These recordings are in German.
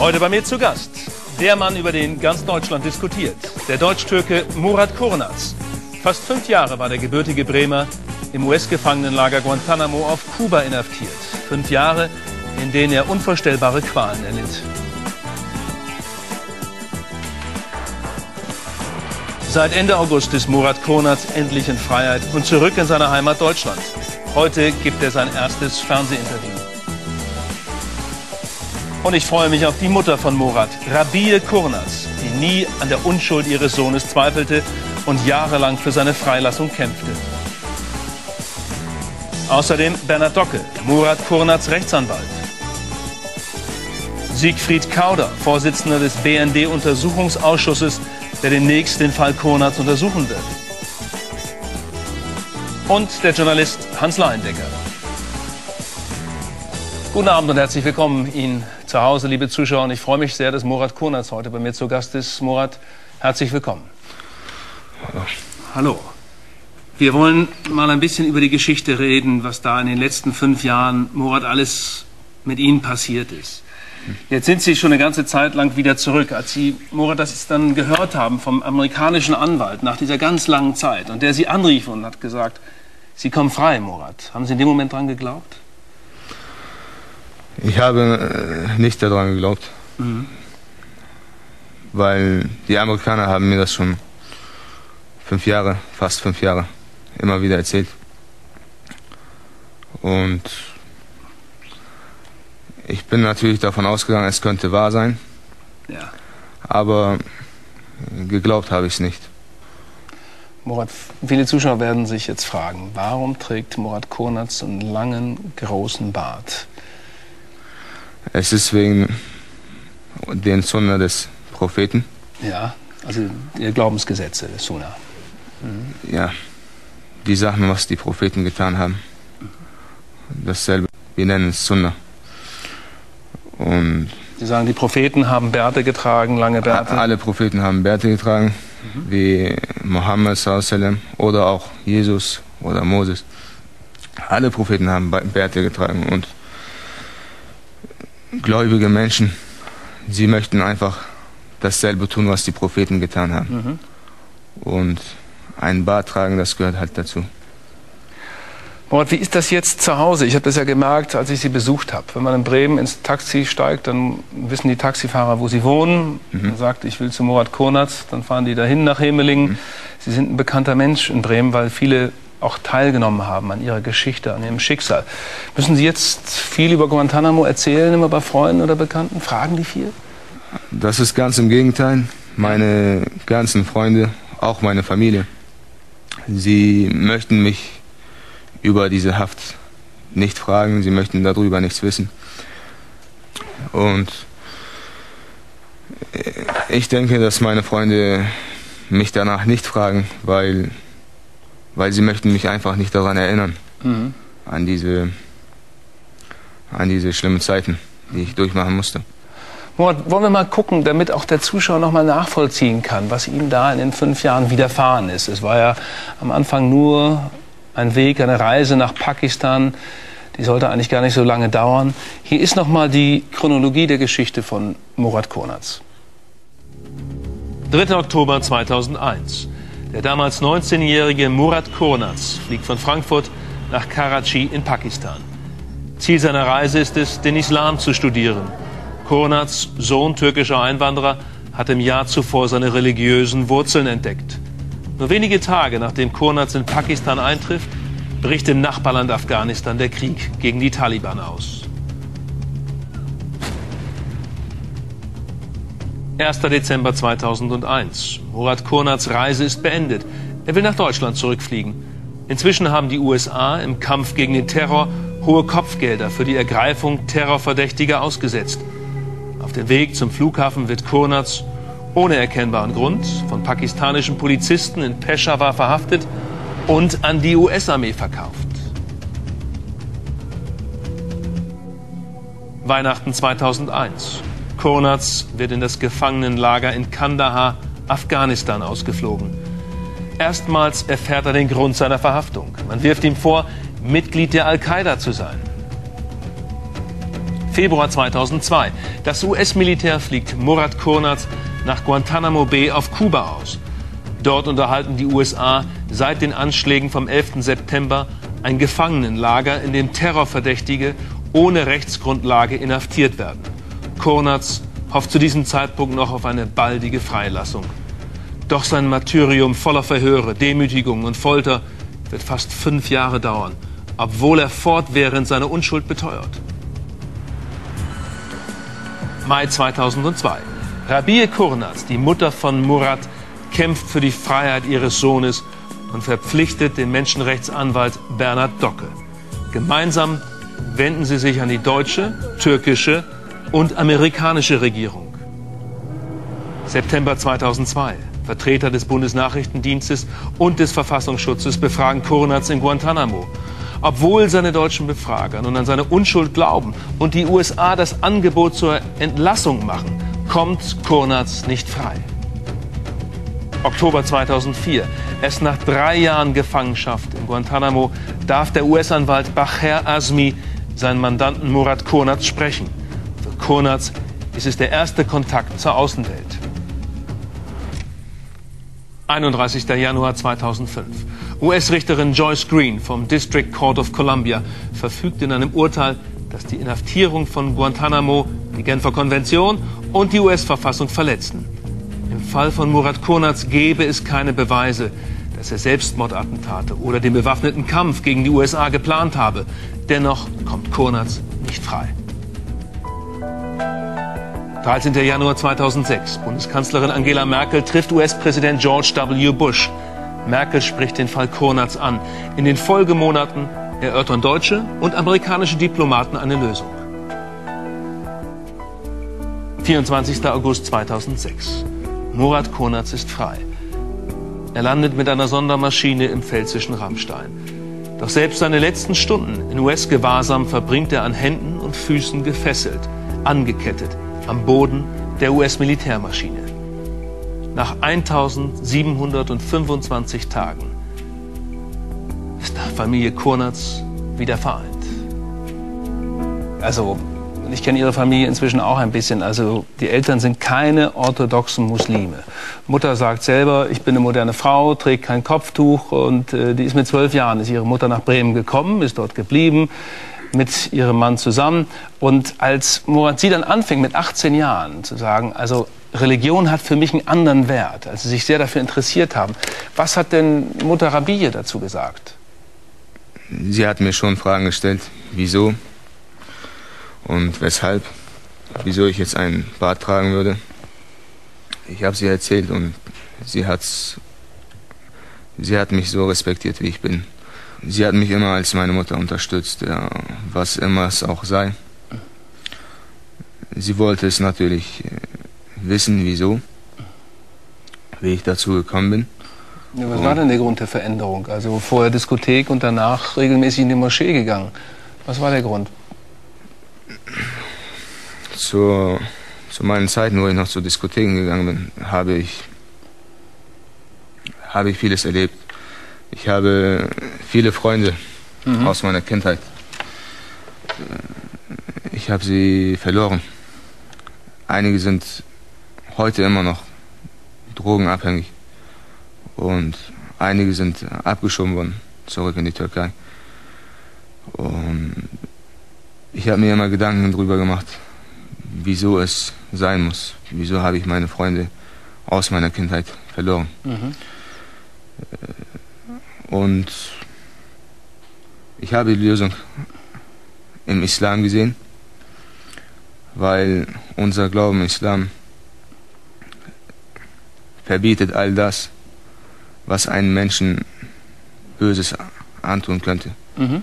Heute bei mir zu Gast der Mann, über den ganz Deutschland diskutiert. Der Deutsch-Türke Murat Kurnaz. Fast fünf Jahre war der gebürtige Bremer im US-Gefangenenlager Guantanamo auf Kuba inhaftiert. Fünf Jahre, in denen er unvorstellbare Qualen erlitt. Seit Ende August ist Murat Kurnaz endlich in Freiheit und zurück in seine Heimat Deutschland. Heute gibt er sein erstes Fernsehinterview. Und ich freue mich auf die Mutter von Murat, Rabie Kurnaz, die nie an der Unschuld ihres Sohnes zweifelte und jahrelang für seine Freilassung kämpfte. Außerdem Bernhard Docke, Murat Kurnaz Rechtsanwalt. Siegfried Kauder, Vorsitzender des BND-Untersuchungsausschusses, der demnächst den Fall Kurnaz untersuchen wird. Und der Journalist Hans Leindecker. Guten Abend und herzlich willkommen Ihnen zu Hause, liebe Zuschauer. Und ich freue mich sehr, dass Murat Kurnaz heute bei mir zu Gast ist. Murat, herzlich willkommen. Hallo. Hallo. Wir wollen mal ein bisschen über die Geschichte reden, was da in den letzten fünf Jahren, Murat, alles mit Ihnen passiert ist. Jetzt sind Sie schon eine ganze Zeit lang wieder zurück. Als Sie, Murat, das dann gehört haben vom amerikanischen Anwalt nach dieser ganz langen Zeit und der Sie anrief und hat gesagt, Sie kommen frei, Murat. Haben Sie in dem Moment dran geglaubt? Ich habe äh, nicht daran geglaubt. Mhm. Weil die Amerikaner haben mir das schon fünf Jahre, fast fünf Jahre, immer wieder erzählt. Und ich bin natürlich davon ausgegangen, es könnte wahr sein. Ja. Aber geglaubt habe ich es nicht. Murat, viele Zuschauer werden sich jetzt fragen, warum trägt Murat Kurnaz so einen langen, großen Bart? Es ist wegen den Sunna des Propheten. Ja, also die Glaubensgesetze des Sunna. Mhm. Ja, die Sachen, was die Propheten getan haben. Dasselbe, wir nennen es Sunna. Und Sie sagen, die Propheten haben Bärte getragen, lange Bärte? Alle Propheten haben Bärte getragen, mhm. wie Mohammed oder auch Jesus oder Moses. Alle Propheten haben Bärte getragen und gläubige Menschen, sie möchten einfach dasselbe tun, was die Propheten getan haben. Mhm. Und ein Bart tragen, das gehört halt dazu. Mord, wie ist das jetzt zu Hause? Ich habe das ja gemerkt, als ich Sie besucht habe. Wenn man in Bremen ins Taxi steigt, dann wissen die Taxifahrer, wo sie wohnen. Mhm. Man sagt, ich will zu Murat Konatz, dann fahren die dahin nach Hemelingen. Mhm. Sie sind ein bekannter Mensch in Bremen, weil viele auch teilgenommen haben an ihrer Geschichte, an ihrem Schicksal. Müssen Sie jetzt viel über Guantanamo erzählen, immer bei Freunden oder Bekannten? Fragen die viel? Das ist ganz im Gegenteil. Meine ganzen Freunde, auch meine Familie, sie möchten mich über diese Haft nicht fragen, sie möchten darüber nichts wissen. Und ich denke, dass meine Freunde mich danach nicht fragen, weil, weil sie möchten mich einfach nicht daran erinnern, mhm. an, diese, an diese schlimmen Zeiten, die ich durchmachen musste. Wollen wir mal gucken, damit auch der Zuschauer noch mal nachvollziehen kann, was ihm da in den fünf Jahren widerfahren ist. Es war ja am Anfang nur ein Weg, eine Reise nach Pakistan. Die sollte eigentlich gar nicht so lange dauern. Hier ist nochmal die Chronologie der Geschichte von Murat Konatz. 3. Oktober 2001. Der damals 19-jährige Murat Konatz fliegt von Frankfurt nach Karachi in Pakistan. Ziel seiner Reise ist es, den Islam zu studieren. Konatz, Sohn türkischer Einwanderer, hat im Jahr zuvor seine religiösen Wurzeln entdeckt. Nur wenige Tage nachdem Konatz in Pakistan eintrifft, bricht im Nachbarland Afghanistan der Krieg gegen die Taliban aus. 1. Dezember 2001. Murat Konats Reise ist beendet. Er will nach Deutschland zurückfliegen. Inzwischen haben die USA im Kampf gegen den Terror hohe Kopfgelder für die Ergreifung Terrorverdächtiger ausgesetzt. Auf dem Weg zum Flughafen wird Konatz ohne erkennbaren Grund von pakistanischen Polizisten in Peshawar verhaftet und an die US-Armee verkauft. Weihnachten 2001. Konatz wird in das Gefangenenlager in Kandahar, Afghanistan, ausgeflogen. Erstmals erfährt er den Grund seiner Verhaftung. Man wirft ihm vor, Mitglied der Al-Qaida zu sein. Februar 2002. Das US-Militär fliegt Murat Kurnaz nach Guantanamo Bay auf Kuba aus. Dort unterhalten die USA seit den Anschlägen vom 11. September ein Gefangenenlager, in dem Terrorverdächtige ohne Rechtsgrundlage inhaftiert werden. Kurnaz hofft zu diesem Zeitpunkt noch auf eine baldige Freilassung. Doch sein Martyrium voller Verhöre, Demütigungen und Folter wird fast fünf Jahre dauern, obwohl er fortwährend seine Unschuld beteuert. Mai 2002. Rabie Kurnaz, die Mutter von Murat, kämpft für die Freiheit ihres Sohnes und verpflichtet den Menschenrechtsanwalt Bernhard Docke. Gemeinsam wenden sie sich an die deutsche, türkische und amerikanische Regierung. September 2002. Vertreter des Bundesnachrichtendienstes und des Verfassungsschutzes befragen Kurnaz in Guantanamo. Obwohl seine deutschen Befrager nun an seine Unschuld glauben und die USA das Angebot zur Entlassung machen, kommt Kurnaz nicht frei. Oktober 2004. Erst nach drei Jahren Gefangenschaft in Guantanamo darf der US-Anwalt Bacher Azmi seinen Mandanten Murat Kurnaz sprechen. Kurnaz ist es der erste Kontakt zur Außenwelt. 31. Januar 2005. US-Richterin Joyce Green vom District Court of Columbia verfügt in einem Urteil, dass die Inhaftierung von Guantanamo die Genfer Konvention und die US-Verfassung verletzen. Im Fall von Murat Kurnaz gäbe es keine Beweise, dass er Selbstmordattentate oder den bewaffneten Kampf gegen die USA geplant habe. Dennoch kommt Kurnaz nicht frei. 13. Januar 2006. Bundeskanzlerin Angela Merkel trifft US-Präsident George W. Bush. Merkel spricht den Fall Kurnaz an. In den Folgemonaten erörtern deutsche und amerikanische Diplomaten eine Lösung. 24. August 2006. Murat Konatz ist frei. Er landet mit einer Sondermaschine im pfälzischen Rammstein. Doch selbst seine letzten Stunden in US-Gewahrsam verbringt er an Händen und Füßen gefesselt, angekettet, am Boden der US-Militärmaschine. Nach 1725 Tagen ist Familie Kurnatz wieder vereint. Also ich kenne ihre Familie inzwischen auch ein bisschen. Also die Eltern sind keine orthodoxen Muslime. Mutter sagt selber, ich bin eine moderne Frau, trägt kein Kopftuch und äh, die ist mit zwölf Jahren, ist ihre Mutter nach Bremen gekommen, ist dort geblieben mit ihrem Mann zusammen. Und als Murat sie dann anfing, mit 18 Jahren zu sagen, also Religion hat für mich einen anderen Wert, als sie sich sehr dafür interessiert haben. Was hat denn Mutter Rabie dazu gesagt? Sie hat mir schon Fragen gestellt, wieso, und weshalb, wieso ich jetzt einen Bart tragen würde. Ich habe sie erzählt und sie, hat's, sie hat mich so respektiert, wie ich bin. Sie hat mich immer als meine Mutter unterstützt, ja, was immer es auch sei. Sie wollte es natürlich äh, wissen, wieso, wie ich dazu gekommen bin. Ja, was und war denn der Grund der Veränderung? Also vorher Diskothek und danach regelmäßig in die Moschee gegangen. Was war der Grund? Zu, zu meinen Zeiten, wo ich noch zu Diskotheken gegangen bin, habe ich, habe ich vieles erlebt. Ich habe viele Freunde mhm. aus meiner Kindheit. Ich habe sie verloren. Einige sind heute immer noch drogenabhängig und einige sind abgeschoben worden zurück in die Türkei. Und ich habe mir immer Gedanken darüber gemacht, wieso es sein muss. Wieso habe ich meine Freunde aus meiner Kindheit verloren. Mhm. Und ich habe die Lösung im Islam gesehen, weil unser Glauben Islam verbietet all das, was einen Menschen Böses antun könnte. Mhm.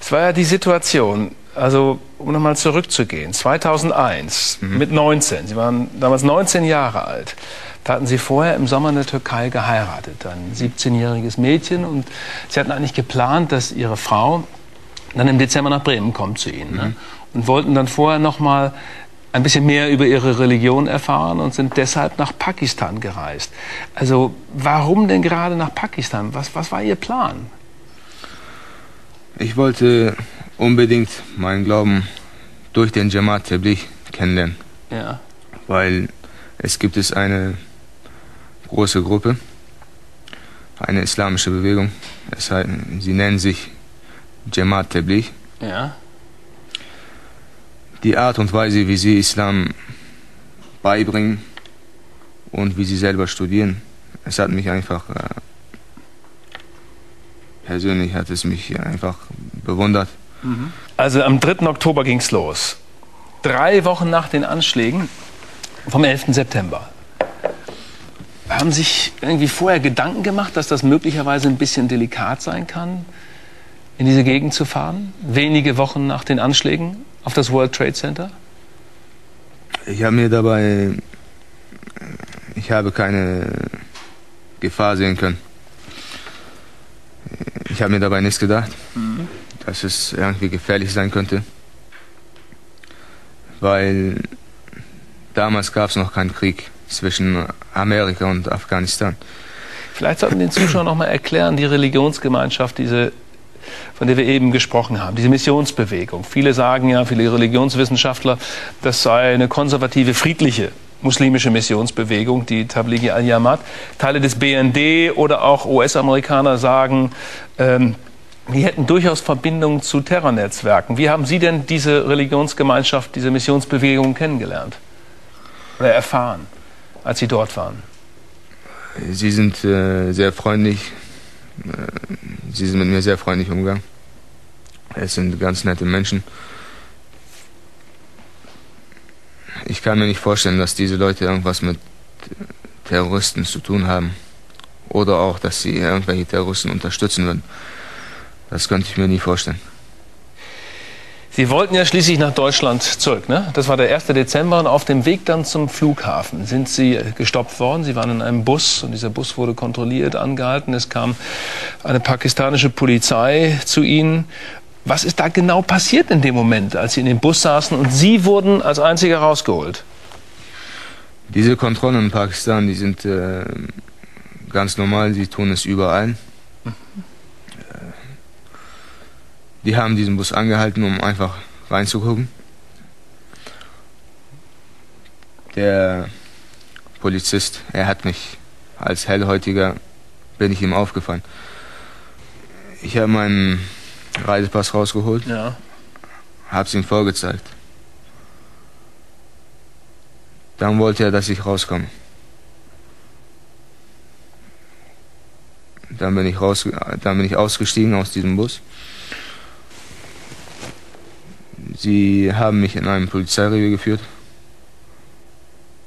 Es war ja die Situation, also um nochmal zurückzugehen, 2001 mhm. mit 19, Sie waren damals 19 Jahre alt, da hatten Sie vorher im Sommer in der Türkei geheiratet, ein 17-jähriges Mädchen und Sie hatten eigentlich geplant, dass Ihre Frau dann im Dezember nach Bremen kommt zu Ihnen ne? mhm. und wollten dann vorher nochmal ein bisschen mehr über ihre Religion erfahren und sind deshalb nach Pakistan gereist. Also warum denn gerade nach Pakistan? Was, was war Ihr Plan? Ich wollte unbedingt meinen Glauben durch den Jamaat Tabligh kennenlernen. Ja. Weil es gibt es eine große Gruppe, eine islamische Bewegung. Es heißt, sie nennen sich Jamaat Tabligh. Ja. Die Art und Weise, wie sie Islam beibringen und wie sie selber studieren, es hat mich einfach äh, persönlich hat es mich einfach bewundert. Also am 3. Oktober ging es los. Drei Wochen nach den Anschlägen vom 11. September. Haben sich irgendwie vorher Gedanken gemacht, dass das möglicherweise ein bisschen delikat sein kann, in diese Gegend zu fahren? Wenige Wochen nach den Anschlägen auf das World Trade Center? Ich habe mir dabei, ich habe keine Gefahr sehen können. Ich habe mir dabei nichts gedacht, mhm. dass es irgendwie gefährlich sein könnte, weil damals gab es noch keinen Krieg zwischen Amerika und Afghanistan. Vielleicht sollten wir den Zuschauern noch mal erklären, die Religionsgemeinschaft, diese von der wir eben gesprochen haben, diese Missionsbewegung. Viele sagen ja, viele Religionswissenschaftler, das sei eine konservative, friedliche muslimische Missionsbewegung, die Tablighi al-Yamat. Teile des BND oder auch US-Amerikaner sagen, ähm, die hätten durchaus Verbindungen zu Terrornetzwerken. Wie haben Sie denn diese Religionsgemeinschaft, diese Missionsbewegung kennengelernt oder erfahren, als Sie dort waren? Sie sind äh, sehr freundlich. Äh, Sie sind mit mir sehr freundlich umgegangen. Es sind ganz nette Menschen. Ich kann mir nicht vorstellen, dass diese Leute irgendwas mit Terroristen zu tun haben. Oder auch, dass sie irgendwelche Terroristen unterstützen würden. Das könnte ich mir nie vorstellen. Sie wollten ja schließlich nach Deutschland zurück. Ne? Das war der 1. Dezember und auf dem Weg dann zum Flughafen sind Sie gestoppt worden. Sie waren in einem Bus und dieser Bus wurde kontrolliert, angehalten. Es kam eine pakistanische Polizei zu Ihnen. Was ist da genau passiert in dem Moment, als Sie in dem Bus saßen und Sie wurden als Einziger rausgeholt? Diese Kontrollen in Pakistan, die sind äh, ganz normal. Sie tun es überall. Mhm. Die haben diesen Bus angehalten, um einfach reinzugucken. Der Polizist, er hat mich als Hellhäutiger, bin ich ihm aufgefallen. Ich habe meinen Reisepass rausgeholt, ja. habe es ihm vorgezeigt. Dann wollte er, dass ich rauskomme. Dann bin ich, raus, dann bin ich ausgestiegen aus diesem Bus. Sie haben mich in einem Polizeirevier geführt,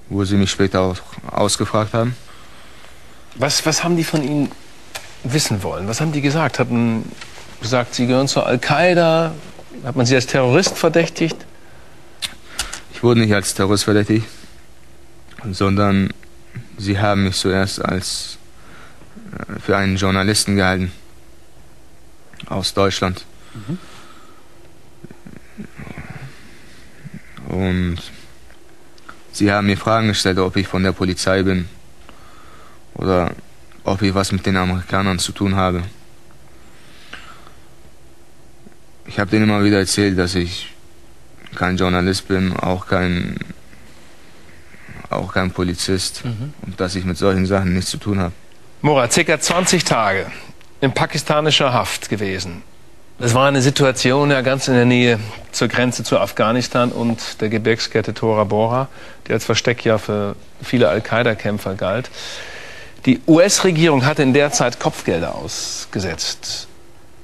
wo sie mich später auch ausgefragt haben. Was, was haben die von Ihnen wissen wollen? Was haben die gesagt? Hatten gesagt, Sie gehören zur Al-Qaida? Hat man Sie als Terrorist verdächtigt? Ich wurde nicht als Terrorist verdächtigt, sondern sie haben mich zuerst als äh, für einen Journalisten gehalten aus Deutschland. Mhm. Und sie haben mir Fragen gestellt, ob ich von der Polizei bin oder ob ich was mit den Amerikanern zu tun habe. Ich habe denen immer wieder erzählt, dass ich kein Journalist bin, auch kein, auch kein Polizist mhm. und dass ich mit solchen Sachen nichts zu tun habe. Murat, circa 20 Tage in pakistanischer Haft gewesen. Das war eine Situation ja ganz in der Nähe zur Grenze zu Afghanistan und der Gebirgskette Tora Bora, die als Versteck ja für viele Al-Qaida-Kämpfer galt. Die US-Regierung hatte in der Zeit Kopfgelder ausgesetzt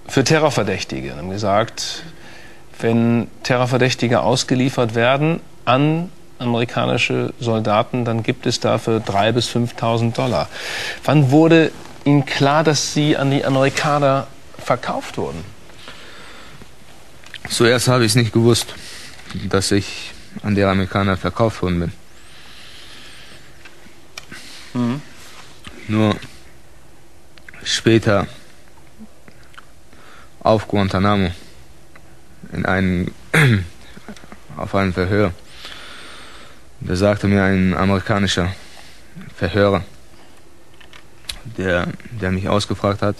für Terrorverdächtige. Und haben gesagt, wenn Terrorverdächtige ausgeliefert werden an amerikanische Soldaten, dann gibt es dafür 3.000 bis 5.000 Dollar. Wann wurde Ihnen klar, dass Sie an die Amerikaner verkauft wurden? Zuerst habe ich es nicht gewusst, dass ich an die Amerikaner verkauft worden bin. Mhm. Nur später auf Guantanamo in einem auf einem Verhör. Da sagte mir ein amerikanischer Verhörer, der, der mich ausgefragt hat,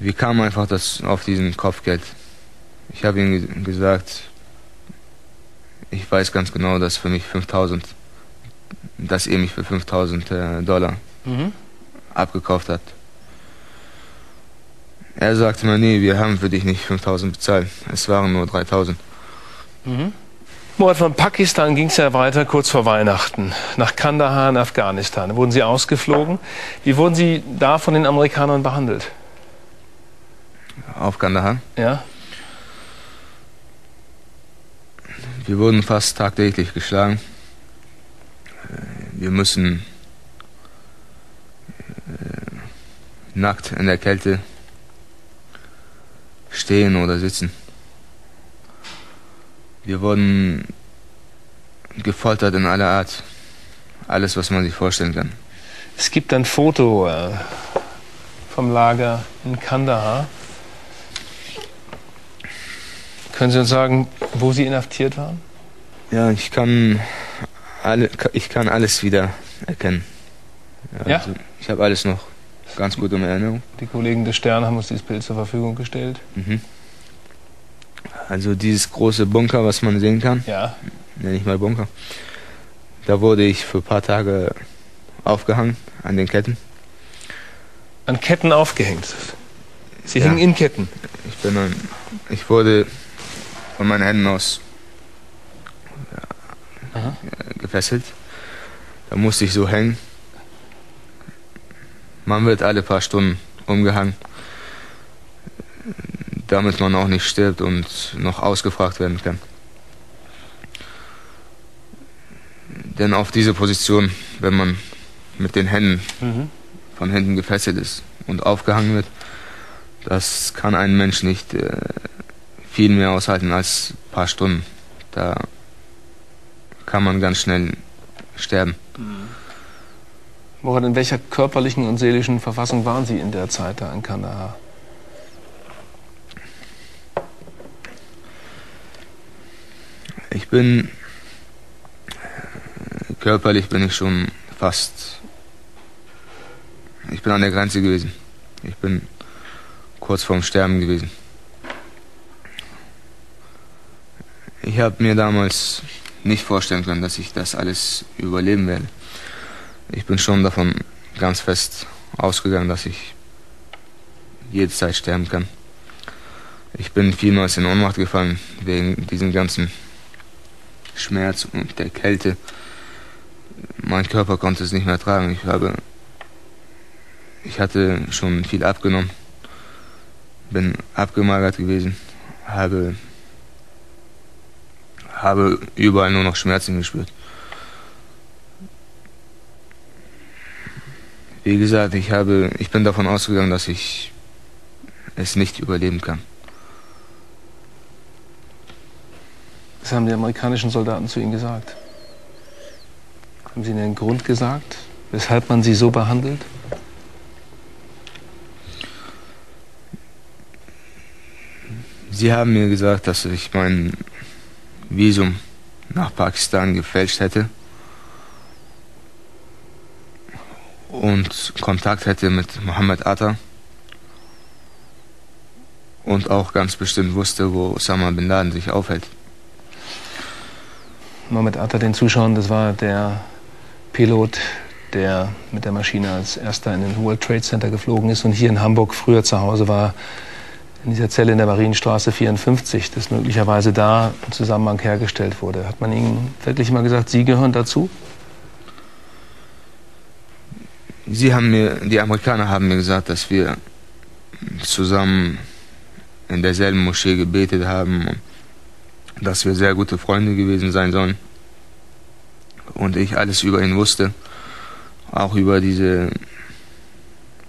wie kam einfach das auf diesen Kopfgeld Ich habe ihm gesagt, ich weiß ganz genau, dass für mich 5000, dass er mich für 5000 äh, Dollar mhm. abgekauft hat. Er sagte mir, nee, wir haben für dich nicht 5000 bezahlt. Es waren nur 3000. Mhm. Murat, von Pakistan ging es ja weiter kurz vor Weihnachten nach Kandahar in Afghanistan. Da wurden Sie ausgeflogen. Wie wurden Sie da von den Amerikanern behandelt? Auf Kandahar? Ja. Wir wurden fast tagtäglich geschlagen. Wir müssen äh, nackt in der Kälte stehen oder sitzen. Wir wurden gefoltert in aller Art. Alles, was man sich vorstellen kann. Es gibt ein Foto äh, vom Lager in Kandahar. Können Sie uns sagen, wo Sie inhaftiert waren? Ja, ich kann, alle, ich kann alles wieder erkennen. Ja? Also ich habe alles noch ganz gut in Erinnerung. Die Kollegen des Stern haben uns dieses Bild zur Verfügung gestellt. Mhm. Also dieses große Bunker, was man sehen kann. Ja. Nenne ich mal Bunker. Da wurde ich für ein paar Tage aufgehangen an den Ketten. An Ketten aufgehängt? Sie ja. hingen in Ketten? Ich bin ein, ich wurde von meinen Händen aus ja, gefesselt. Da musste ich so hängen. Man wird alle paar Stunden umgehangen damit man auch nicht stirbt und noch ausgefragt werden kann. Denn auf diese Position, wenn man mit den Händen mhm. von hinten gefesselt ist und aufgehangen wird, das kann ein Mensch nicht äh, viel mehr aushalten als ein paar Stunden. Da kann man ganz schnell sterben. Mhm. Morat, in welcher körperlichen und seelischen Verfassung waren Sie in der Zeit da in Kandahar? Ich bin körperlich bin ich schon fast. Ich bin an der Grenze gewesen. Ich bin kurz vorm Sterben gewesen. Ich habe mir damals nicht vorstellen können, dass ich das alles überleben werde. Ich bin schon davon ganz fest ausgegangen, dass ich jederzeit sterben kann. Ich bin vielmals in Ohnmacht gefallen wegen diesen ganzen Schmerz und der Kälte. Mein Körper konnte es nicht mehr tragen. Ich habe, ich hatte schon viel abgenommen, bin abgemagert gewesen, habe, habe überall nur noch Schmerzen gespürt. Wie gesagt, ich habe, ich bin davon ausgegangen, dass ich es nicht überleben kann. Was haben die amerikanischen Soldaten zu Ihnen gesagt? Haben Sie Ihnen einen Grund gesagt, weshalb man Sie so behandelt? Sie haben mir gesagt, dass ich mein Visum nach Pakistan gefälscht hätte und Kontakt hätte mit Mohammed Atta und auch ganz bestimmt wusste, wo Osama bin Laden sich aufhält. Mohamed Atta den Zuschauern, das war der Pilot, der mit der Maschine als erster in den World Trade Center geflogen ist und hier in Hamburg früher zu Hause war, in dieser Zelle in der Marienstraße 54, das möglicherweise da im Zusammenhang hergestellt wurde. Hat man Ihnen wirklich mal gesagt, Sie gehören dazu? Sie haben mir, die Amerikaner haben mir gesagt, dass wir zusammen in derselben Moschee gebetet haben dass wir sehr gute Freunde gewesen sein sollen. Und ich alles über ihn wusste. Auch über diese,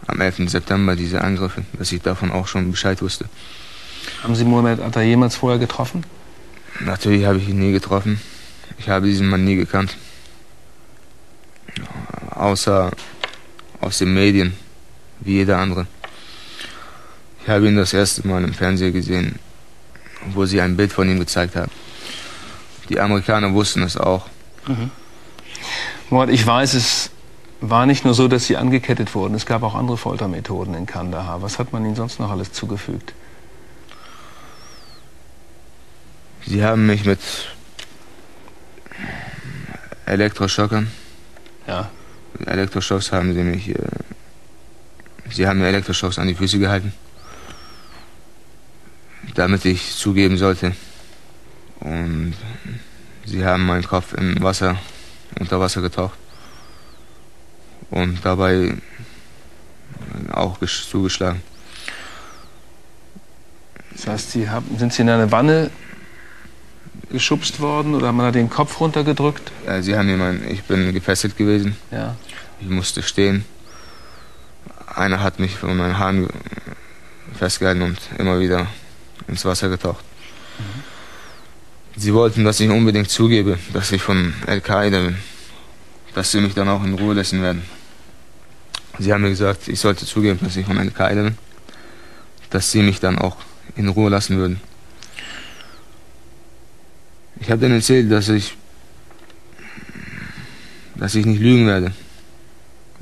am 11. September, diese Angriffe, dass ich davon auch schon Bescheid wusste. Haben Sie Mohamed Atta jemals vorher getroffen? Natürlich habe ich ihn nie getroffen. Ich habe diesen Mann nie gekannt. Außer aus den Medien, wie jeder andere. Ich habe ihn das erste Mal im Fernsehen gesehen, wo sie ein Bild von ihm gezeigt haben. Die Amerikaner wussten es auch. Mhm. Mord, ich weiß, es war nicht nur so, dass sie angekettet wurden, es gab auch andere Foltermethoden in Kandahar. Was hat man ihnen sonst noch alles zugefügt? Sie haben mich mit Elektroschockern. Ja. Mit Elektroschocks haben sie mich. Äh, sie haben mir Elektroschocks an die Füße gehalten. Damit ich zugeben sollte. Und sie haben meinen Kopf im Wasser, unter Wasser getaucht. Und dabei auch zugeschlagen. Das heißt, Sie haben, sind Sie in eine Wanne geschubst worden oder haben da den Kopf runtergedrückt? Ja, sie haben mir ich bin gefesselt gewesen. Ja. Ich musste stehen. Einer hat mich von meinen Haaren festgehalten und immer wieder ins Wasser getaucht. Mhm. Sie wollten, dass ich unbedingt zugebe, dass ich von Al-Qaida bin. Dass sie mich dann auch in Ruhe lassen werden. Sie haben mir gesagt, ich sollte zugeben, dass ich von Al-Qaida bin. Dass sie mich dann auch in Ruhe lassen würden. Ich habe denen erzählt, dass ich, dass ich nicht lügen werde.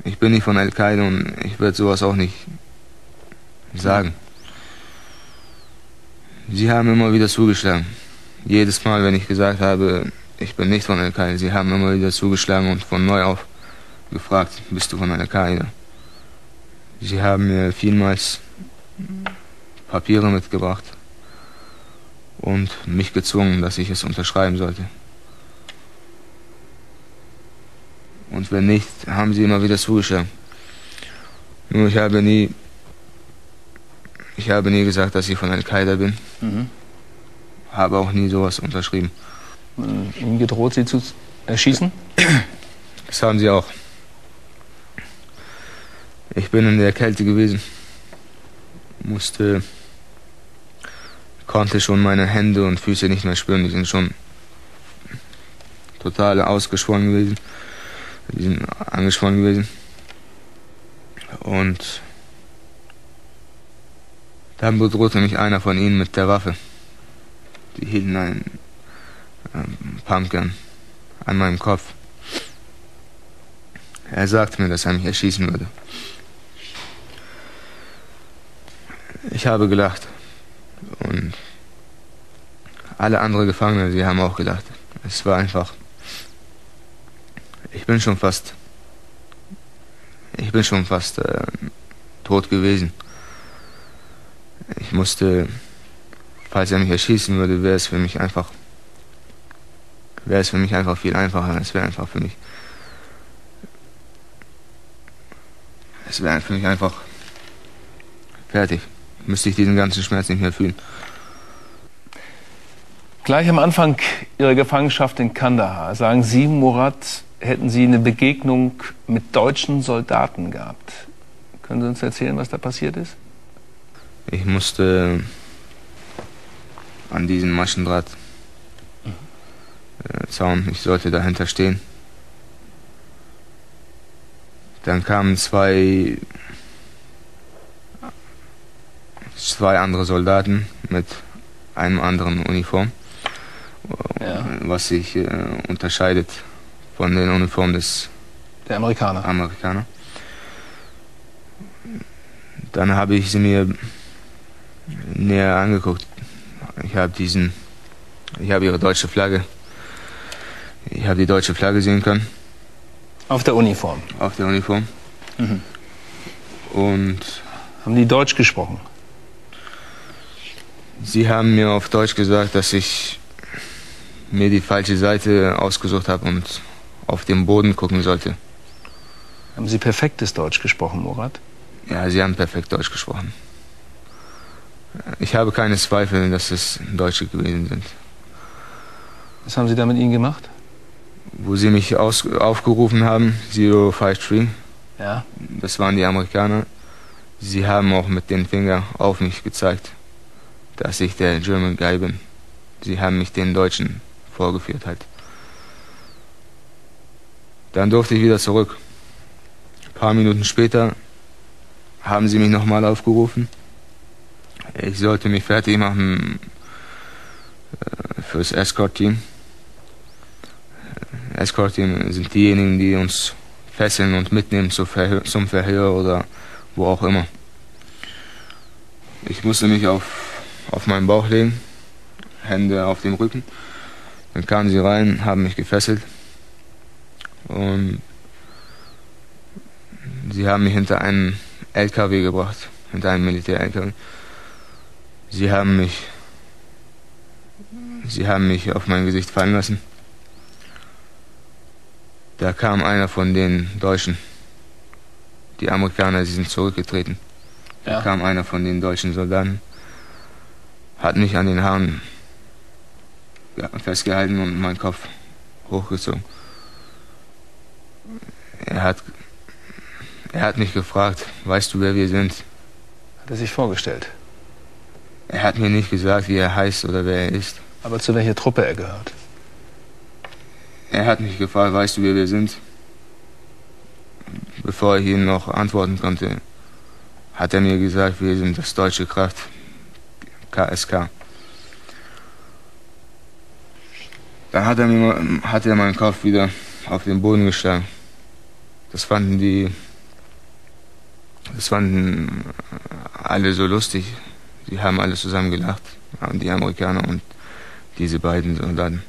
Ich bin nicht von Al-Qaida und ich werde sowas auch nicht sagen. Sie haben immer wieder zugeschlagen. Jedes Mal, wenn ich gesagt habe, ich bin nicht von Al-Qaida, sie haben immer wieder zugeschlagen und von neu auf gefragt, bist du von Al-Qaida? Sie haben mir vielmals Papiere mitgebracht und mich gezwungen, dass ich es unterschreiben sollte. Und wenn nicht, haben sie immer wieder zugeschlagen. Nur ich habe nie, ich habe nie gesagt, dass ich von Al-Qaida bin. Mhm. Habe auch nie sowas unterschrieben. Ihnen gedroht, sie zu erschießen? Das haben sie auch. Ich bin in der Kälte gewesen, musste konnte schon meine Hände und Füße nicht mehr spüren. Die sind schon total ausgeschwollen gewesen. Die sind angeschwollen gewesen. Und dann bedrohte mich einer von ihnen mit der Waffe. Die hielten einen ähm, Pumpkin an meinem Kopf. Er sagte mir, dass er mich erschießen würde. Ich habe gelacht. Und alle anderen Gefangenen, sie haben auch gelacht. Es war einfach. Ich bin schon fast. Ich bin schon fast äh, tot gewesen. Ich musste, falls er mich erschießen würde, wäre es für mich einfach. Wäre es für mich einfach viel einfacher. Es wäre einfach für mich. Es wäre für mich einfach fertig. Müsste ich diesen ganzen Schmerz nicht mehr fühlen. Gleich am Anfang Ihrer Gefangenschaft in Kandahar sagen Sie, Murat, hätten Sie eine Begegnung mit deutschen Soldaten gehabt. Können Sie uns erzählen, was da passiert ist? Ich musste an diesen Maschendraht äh, Zaun, ich sollte dahinter stehen. Dann kamen zwei, zwei andere Soldaten mit einem anderen Uniform ja. was sich äh, unterscheidet von den Uniformen des der Amerikaner. Amerikaner. Dann habe ich sie mir näher angeguckt. Ich habe diesen, ich habe ihre deutsche Flagge, ich habe die deutsche Flagge sehen können. Auf der Uniform. Auf der Uniform. Mhm. Und haben die Deutsch gesprochen? Sie haben mir auf Deutsch gesagt, dass ich mir die falsche Seite ausgesucht habe und auf den Boden gucken sollte. Haben Sie perfektes Deutsch gesprochen, Murat? Ja, Sie haben perfekt Deutsch gesprochen. Ich habe keine Zweifel, dass es Deutsche gewesen sind. Was haben Sie da mit Ihnen gemacht? Wo Sie mich aus, aufgerufen haben, Zero Five Tree. Ja. Das waren die Amerikaner. Sie haben auch mit dem Finger auf mich gezeigt, dass ich der German Guy bin. Sie haben mich den Deutschen vorgeführt hat. Dann durfte ich wieder zurück. Ein paar Minuten später haben sie mich nochmal aufgerufen. Ich sollte mich fertig machen äh, fürs Escort-Team. Äh, Escort-Team sind diejenigen, die uns fesseln und mitnehmen zum Verhör oder wo auch immer. Ich musste mich auf, auf meinen Bauch legen Hände auf dem Rücken. Dann kamen sie rein, haben mich gefesselt und sie haben mich hinter einen LKW gebracht, hinter einen Militär-LKW. Sie haben mich, sie haben mich auf mein Gesicht fallen lassen. Da kam einer von den Deutschen. Die Amerikaner, sie sind zurückgetreten. Da ja. kam einer von den deutschen Soldaten, hat mich an den Haaren festgehalten und meinen Kopf hochgezogen. Er hat, er hat mich gefragt, weißt du, wer wir sind? Hat er sich vorgestellt? Er hat mir nicht gesagt, wie er heißt oder wer er ist. Aber zu welcher Truppe er gehört? Er hat mich gefragt, weißt du, wer wir sind? Bevor ich ihm noch antworten konnte, hat er mir gesagt, wir sind das Deutsche Kraft, KSK. Dann hat er, mir, hat er meinen Kopf wieder auf den Boden geschlagen. Das fanden die, das fanden alle so lustig. Die haben alle zusammen gelacht, die Amerikaner und diese beiden Soldaten.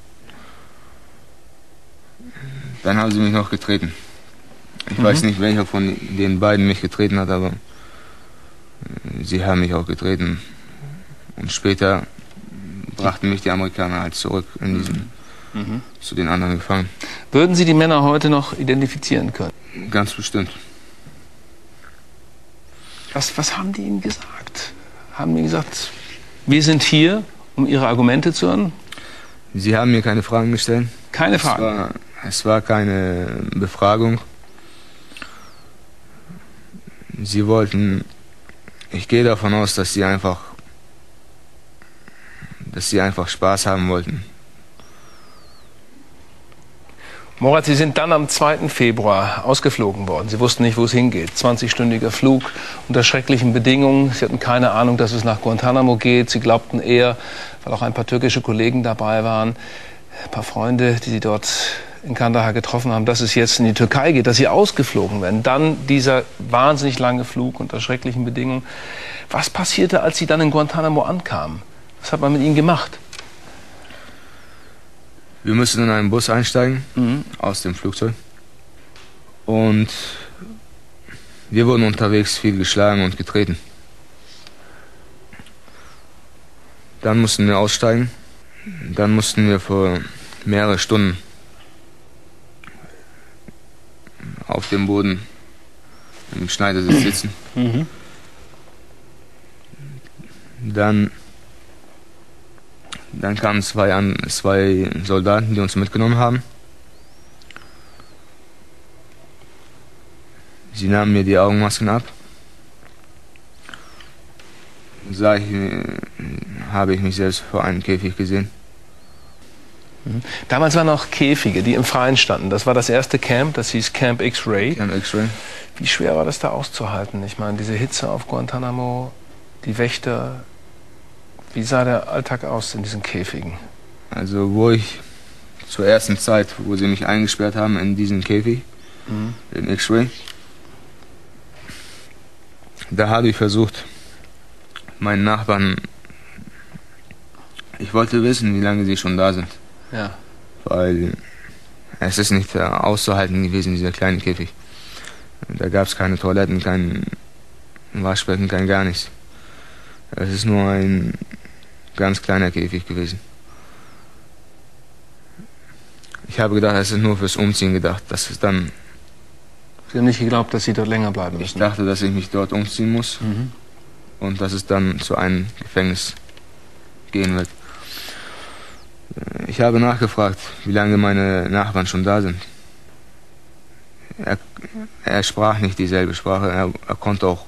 Dann haben sie mich noch getreten. Ich mhm. weiß nicht, welcher von den beiden mich getreten hat, aber sie haben mich auch getreten. Und später brachten mich die Amerikaner halt zurück in diesen, mhm. zu den anderen Gefangenen. Würden Sie die Männer heute noch identifizieren können? Ganz bestimmt. Was, was haben die Ihnen gesagt? Haben die gesagt, wir sind hier, um Ihre Argumente zu hören? Sie haben mir keine Fragen gestellt. Keine Fragen? Es war, es war keine Befragung. Sie wollten, ich gehe davon aus, dass sie einfach, dass sie einfach Spaß haben wollten. Morat, Sie sind dann am 2. Februar ausgeflogen worden. Sie wussten nicht, wo es hingeht. 20-stündiger Flug unter schrecklichen Bedingungen. Sie hatten keine Ahnung, dass es nach Guantanamo geht. Sie glaubten eher, weil auch ein paar türkische Kollegen dabei waren, ein paar Freunde, die Sie dort in Kandahar getroffen haben, dass es jetzt in die Türkei geht, dass Sie ausgeflogen werden. Dann dieser wahnsinnig lange Flug unter schrecklichen Bedingungen. Was passierte, als Sie dann in Guantanamo ankamen? Was hat man mit Ihnen gemacht? Wir mussten in einen Bus einsteigen mhm. aus dem Flugzeug. Und wir wurden unterwegs viel geschlagen und getreten. Dann mussten wir aussteigen. Dann mussten wir für mehrere Stunden auf dem Boden im Schneidersitz sitzen. Mhm. Dann dann kamen zwei, an, zwei Soldaten, die uns mitgenommen haben. Sie nahmen mir die Augenmasken ab. Sah ich, habe ich mich selbst vor einem Käfig gesehen. Mhm. Damals waren noch Käfige, die im Freien standen. Das war das erste Camp, das hieß Camp X-Ray. Camp X-Ray. Wie schwer war das da auszuhalten? Ich meine, diese Hitze auf Guantanamo, die Wächter, wie sah der Alltag aus in diesen Käfigen? Also wo ich zur ersten Zeit, wo sie mich eingesperrt haben in diesen Käfig, mhm. in X-Ray, da habe ich versucht, meinen Nachbarn, ich wollte wissen, wie lange sie schon da sind. Ja. Weil es ist nicht auszuhalten gewesen, dieser kleine Käfig. Da gab es keine Toiletten, kein Waschbecken, kein gar nichts. Es ist nur ein ganz kleiner Käfig gewesen. Ich habe gedacht, es ist nur fürs Umziehen gedacht. Das ist dann. Sie haben nicht geglaubt, dass Sie dort länger bleiben müssen? Ich dachte, dass ich mich dort umziehen muss mhm. und dass es dann zu einem Gefängnis gehen wird. Ich habe nachgefragt, wie lange meine Nachbarn schon da sind. Er, er sprach nicht dieselbe Sprache, er, er konnte auch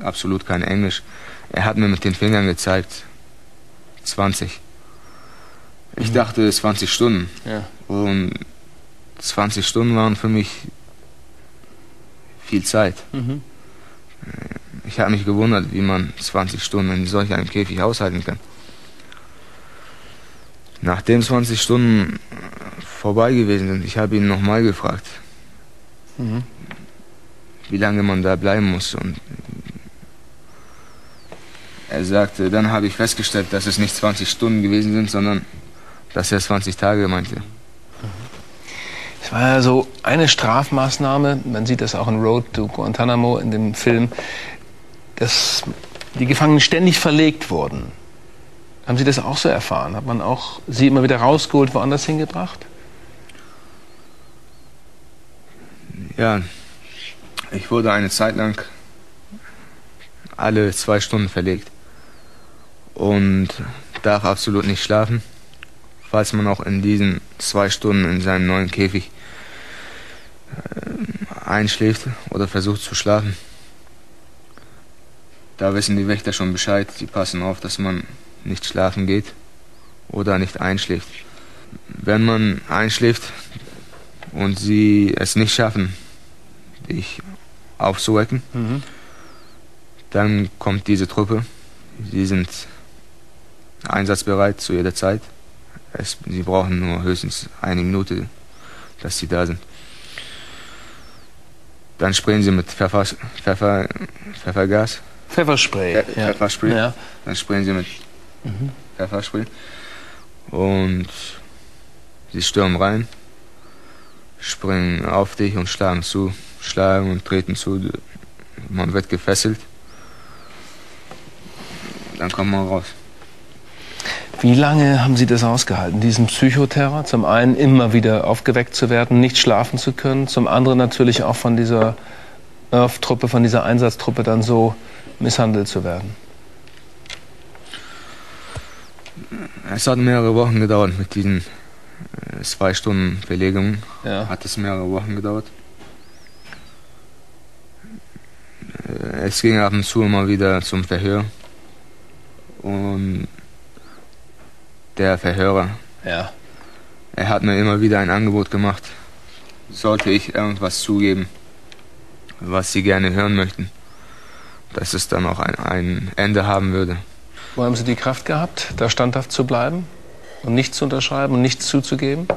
absolut kein Englisch. Er hat mir mit den Fingern gezeigt, 20. Ich mhm. dachte 20 Stunden. Ja. Und 20 Stunden waren für mich viel Zeit. Mhm. Ich habe mich gewundert, wie man 20 Stunden in solch einem Käfig aushalten kann. Nachdem 20 Stunden vorbei gewesen sind, ich habe ihn nochmal gefragt, mhm. wie lange man da bleiben muss. Und Er sagte, dann habe ich festgestellt, dass es nicht 20 Stunden gewesen sind, sondern dass er 20 Tage meinte. Es war ja so eine Strafmaßnahme, man sieht das auch in Road to Guantanamo in dem Film, dass die Gefangenen ständig verlegt wurden. Haben Sie das auch so erfahren? Hat man auch Sie immer wieder rausgeholt, woanders hingebracht? Ja, ich wurde eine Zeit lang alle zwei Stunden verlegt und darf absolut nicht schlafen, falls man auch in diesen zwei Stunden in seinem neuen Käfig äh, einschläft oder versucht zu schlafen. Da wissen die Wächter schon Bescheid, sie passen auf, dass man nicht schlafen geht oder nicht einschläft. Wenn man einschläft und sie es nicht schaffen, dich aufzuwecken, mhm. dann kommt diese Truppe. Sie sind einsatzbereit zu jeder Zeit. Es, sie brauchen nur höchstens eine Minute, dass sie da sind. Dann sprayen sie mit Pfeffer, Pfeffer, Pfeffergas. Pfefferspray. Pfeffer, ja. Pfefferspray. Ja. Dann sprayen sie mit mhm. Pfefferspray. Und sie stürmen rein, springen auf dich und schlagen zu, schlagen und treten zu. Man wird gefesselt. Dann kommt man raus. Wie lange haben Sie das ausgehalten, diesen Psychoterror? Zum einen immer wieder aufgeweckt zu werden, nicht schlafen zu können, zum anderen natürlich auch von dieser IRF-Truppe, von dieser Einsatztruppe dann so misshandelt zu werden. Es hat mehrere Wochen gedauert mit diesen äh, zwei Stunden Belegung. Ja. Hat es mehrere Wochen gedauert. Äh, es ging ab und zu immer wieder zum Verhör. Und der Verhörer. Ja. Er hat mir immer wieder ein Angebot gemacht. Sollte ich irgendwas zugeben, was sie gerne hören möchten, dass es dann auch ein, ein Ende haben würde. Wo haben Sie die Kraft gehabt, da standhaft zu bleiben und nichts zu unterschreiben und nichts zuzugeben?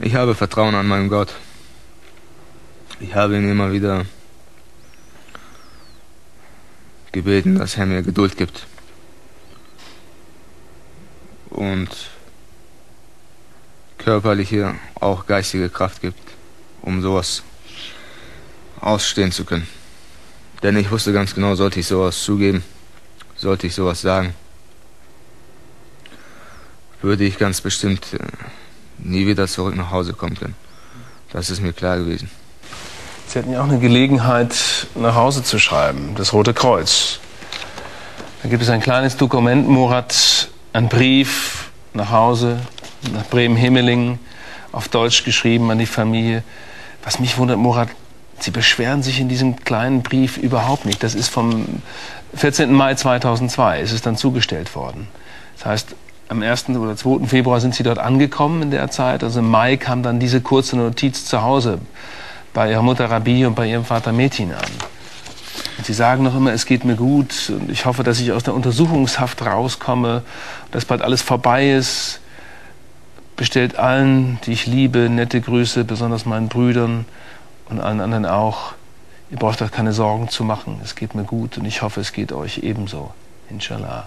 Ich habe Vertrauen an meinen Gott. Ich habe ihn immer wieder gebeten, dass er mir Geduld gibt. Und körperliche, auch geistige Kraft gibt, um sowas ausstehen zu können. Denn ich wusste ganz genau, sollte ich sowas zugeben, sollte ich sowas sagen, würde ich ganz bestimmt äh, nie wieder zurück nach Hause kommen können. Das ist mir klar gewesen. Sie hatten ja auch eine Gelegenheit, nach Hause zu schreiben, das Rote Kreuz. Da gibt es ein kleines Dokument, Murat, ein Brief nach Hause, nach Bremen-Himmelingen, auf Deutsch geschrieben an die Familie. Was mich wundert, Murat, Sie beschweren sich in diesem kleinen Brief überhaupt nicht. Das ist vom 14. Mai 2002, ist es dann zugestellt worden. Das heißt, am 1. oder 2. Februar sind Sie dort angekommen in der Zeit. Also im Mai kam dann diese kurze Notiz zu Hause bei ihrer Mutter Rabi und bei ihrem Vater Metin an. Und sie sagen noch immer, es geht mir gut und ich hoffe, dass ich aus der Untersuchungshaft rauskomme, dass bald alles vorbei ist. Bestellt allen, die ich liebe, nette Grüße, besonders meinen Brüdern und allen anderen auch. Ihr braucht euch keine Sorgen zu machen. Es geht mir gut und ich hoffe, es geht euch ebenso. Inshallah.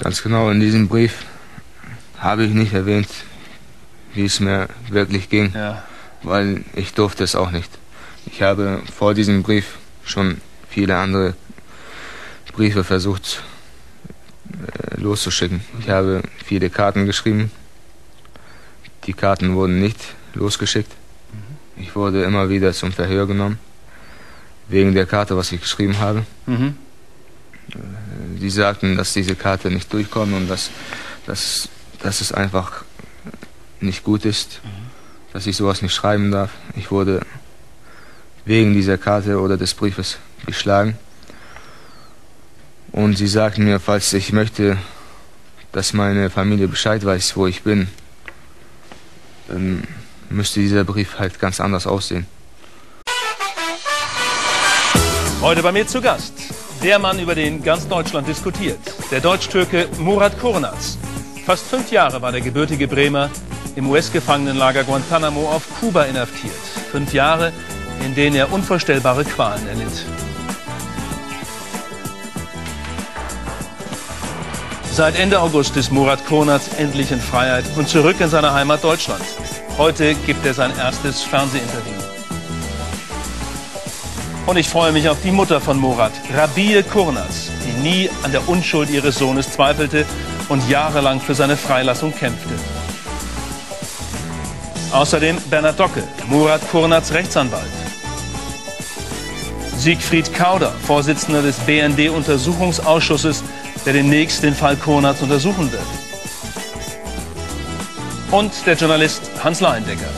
Ganz genau, in diesem Brief habe ich nicht erwähnt, wie es mir wirklich ging, ja. weil ich durfte es auch nicht. Ich habe vor diesem Brief schon viele andere Briefe versucht äh, loszuschicken. Ich habe viele Karten geschrieben. Die Karten wurden nicht losgeschickt. Mhm. Ich wurde immer wieder zum Verhör genommen, wegen der Karte, was ich geschrieben habe. Mhm. Äh, die sagten, dass diese Karte nicht durchkommt und dass, dass, dass es einfach nicht gut ist, dass ich sowas nicht schreiben darf. Ich wurde wegen dieser Karte oder des Briefes geschlagen. Und sie sagten mir, falls ich möchte, dass meine Familie Bescheid weiß, wo ich bin, dann müsste dieser Brief halt ganz anders aussehen. Heute bei mir zu Gast der Mann, über den ganz Deutschland diskutiert, der Deutsch-Türke Murat Kurnaz. Fast fünf Jahre war der gebürtige Bremer im US-Gefangenenlager Guantanamo auf Kuba inhaftiert. Fünf Jahre, in denen er unvorstellbare Qualen erlitt. Seit Ende August ist Murat Konatz endlich in Freiheit und zurück in seine Heimat Deutschland. Heute gibt er sein erstes Fernsehinterview. Und ich freue mich auf die Mutter von Murat, Rabie Kurnaz, die nie an der Unschuld ihres Sohnes zweifelte und jahrelang für seine Freilassung kämpfte. Außerdem Bernhard Docke, Murat Kurnaz Rechtsanwalt. Siegfried Kauder, Vorsitzender des BND-Untersuchungsausschusses, der demnächst den Fall Kurnaz untersuchen wird. Und der Journalist Hans Leindecker.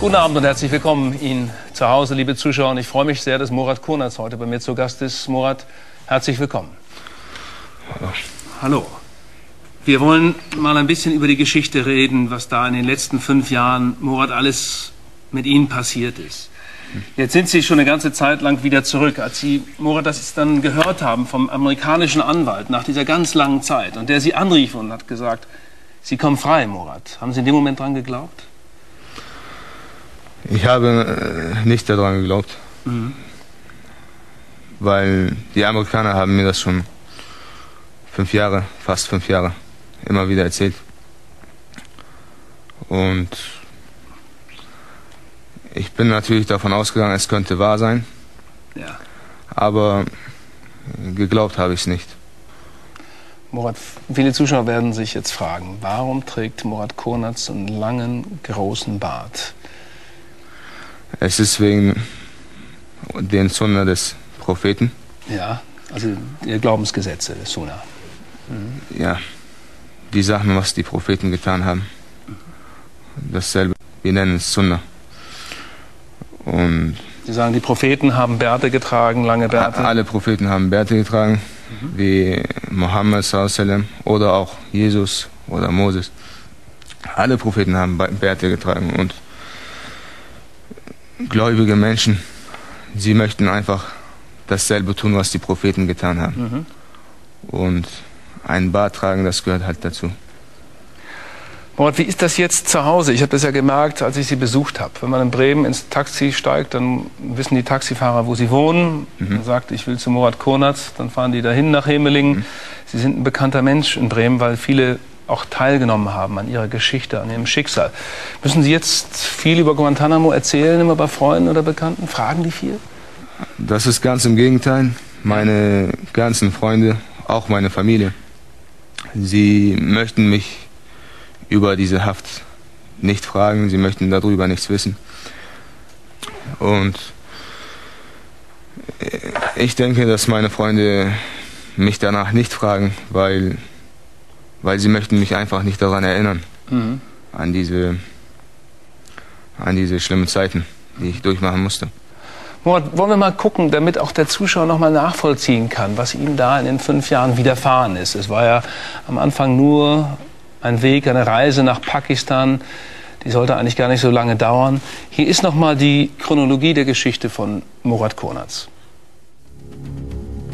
Guten Abend und herzlich willkommen Ihnen zu Hause, liebe Zuschauer. Und ich freue mich sehr, dass Murat Kurnaz heute bei mir zu Gast ist. Murat, herzlich willkommen. Hallo. Hallo. Wir wollen mal ein bisschen über die Geschichte reden, was da in den letzten fünf Jahren, Murat, alles mit Ihnen passiert ist. Jetzt sind Sie schon eine ganze Zeit lang wieder zurück. Als Sie, Murat, das dann gehört haben vom amerikanischen Anwalt nach dieser ganz langen Zeit und der Sie anrief und hat gesagt, Sie kommen frei, Murat. Haben Sie in dem Moment dran geglaubt? Ich habe äh, nicht daran geglaubt. Mhm. Weil die Amerikaner haben mir das schon fünf Jahre, fast fünf Jahre, immer wieder erzählt. Und ich bin natürlich davon ausgegangen, es könnte wahr sein. Ja. Aber geglaubt habe ich es nicht. Murat, viele Zuschauer werden sich jetzt fragen, warum trägt Murat Konatz einen langen, großen Bart? Es ist wegen den Sunna des Propheten. Ja, also ihr Glaubensgesetze des Sunna. Mhm. Ja, die Sachen, was die Propheten getan haben. Dasselbe. Wir nennen es Sunna. Und Sie sagen, die Propheten haben Bärte getragen, lange Bärte? Alle Propheten haben Bärte getragen, mhm. wie Mohammed oder auch Jesus oder Moses. Alle Propheten haben Bärte getragen und gläubige Menschen, sie möchten einfach dasselbe tun, was die Propheten getan haben. Mhm. Und einen Bart tragen, das gehört halt dazu. Mord, wie ist das jetzt zu Hause? Ich habe das ja gemerkt, als ich Sie besucht habe. Wenn man in Bremen ins Taxi steigt, dann wissen die Taxifahrer, wo sie wohnen. Mhm. Man sagt, ich will zu Murat Konatz, dann fahren die dahin nach Hemelingen. Mhm. Sie sind ein bekannter Mensch in Bremen, weil viele auch teilgenommen haben an ihrer Geschichte, an ihrem Schicksal. Müssen Sie jetzt viel über Guantanamo erzählen, immer bei Freunden oder Bekannten? Fragen die viel? Das ist ganz im Gegenteil. Meine ganzen Freunde, auch meine Familie, sie möchten mich über diese Haft nicht fragen, sie möchten darüber nichts wissen. Und ich denke, dass meine Freunde mich danach nicht fragen, weil, weil sie möchten mich einfach nicht daran erinnern, mhm. an, diese, an diese schlimmen Zeiten, die ich durchmachen musste. Wollen wir mal gucken, damit auch der Zuschauer noch mal nachvollziehen kann, was ihm da in den fünf Jahren widerfahren ist. Es war ja am Anfang nur ein Weg, eine Reise nach Pakistan. Die sollte eigentlich gar nicht so lange dauern. Hier ist nochmal die Chronologie der Geschichte von Murat Konatz.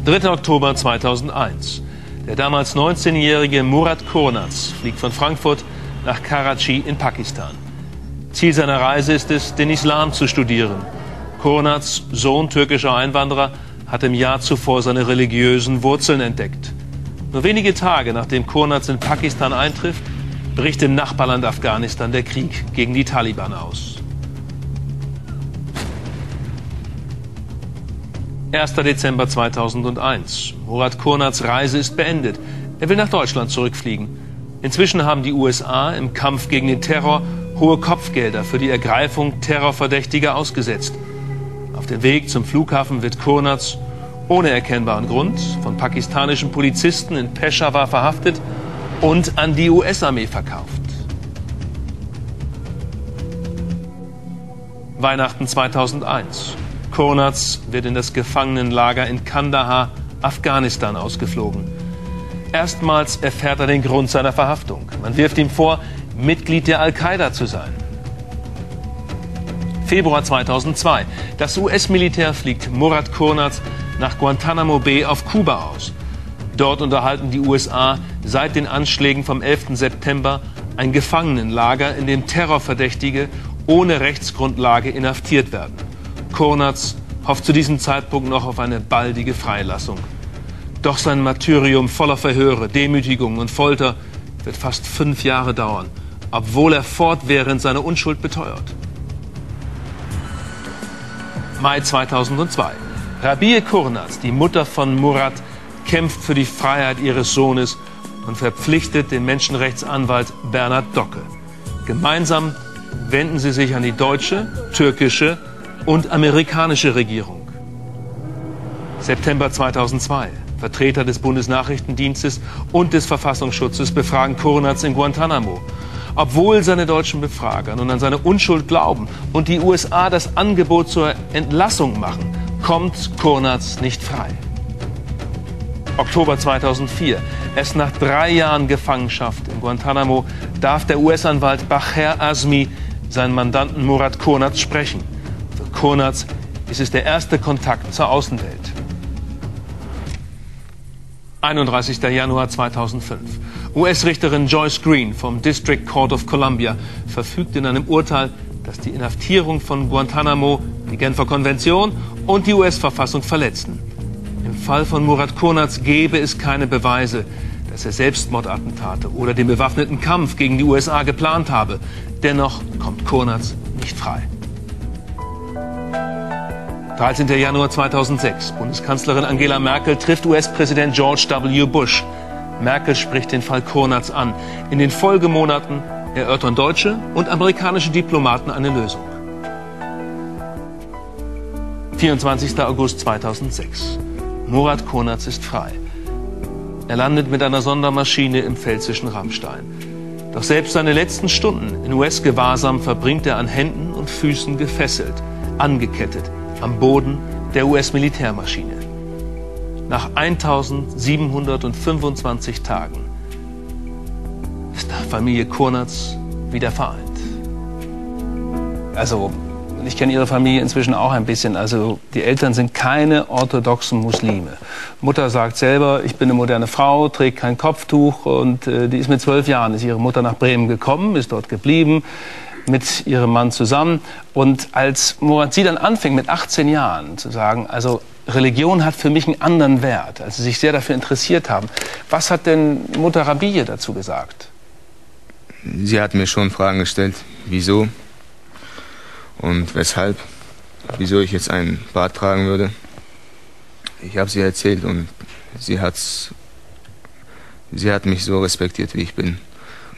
3. Oktober 2001. Der damals 19-jährige Murat Konatz fliegt von Frankfurt nach Karachi in Pakistan. Ziel seiner Reise ist es, den Islam zu studieren. Konatz, Sohn türkischer Einwanderer, hat im Jahr zuvor seine religiösen Wurzeln entdeckt. Nur wenige Tage nachdem Kurnaz in Pakistan eintrifft, bricht im Nachbarland Afghanistan der Krieg gegen die Taliban aus. 1. Dezember 2001. Murat Kurnaz Reise ist beendet. Er will nach Deutschland zurückfliegen. Inzwischen haben die USA im Kampf gegen den Terror hohe Kopfgelder für die Ergreifung Terrorverdächtiger ausgesetzt. Auf dem Weg zum Flughafen wird Kurnaz ohne erkennbaren Grund von pakistanischen Polizisten in Peshawar verhaftet und an die US-Armee verkauft. Weihnachten 2001. Konatz wird in das Gefangenenlager in Kandahar, Afghanistan, ausgeflogen. Erstmals erfährt er den Grund seiner Verhaftung. Man wirft ihm vor, Mitglied der Al-Qaida zu sein. Februar 2002. Das US-Militär fliegt Murat Konatz nach Guantanamo Bay auf Kuba aus. Dort unterhalten die USA seit den Anschlägen vom 11. September ein Gefangenenlager, in dem Terrorverdächtige ohne Rechtsgrundlage inhaftiert werden. Kurnatz hofft zu diesem Zeitpunkt noch auf eine baldige Freilassung. Doch sein Martyrium voller Verhöre, Demütigungen und Folter wird fast fünf Jahre dauern, obwohl er fortwährend seine Unschuld beteuert. Mai 2002. Rabie Kurnaz, die Mutter von Murat, kämpft für die Freiheit ihres Sohnes und verpflichtet den Menschenrechtsanwalt Bernhard Docke. Gemeinsam wenden sie sich an die deutsche, türkische und amerikanische Regierung. September 2002. Vertreter des Bundesnachrichtendienstes und des Verfassungsschutzes befragen Kurnaz in Guantanamo. Obwohl seine deutschen Befrager nun an seine Unschuld glauben und die USA das Angebot zur Entlassung machen, kommt Kurnaz nicht frei. Oktober 2004. Erst nach drei Jahren Gefangenschaft in Guantanamo darf der US-Anwalt Bacher Azmi seinen Mandanten Murat Kurnaz sprechen. Für Kurnaz ist es der erste Kontakt zur Außenwelt. 31. Januar 2005. US-Richterin Joyce Green vom District Court of Columbia verfügt in einem Urteil, dass die Inhaftierung von Guantanamo die Genfer Konvention und die US-Verfassung verletzten. Im Fall von Murat Kurnaz gäbe es keine Beweise, dass er Selbstmordattentate oder den bewaffneten Kampf gegen die USA geplant habe. Dennoch kommt Kurnaz nicht frei. 13. Januar 2006. Bundeskanzlerin Angela Merkel trifft US-Präsident George W. Bush. Merkel spricht den Fall Kurnaz an. In den Folgemonaten erörtern deutsche und amerikanische Diplomaten eine Lösung. 24. August 2006. Murat Kurnaz ist frei. Er landet mit einer Sondermaschine im pfälzischen Rammstein. Doch selbst seine letzten Stunden in US-Gewahrsam verbringt er an Händen und Füßen gefesselt, angekettet am Boden der US-Militärmaschine. Nach 1725 Tagen ist Familie Kurnatz wieder vereint. Also, ich kenne Ihre Familie inzwischen auch ein bisschen. Also, die Eltern sind keine orthodoxen Muslime. Mutter sagt selber, ich bin eine moderne Frau, trägt kein Kopftuch und äh, die ist mit zwölf Jahren, ist ihre Mutter nach Bremen gekommen, ist dort geblieben mit ihrem Mann zusammen. Und als Murat Sie dann anfing, mit 18 Jahren zu sagen, also Religion hat für mich einen anderen Wert, als Sie sich sehr dafür interessiert haben. Was hat denn Mutter Rabie dazu gesagt? Sie hat mir schon Fragen gestellt, wieso und weshalb, wieso ich jetzt einen Bart tragen würde. Ich habe sie erzählt und sie, hat's, sie hat mich so respektiert, wie ich bin.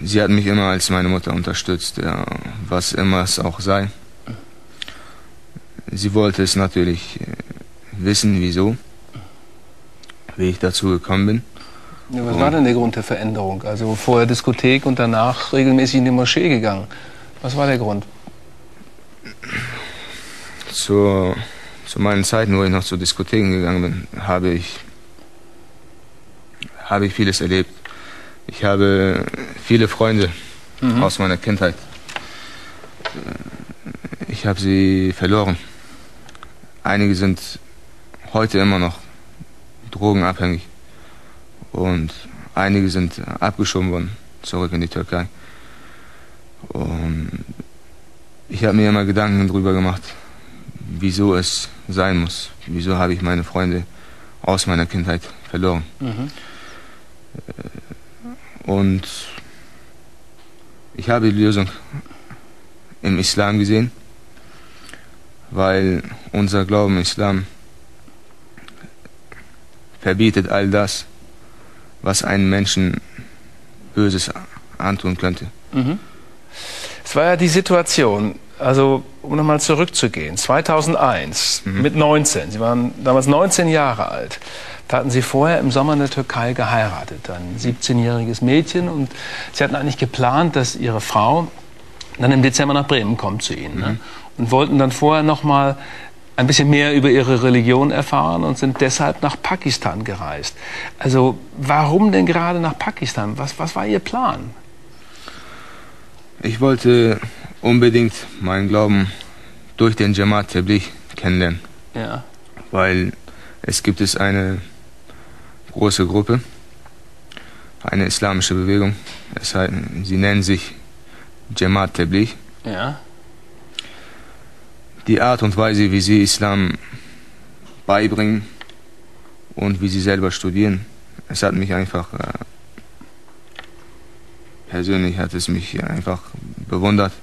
Sie hat mich immer als meine Mutter unterstützt, ja, was immer es auch sei. Sie wollte es natürlich äh, wissen, wieso, wie ich dazu gekommen bin. Ja, was und war denn der Grund der Veränderung? Also vorher Diskothek und danach regelmäßig in die Moschee gegangen. Was war der Grund? Zu, zu meinen Zeiten, wo ich noch zu Diskotheken gegangen bin, habe ich, habe ich vieles erlebt. Ich habe viele Freunde mhm. aus meiner Kindheit. Ich habe sie verloren. Einige sind heute immer noch drogenabhängig und einige sind abgeschoben worden zurück in die Türkei. Und ich habe mir immer Gedanken darüber gemacht, wieso es sein muss. Wieso habe ich meine Freunde aus meiner Kindheit verloren. Mhm. Und ich habe die Lösung im Islam gesehen, weil unser Glauben im Islam verbietet all das, was einen Menschen Böses antun könnte. Mhm. Es war ja die Situation, also um nochmal zurückzugehen, 2001 mhm. mit 19, Sie waren damals 19 Jahre alt. Da hatten sie vorher im Sommer in der Türkei geheiratet, ein 17-jähriges Mädchen. Und sie hatten eigentlich geplant, dass ihre Frau dann im Dezember nach Bremen kommt zu ihnen. Ne? Mhm. Ne? Und wollten dann vorher noch mal ein bisschen mehr über ihre Religion erfahren und sind deshalb nach Pakistan gereist. Also warum denn gerade nach Pakistan? Was, was war Ihr Plan? Ich wollte unbedingt meinen Glauben durch den Jamaat Tabligh kennenlernen. Ja. Weil es gibt es eine große Gruppe, eine islamische Bewegung. Heißt, sie nennen sich Jamaat Tabligh. Ja. Die Art und Weise, wie sie Islam beibringen und wie sie selber studieren, es hat mich einfach, äh, persönlich hat es mich einfach bewundert.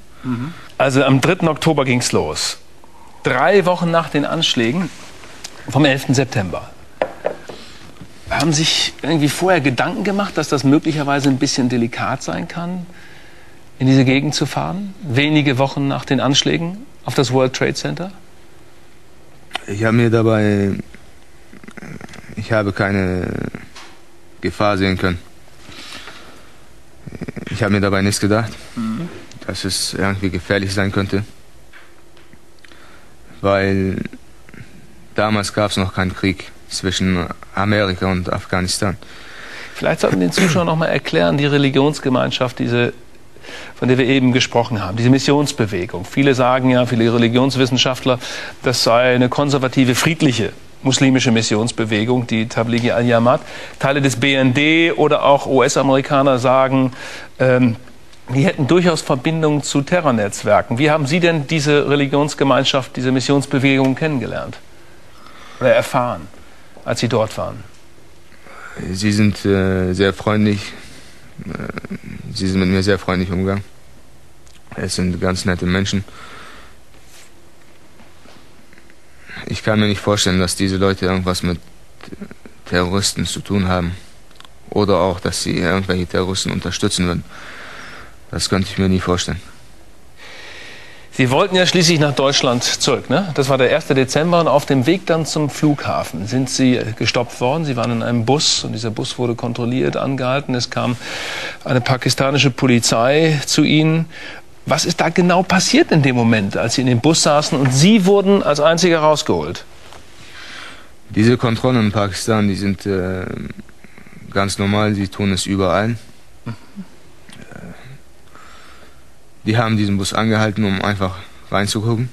Also am 3. Oktober ging es los. Drei Wochen nach den Anschlägen vom 11. September. Haben sich irgendwie vorher Gedanken gemacht, dass das möglicherweise ein bisschen delikat sein kann, in diese Gegend zu fahren? Wenige Wochen nach den Anschlägen auf das World Trade Center? Ich habe mir dabei, ich habe keine Gefahr sehen können. Ich habe mir dabei nichts gedacht, dass es irgendwie gefährlich sein könnte, weil damals gab es noch keinen Krieg zwischen Amerika und Afghanistan. Vielleicht sollten wir den Zuschauern noch mal erklären, die Religionsgemeinschaft, diese, von der wir eben gesprochen haben, diese Missionsbewegung. Viele sagen ja, viele Religionswissenschaftler, das sei eine konservative, friedliche muslimische Missionsbewegung, die Tablighi al-Yamat. Teile des BND oder auch US-Amerikaner sagen, ähm, die hätten durchaus Verbindungen zu Terrornetzwerken. Wie haben Sie denn diese Religionsgemeinschaft, diese Missionsbewegung kennengelernt oder erfahren, als Sie dort waren? Sie sind äh, sehr freundlich. Sie sind mit mir sehr freundlich umgegangen. Es sind ganz nette Menschen. Ich kann mir nicht vorstellen, dass diese Leute irgendwas mit Terroristen zu tun haben. Oder auch, dass sie irgendwelche Terroristen unterstützen würden. Das könnte ich mir nie vorstellen. Sie wollten ja schließlich nach Deutschland zurück. Ne? Das war der 1. Dezember und auf dem Weg dann zum Flughafen sind Sie gestoppt worden. Sie waren in einem Bus und dieser Bus wurde kontrolliert, angehalten. Es kam eine pakistanische Polizei zu Ihnen. Was ist da genau passiert in dem Moment, als Sie in dem Bus saßen und Sie wurden als Einziger rausgeholt? Diese Kontrollen in Pakistan, die sind äh, ganz normal, sie tun es überall. Die haben diesen Bus angehalten, um einfach reinzugucken.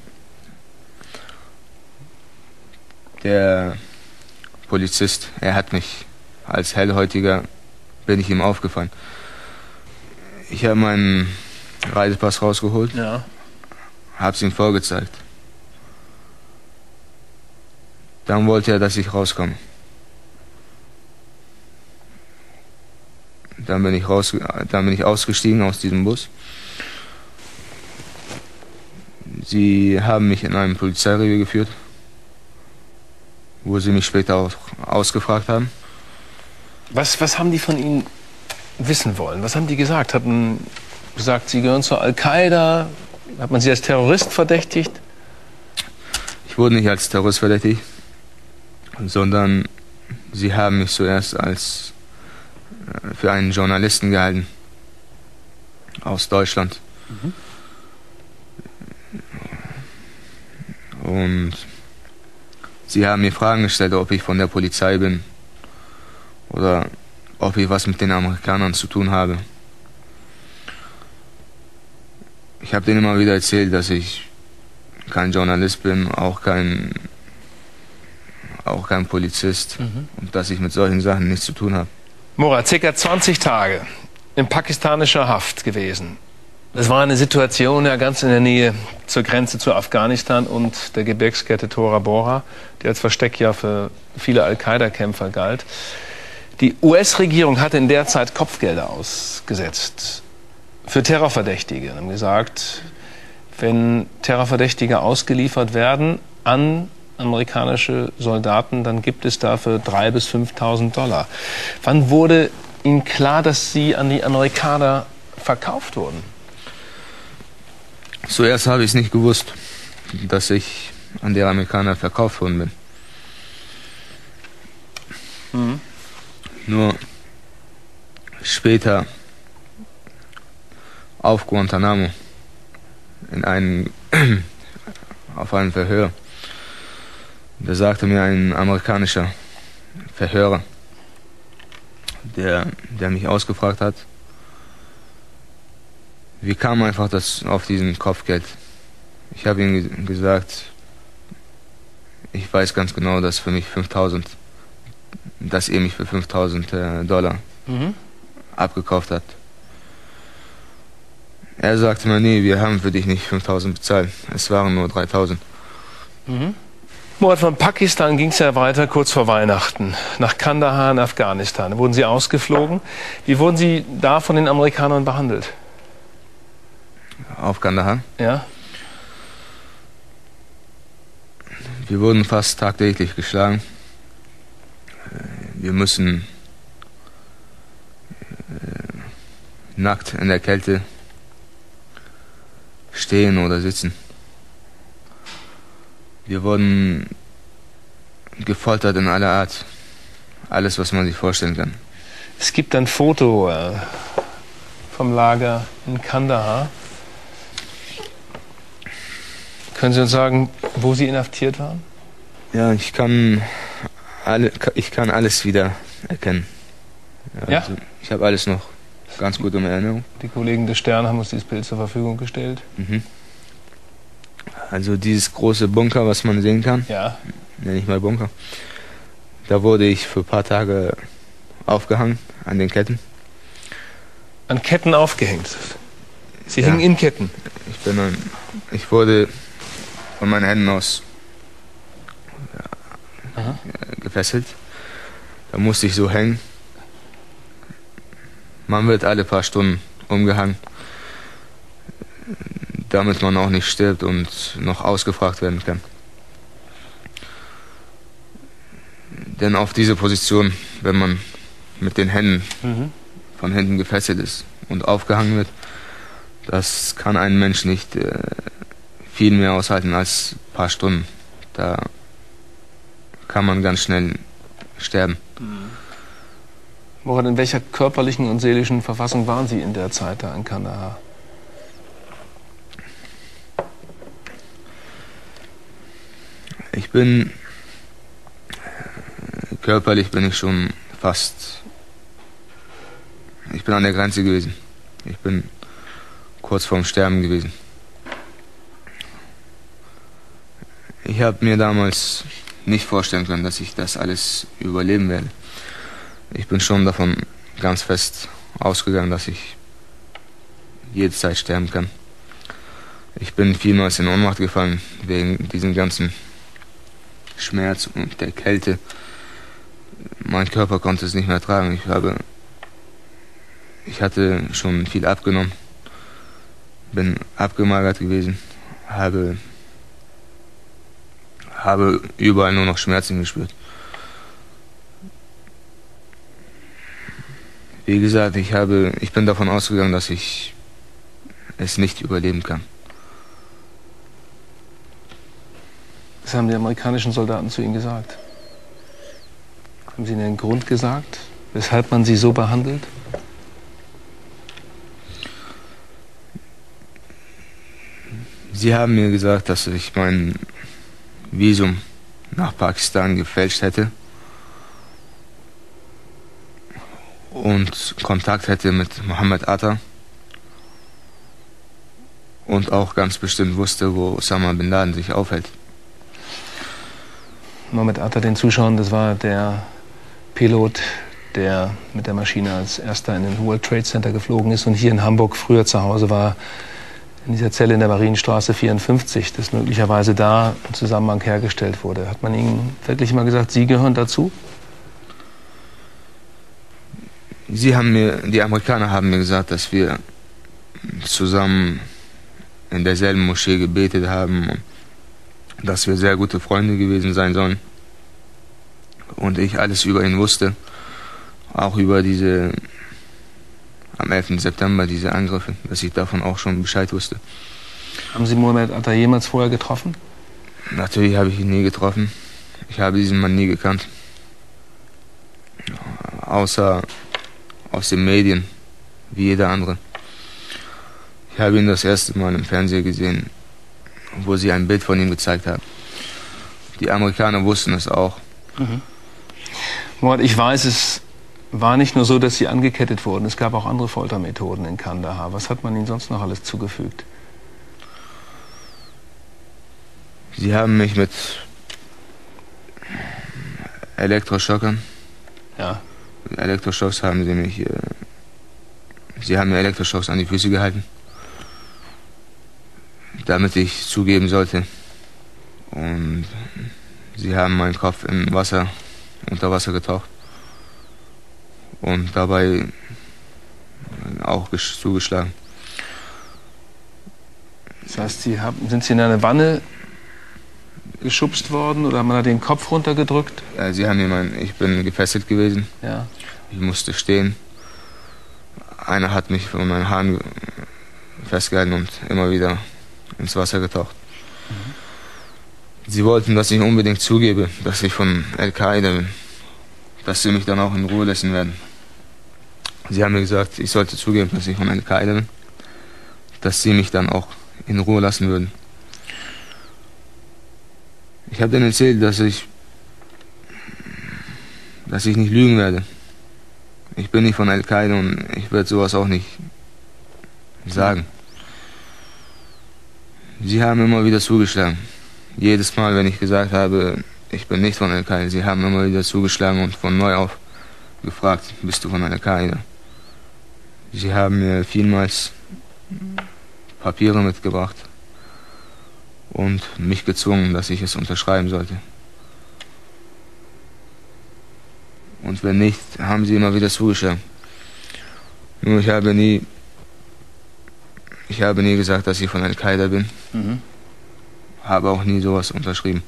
Der Polizist, er hat mich als Hellhäutiger, bin ich ihm aufgefallen. Ich habe meinen Reisepass rausgeholt, Ja. habe es ihm vorgezeigt. Dann wollte er, dass ich rauskomme. Dann bin ich, raus, dann bin ich ausgestiegen aus diesem Bus. Sie haben mich in einem Polizeirevier geführt, wo sie mich später auch ausgefragt haben. Was, was haben die von Ihnen wissen wollen? Was haben die gesagt? Hatten gesagt, Sie gehören zur Al-Qaida? Hat man Sie als Terrorist verdächtigt? Ich wurde nicht als Terrorist verdächtigt, sondern sie haben mich zuerst als äh, für einen Journalisten gehalten aus Deutschland. Und sie haben mir Fragen gestellt, ob ich von der Polizei bin oder ob ich was mit den Amerikanern zu tun habe. Ich habe denen immer wieder erzählt, dass ich kein Journalist bin, auch kein, auch kein Polizist und dass ich mit solchen Sachen nichts zu tun habe. Murat, circa 20 Tage in pakistanischer Haft gewesen. Das war eine Situation ja ganz in der Nähe zur Grenze zu Afghanistan und der Gebirgskette Tora Bora, die als Versteck ja für viele Al-Qaida-Kämpfer galt. Die US-Regierung hatte in der Zeit Kopfgelder ausgesetzt für Terrorverdächtige. Und haben gesagt, wenn Terrorverdächtige ausgeliefert werden an amerikanische Soldaten, dann gibt es dafür 3.000 bis 5.000 Dollar. Wann wurde Ihnen klar, dass Sie an die Amerikaner verkauft wurden? Zuerst habe ich es nicht gewusst, dass ich an die Amerikaner verkauft worden bin. Nur später auf Guantanamo in einem auf einem Verhör. Da sagte mir ein amerikanischer Verhörer, der, der mich ausgefragt hat, wie kam einfach das auf diesen Kopfgeld? Ich habe ihm ge- gesagt, ich weiß ganz genau, dass für mich 5000, dass ihr mich für 5000 äh, Dollar abgekauft hat. Er sagte mir, nee, wir haben für dich nicht 5000 bezahlt. Es waren nur 3000. Mhm. Murat, von Pakistan ging es ja weiter kurz vor Weihnachten nach Kandahar in Afghanistan. Da wurden Sie ausgeflogen. Wie wurden Sie da von den Amerikanern behandelt? Auf Kandahar? Ja. Wir wurden fast tagtäglich geschlagen. Wir müssen äh, nackt in der Kälte stehen oder sitzen. Wir wurden gefoltert in aller Art. Alles, was man sich vorstellen kann. Es gibt ein Foto äh, vom Lager in Kandahar. Können Sie uns sagen, wo Sie inhaftiert waren? Ja, ich kann, alle, ich kann alles wieder erkennen. Ja? Also, ich habe alles noch ganz gut in Erinnerung. Die Kollegen des Stern haben uns dieses Bild zur Verfügung gestellt. Mhm. Also dieses große Bunker, was man sehen kann. Ja. Nenne ich mal Bunker. Da wurde ich für ein paar Tage aufgehangen an den Ketten. An Ketten aufgehängt? Sie ja. hingen in Ketten? Ich bin an, ich wurde von meinen Händen aus ja, gefesselt. Da musste ich so hängen. Man wird alle paar Stunden umgehangen, damit man auch nicht stirbt und noch ausgefragt werden kann. Denn auf diese Position, wenn man mit den Händen mhm. von hinten gefesselt ist und aufgehangen wird, das kann ein Mensch nicht äh, viel mehr aushalten als ein paar Stunden. Da kann man ganz schnell sterben. Mhm. Moran, in welcher körperlichen und seelischen Verfassung waren Sie in der Zeit da in Kandahar? Ich bin körperlich bin ich schon fast. Ich bin an der Grenze gewesen. Ich bin kurz vorm Sterben gewesen. Ich habe mir damals nicht vorstellen können, dass ich das alles überleben werde. Ich bin schon davon ganz fest ausgegangen, dass ich jederzeit sterben kann. Ich bin vielmals in Ohnmacht gefallen wegen diesem ganzen Schmerz und der Kälte. Mein Körper konnte es nicht mehr tragen. Ich habe, ich hatte schon viel abgenommen, bin abgemagert gewesen, habe habe überall nur noch Schmerzen gespürt. Wie gesagt, ich, habe, ich bin davon ausgegangen, dass ich es nicht überleben kann. Was haben die amerikanischen Soldaten zu Ihnen gesagt? Haben Sie Ihnen einen Grund gesagt, weshalb man Sie so behandelt? Sie haben mir gesagt, dass ich meinen Visum nach Pakistan gefälscht hätte und Kontakt hätte mit Mohammed Atta und auch ganz bestimmt wusste, wo Osama bin Laden sich aufhält. Mohammed Atta, den Zuschauern, das war der Pilot, der mit der Maschine als erster in den World Trade Center geflogen ist und hier in Hamburg früher zu Hause war, in dieser Zelle in der Marienstraße 54, das möglicherweise da im Zusammenhang hergestellt wurde. Hat man Ihnen wirklich mal gesagt, Sie gehören dazu? Sie haben mir, die Amerikaner haben mir gesagt, dass wir zusammen in derselben Moschee gebetet haben und dass wir sehr gute Freunde gewesen sein sollen. Und ich alles über ihn wusste, auch über diese am 11. September diese Angriffe, dass ich davon auch schon Bescheid wusste. Haben Sie Mohamed Atta jemals vorher getroffen? Natürlich habe ich ihn nie getroffen. Ich habe diesen Mann nie gekannt. Außer aus den Medien, wie jeder andere. Ich habe ihn das erste Mal im Fernsehen gesehen, wo sie ein Bild von ihm gezeigt haben. Die Amerikaner wussten es auch. Mhm. Ich weiß es war nicht nur so, dass sie angekettet wurden, es gab auch andere Foltermethoden in Kandahar. Was hat man ihnen sonst noch alles zugefügt? Sie haben mich mit Elektroschockern. Ja. Mit Elektroschocks haben sie mich äh, sie haben mir Elektroschocks an die Füße gehalten, damit ich zugeben sollte. Und sie haben meinen Kopf im Wasser, unter Wasser getaucht und dabei auch zugeschlagen. Das heißt, Sie haben, sind Sie in eine Wanne geschubst worden oder haben da den Kopf runtergedrückt? Ja, sie haben mein, ich bin gefesselt gewesen. Ja. Ich musste stehen. Einer hat mich von meinen Haaren festgehalten und immer wieder ins Wasser getaucht. Mhm. Sie wollten, dass ich unbedingt zugebe, dass ich von Al-Qaida bin. Dass sie mich dann auch in Ruhe lassen werden. Sie haben mir gesagt, ich sollte zugeben, dass ich von Al-Qaida bin. Dass sie mich dann auch in Ruhe lassen würden. Ich habe denen erzählt, dass ich, dass ich nicht lügen werde. Ich bin nicht von Al-Qaida und ich werde sowas auch nicht sagen. Sie haben immer wieder zugeschlagen. Jedes Mal, wenn ich gesagt habe, ich bin nicht von Al-Qaida, sie haben immer wieder zugeschlagen und von neu auf gefragt, bist du von Al-Qaida? Sie haben mir vielmals Papiere mitgebracht und mich gezwungen, dass ich es unterschreiben sollte. Und wenn nicht, haben sie immer wieder zugeschaut. Nur ich habe nie, ich habe nie gesagt, dass ich von Al-Qaida bin. Mhm. Habe auch nie sowas unterschrieben.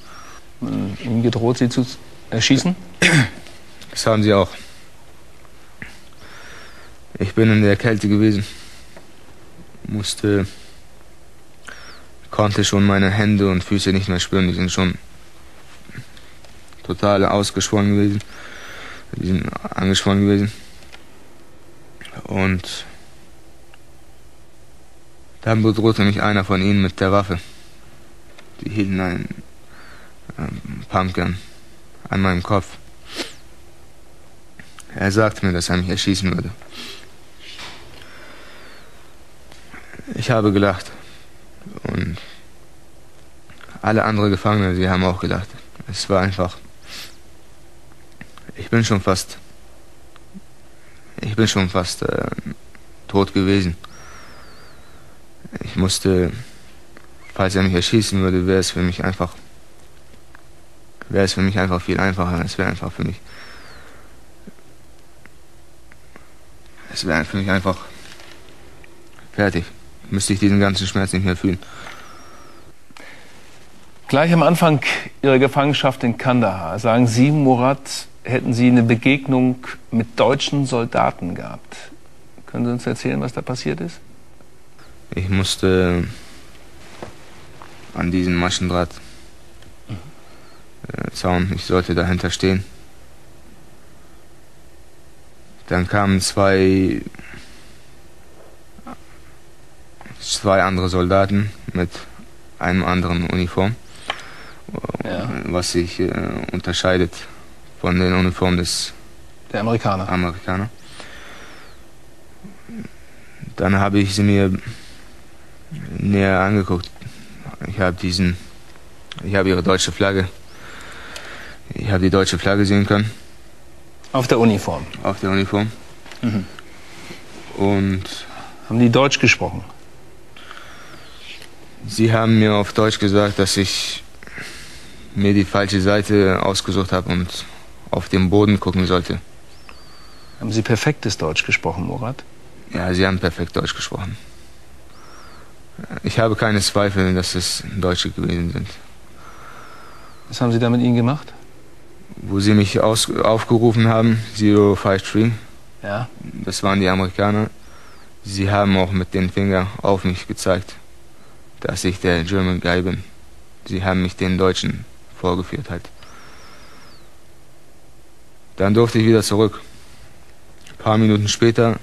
Ihnen gedroht, Sie zu erschießen? Das haben sie auch. Ich bin in der Kälte gewesen, musste konnte schon meine Hände und Füße nicht mehr spüren. Die sind schon total ausgeschwollen gewesen. Die sind angeschwollen gewesen. Und dann bedrohte mich einer von ihnen mit der Waffe. Die hielten einen ähm, Pumpkin an meinem Kopf. Er sagte mir, dass er mich erschießen würde. Ich habe gelacht. Und alle anderen Gefangenen, sie haben auch gelacht. Es war einfach. Ich bin schon fast. Ich bin schon fast äh, tot gewesen. Ich musste, falls er mich erschießen würde, wäre es für mich einfach. Wäre es für mich einfach viel einfacher. Es wäre einfach für mich. Es wäre für mich einfach fertig müsste ich diesen ganzen Schmerz nicht mehr fühlen. Gleich am Anfang Ihrer Gefangenschaft in Kandahar sagen Sie, Murat, hätten Sie eine Begegnung mit deutschen Soldaten gehabt. Können Sie uns erzählen, was da passiert ist? Ich musste an diesen Maschendraht Zaun, ich sollte dahinter stehen. Dann kamen zwei zwei andere Soldaten mit einem anderen Uniform, ja. was sich äh, unterscheidet von den Uniformen des der Amerikaner. Amerikaner. Dann habe ich sie mir näher angeguckt. Ich habe diesen, ich habe ihre deutsche Flagge, ich habe die deutsche Flagge sehen können. Auf der Uniform. Auf der Uniform. Mhm. Und haben die Deutsch gesprochen? Sie haben mir auf Deutsch gesagt, dass ich mir die falsche Seite ausgesucht habe und auf den Boden gucken sollte. Haben Sie perfektes Deutsch gesprochen, Murat? Ja, Sie haben perfekt Deutsch gesprochen. Ich habe keine Zweifel, dass es Deutsche gewesen sind. Was haben Sie da mit Ihnen gemacht? Wo Sie mich aus, aufgerufen haben, Zero Five Tree. Ja. Das waren die Amerikaner. Sie haben auch mit dem Finger auf mich gezeigt dass ich der German Guy bin. Sie haben mich den Deutschen vorgeführt halt. Dann durfte ich wieder zurück. Ein paar Minuten später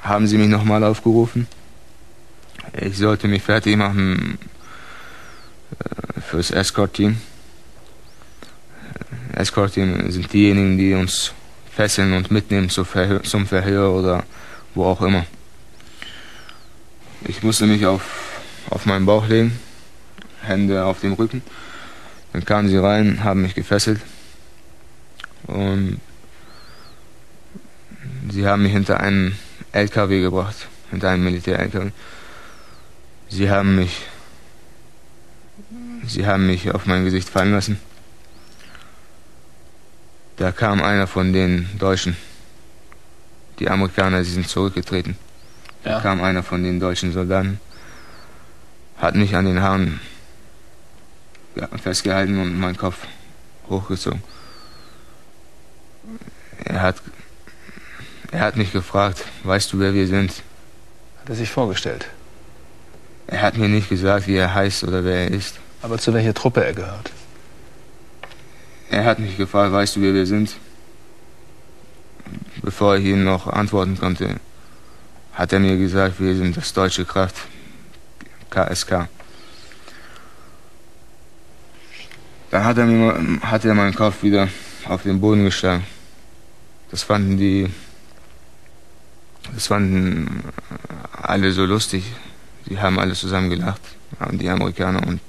haben sie mich nochmal aufgerufen. Ich sollte mich fertig machen äh, fürs Escort-Team. Escort-Team sind diejenigen, die uns fesseln und mitnehmen zum Verhör oder wo auch immer. Ich musste mich auf auf meinen Bauch legen, Hände auf dem Rücken. Dann kamen sie rein, haben mich gefesselt und sie haben mich hinter einen LKW gebracht, mit einem Militär-LKW. Sie haben mich, sie haben mich auf mein Gesicht fallen lassen. Da kam einer von den Deutschen. Die Amerikaner, sie sind zurückgetreten. Da kam einer von den deutschen Soldaten, hat mich an den Haaren festgehalten und meinen Kopf hochgezogen. Er hat, er hat mich gefragt, weißt du, wer wir sind? Hat er sich vorgestellt? Er hat mir nicht gesagt, wie er heißt oder wer er ist. Aber zu welcher Truppe er gehört? Er hat mich gefragt, weißt du, wer wir sind? Bevor ich ihm noch antworten konnte, hat er mir gesagt, wir sind das Deutsche Kraft, KSK. Dann hat er, mir, hat er meinen Kopf wieder auf den Boden geschlagen. Das fanden die, das fanden alle so lustig. Sie haben alle zusammen gelacht, die Amerikaner und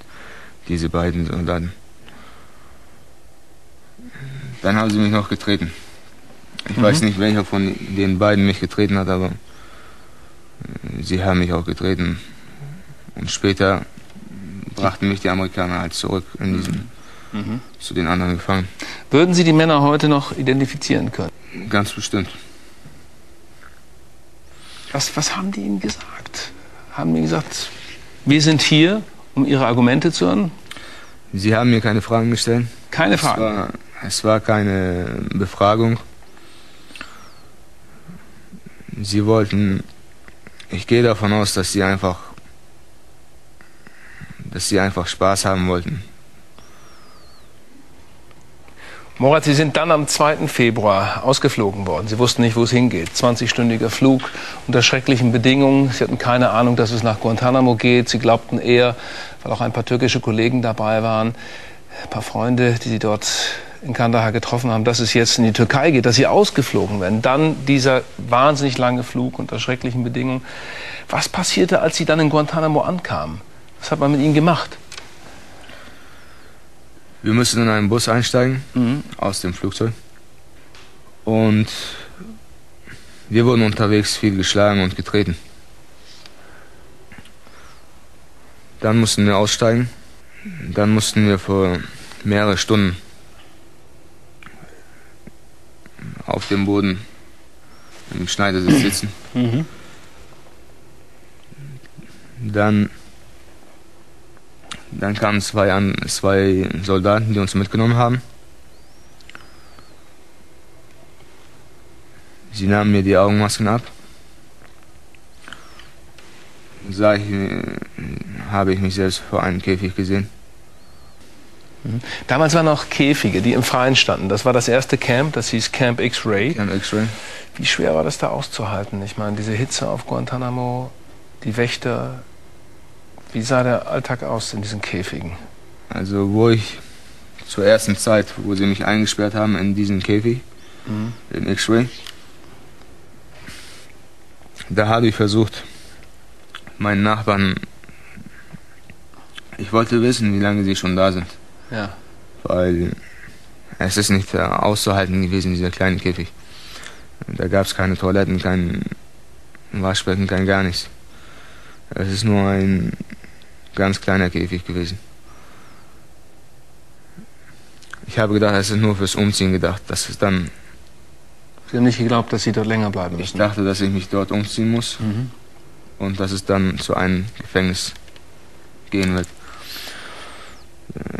diese beiden Soldaten. Dann haben sie mich noch getreten. Ich mhm. weiß nicht, welcher von den beiden mich getreten hat, aber sie haben mich auch getreten. Und später brachten mich die Amerikaner halt zurück in diesen mhm. zu den anderen gefangen. Würden Sie die Männer heute noch identifizieren können? Ganz bestimmt. Was, was haben die Ihnen gesagt? Haben die gesagt, wir sind hier, um Ihre Argumente zu hören? Sie haben mir keine Fragen gestellt. Keine Fragen? Es war, keine Befragung. Sie wollten, ich gehe davon aus, dass sie einfach, dass sie einfach Spaß haben wollten. Morat, Sie sind dann am 2. Februar ausgeflogen worden. Sie wussten nicht, wo es hingeht. 20-stündiger Flug unter schrecklichen Bedingungen. Sie hatten keine Ahnung, dass es nach Guantanamo geht. Sie glaubten eher, weil auch ein paar türkische Kollegen dabei waren, ein paar Freunde, die Sie dort in Kandahar getroffen haben, dass es jetzt in die Türkei geht, dass Sie ausgeflogen werden. Dann dieser wahnsinnig lange Flug unter schrecklichen Bedingungen. Was passierte, als Sie dann in Guantanamo ankamen? Was hat man mit Ihnen gemacht? Wir müssen in einen Bus einsteigen mhm. aus dem Flugzeug. Und wir wurden unterwegs viel geschlagen und getreten. Dann mussten wir aussteigen. Dann mussten wir für mehrere Stunden auf dem Boden im Schneidersitz sitzen. Mhm. Dann dann kamen zwei, an, zwei Soldaten, die uns mitgenommen haben. Sie nahmen mir die Augenmasken ab. Sah ich, habe ich mich selbst vor einem Käfig gesehen. Mhm. Damals waren auch Käfige, die im Freien standen. Das war das erste Camp, das hieß Camp X-Ray. Camp X-Ray. Wie schwer war das da auszuhalten? Ich meine, diese Hitze auf Guantanamo, die Wächter, wie sah der Alltag aus in diesen Käfigen? Also wo ich zur ersten Zeit, wo sie mich eingesperrt haben in diesen Käfig, mhm. in X-Ray, da habe ich versucht, meinen Nachbarn, ich wollte wissen, wie lange sie schon da sind. Ja. Weil es ist nicht auszuhalten gewesen, dieser kleine Käfig. Da gab es keine Toiletten, kein Waschbecken, kein gar nichts. Es ist nur ein ganz kleiner Käfig gewesen. Ich habe gedacht, es ist nur fürs Umziehen gedacht. Das ist dann. Sie haben nicht geglaubt, dass Sie dort länger bleiben müssen? Ich dachte, dass ich mich dort umziehen muss mhm. und dass es dann zu einem Gefängnis gehen wird.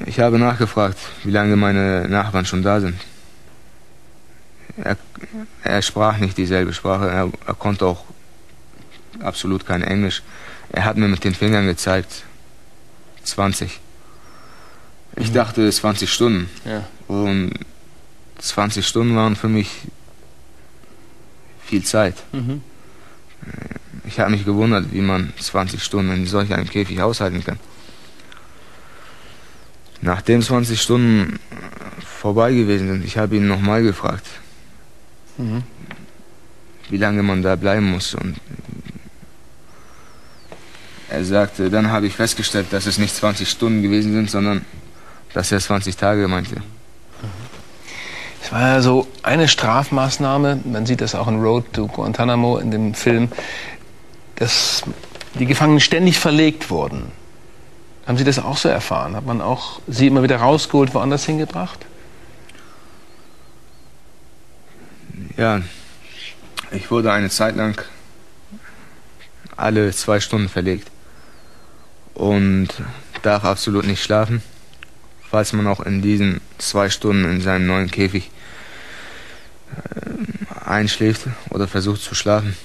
Ich habe nachgefragt, wie lange meine Nachbarn schon da sind. Er, er sprach nicht dieselbe Sprache, er, er konnte auch absolut kein Englisch. Er hat mir mit den Fingern gezeigt, 20. Ich mhm. dachte 20 Stunden. Ja. Und 20 Stunden waren für mich viel Zeit. Mhm. Ich habe mich gewundert, wie man 20 Stunden in solch einem Käfig aushalten kann. Nachdem 20 Stunden vorbei gewesen sind, ich habe ihn nochmal gefragt, mhm. wie lange man da bleiben muss und er sagte, dann habe ich festgestellt, dass es nicht 20 Stunden gewesen sind, sondern dass er 20 Tage meinte. war ja so eine Strafmaßnahme, man sieht das auch in Road to Guantanamo in dem Film, dass die Gefangenen ständig verlegt wurden. Haben Sie das auch so erfahren? Hat man auch Sie immer wieder rausgeholt, woanders hingebracht? Ja, ich wurde eine Zeit lang alle zwei Stunden verlegt und darf absolut nicht schlafen, falls man auch in diesen zwei Stunden in seinem neuen Käfig äh, einschläft oder versucht zu schlafen.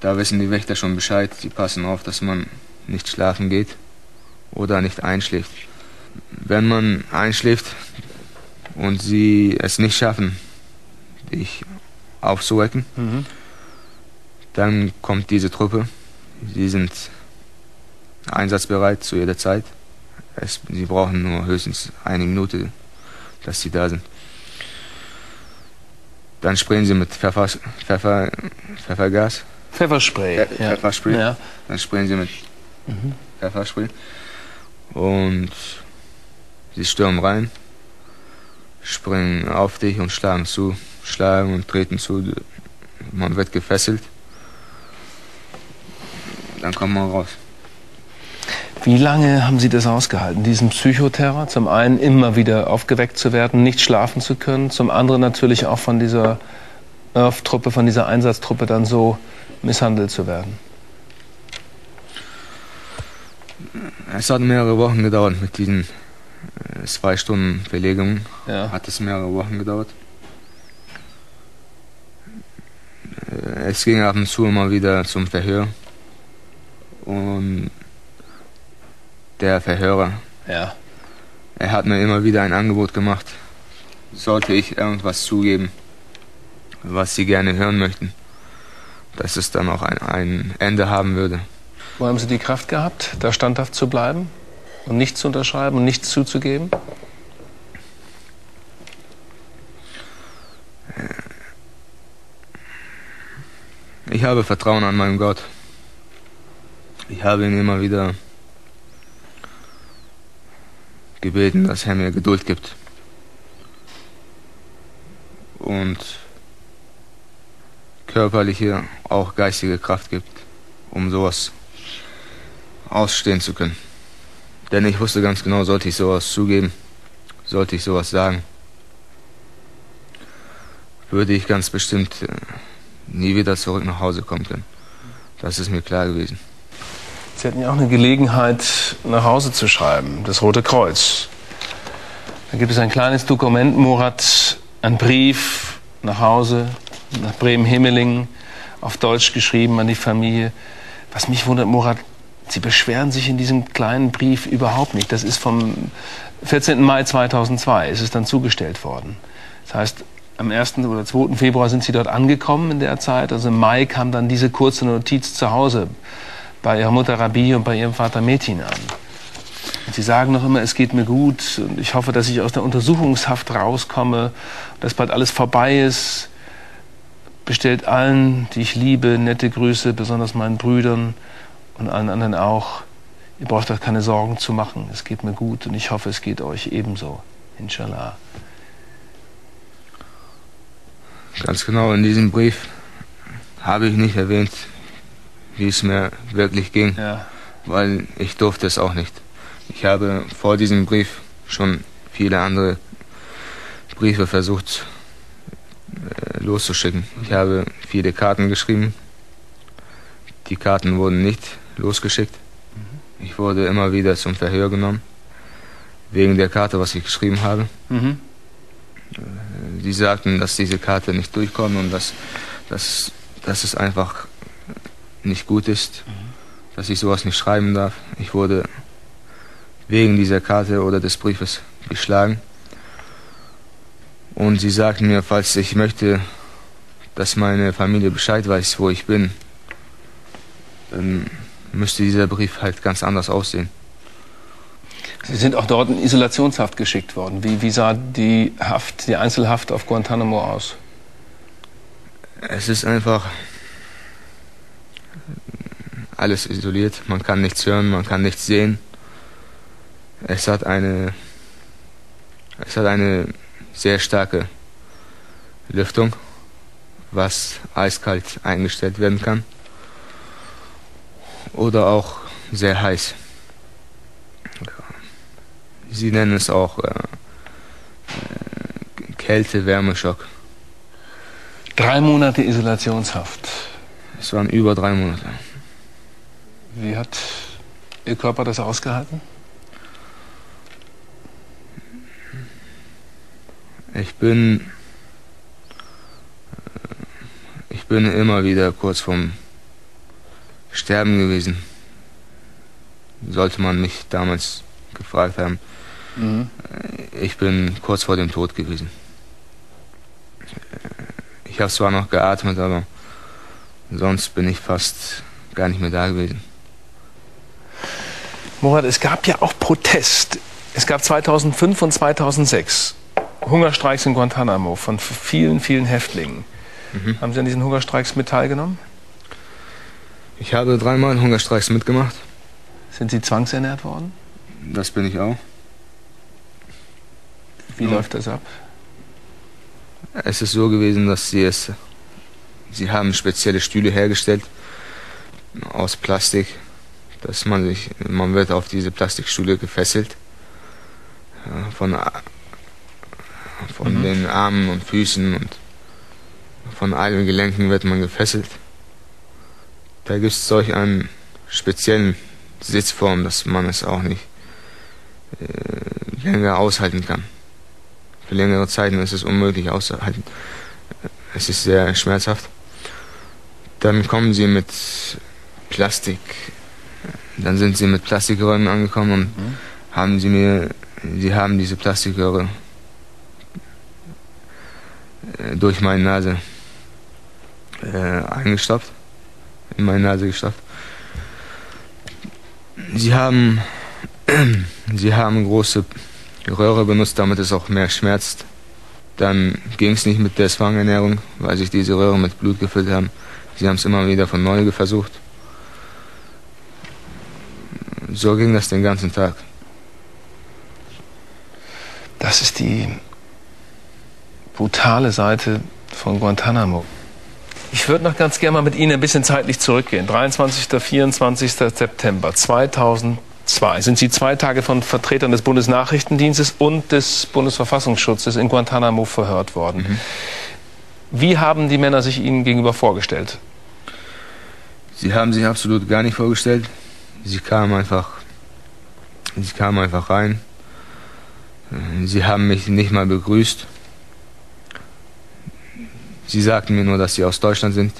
Da wissen die Wächter schon Bescheid, die passen auf, dass man nicht schlafen geht oder nicht einschläft. Wenn man einschläft und sie es nicht schaffen, dich aufzuwecken, mhm. dann kommt diese Truppe. Sie sind einsatzbereit zu jeder Zeit. Es, sie brauchen nur höchstens eine Minute, dass sie da sind. Dann sprayen sie mit Pfeffer, Pfeffer, Pfeffergas. Pfefferspray. Pfefferspray. Ja. Dann sprayen sie mit mhm. Und sie stürmen rein, springen auf dich und schlagen zu, schlagen und treten zu. Man wird gefesselt. Dann kommt man raus. Wie lange haben Sie das ausgehalten, diesen Psychoterror? Zum einen immer wieder aufgeweckt zu werden, nicht schlafen zu können, zum anderen natürlich auch von dieser IRF-Truppe, von dieser Einsatztruppe dann so misshandelt zu werden. Es hat mehrere Wochen gedauert mit diesen äh, zwei Stunden Verlegung. Ja. Hat es mehrere Wochen gedauert. Äh, es ging ab und zu immer wieder zum Verhör. Und der Verhörer, ja. er hat mir immer wieder ein Angebot gemacht. Sollte ich irgendwas zugeben, was sie gerne hören möchten, dass es dann auch ein, ein Ende haben würde. Wo haben Sie die Kraft gehabt, da standhaft zu bleiben und nichts zu unterschreiben und nichts zuzugeben? Ich habe Vertrauen an meinen Gott. Ich habe ihn immer wieder gebeten, dass er mir Geduld gibt. Und körperliche, auch geistige Kraft gibt, um sowas ausstehen zu können. Denn ich wusste ganz genau, sollte ich sowas zugeben, sollte ich sowas sagen, würde ich ganz bestimmt äh, nie wieder zurück nach Hause kommen können. Das ist mir klar gewesen. Sie hatten ja auch eine Gelegenheit, nach Hause zu schreiben, das Rote Kreuz. Da gibt es ein kleines Dokument, Murat, ein Brief nach Hause, nach Bremen-Himmelingen, auf Deutsch geschrieben an die Familie. Was mich wundert, Murat, Sie beschweren sich in diesem kleinen Brief überhaupt nicht. Das ist vom 14. Mai 2002, ist es dann zugestellt worden. Das heißt, am 1. oder 2. Februar sind Sie dort angekommen in der Zeit. Also im Mai kam dann diese kurze Notiz zu Hause bei Ihrer Mutter Rabi und bei Ihrem Vater Metin an. Und Sie sagen noch immer, es geht mir gut und ich hoffe, dass ich aus der Untersuchungshaft rauskomme, dass bald alles vorbei ist. Bestellt allen, die ich liebe, nette Grüße, besonders meinen Brüdern und allen anderen auch. Ihr braucht euch keine Sorgen zu machen. Es geht mir gut und ich hoffe, es geht euch ebenso. Inshallah. Ganz genau, in diesem Brief habe ich nicht erwähnt, wie es mir wirklich ging, ja. weil ich durfte es auch nicht. Ich habe vor diesem Brief schon viele andere Briefe versucht äh, loszuschicken. Ich habe viele Karten geschrieben. Die Karten wurden nicht losgeschickt. Ich wurde immer wieder zum Verhör genommen, wegen der Karte, was ich geschrieben habe. Mhm. Die sagten, dass diese Karte nicht durchkommt und dass, dass, dass es einfach nicht gut ist, mhm. dass ich sowas nicht schreiben darf. Ich wurde wegen dieser Karte oder des Briefes geschlagen. Und sie sagten mir, falls ich möchte, dass meine Familie Bescheid weiß, wo ich bin, dann müsste dieser Brief halt ganz anders aussehen. Sie sind auch dort in Isolationshaft geschickt worden. Wie, wie sah die Haft, die Einzelhaft auf Guantanamo aus? Es ist einfach alles isoliert. Man kann nichts hören, man kann nichts sehen. Es hat eine, es hat eine sehr starke Lüftung, was eiskalt eingestellt werden kann. Oder auch sehr heiß. Sie nennen es auch äh, äh, Kälte-Wärmeschock. Drei Monate Isolationshaft. Es waren über drei Monate. Wie hat Ihr Körper das ausgehalten? Ich bin, ich bin immer wieder kurz vorm Sterben gewesen. Sollte man mich damals gefragt haben. Mhm. Ich bin kurz vor dem Tod gewesen. Ich habe zwar noch geatmet, aber sonst bin ich fast gar nicht mehr da gewesen. Murat, es gab ja auch Protest. Es gab 2005 und 2006 Hungerstreiks in Guantanamo von vielen, vielen Häftlingen. Mhm. Haben Sie an diesen Hungerstreiks mit teilgenommen? Ich habe dreimal Hungerstreiks mitgemacht. Sind Sie zwangsernährt worden? Das bin ich auch. Wie ja. läuft das ab? Es ist so gewesen, dass sie es, sie haben spezielle Stühle hergestellt aus Plastik, dass man sich, man wird auf diese Plastikstühle gefesselt von von mhm. den Armen und Füßen und von allen Gelenken wird man gefesselt. Da gibt es solch einen speziellen Sitzform, dass man es auch nicht äh, länger aushalten kann. Für längere Zeiten ist es unmöglich auszuhalten. Es ist sehr schmerzhaft. Dann kommen sie mit Plastik. Dann sind sie mit Plastikröhren angekommen und mhm. haben sie mir, sie haben diese Plastikröhre äh, durch meine Nase äh, eingestopft, in meine Nase gestopft. Sie haben, sie haben große Röhre benutzt, damit es auch mehr schmerzt. Dann ging es nicht mit der Zwangernährung, weil sich diese Röhre mit Blut gefüllt haben. Sie haben es immer wieder von neu versucht. So ging das den ganzen Tag. Das ist die brutale Seite von Guantanamo. Ich würde noch ganz gerne mal mit Ihnen ein bisschen zeitlich zurückgehen. 23. 24. September 2002 sind Sie zwei Tage von Vertretern des Bundesnachrichtendienstes und des Bundesverfassungsschutzes in Guantanamo verhört worden. Mhm. Wie haben die Männer sich Ihnen gegenüber vorgestellt? Sie haben sich absolut gar nicht vorgestellt. Sie kamen einfach, sie kamen einfach rein. Sie haben mich nicht mal begrüßt. Sie sagten mir nur, dass sie aus Deutschland sind.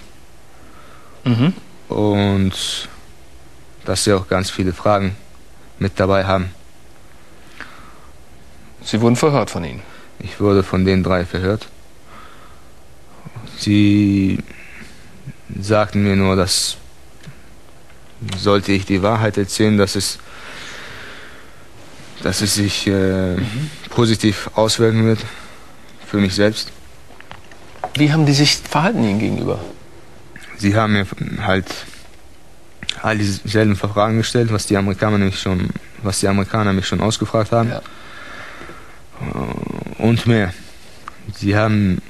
Mhm. Und dass sie auch ganz viele Fragen mit dabei haben. Sie wurden verhört von ihnen? Ich wurde von den drei verhört. Sie sagten mir nur, dass sollte ich die Wahrheit erzählen, dass es, dass es sich äh, mhm. positiv auswirken wird für mich selbst. Wie haben die sich verhalten Ihnen gegenüber? Sie haben mir halt all dieselben Fragen gestellt, was die Amerikaner mich schon, was die Amerikaner mich schon ausgefragt haben. Ja. Äh, und mehr. Sie haben,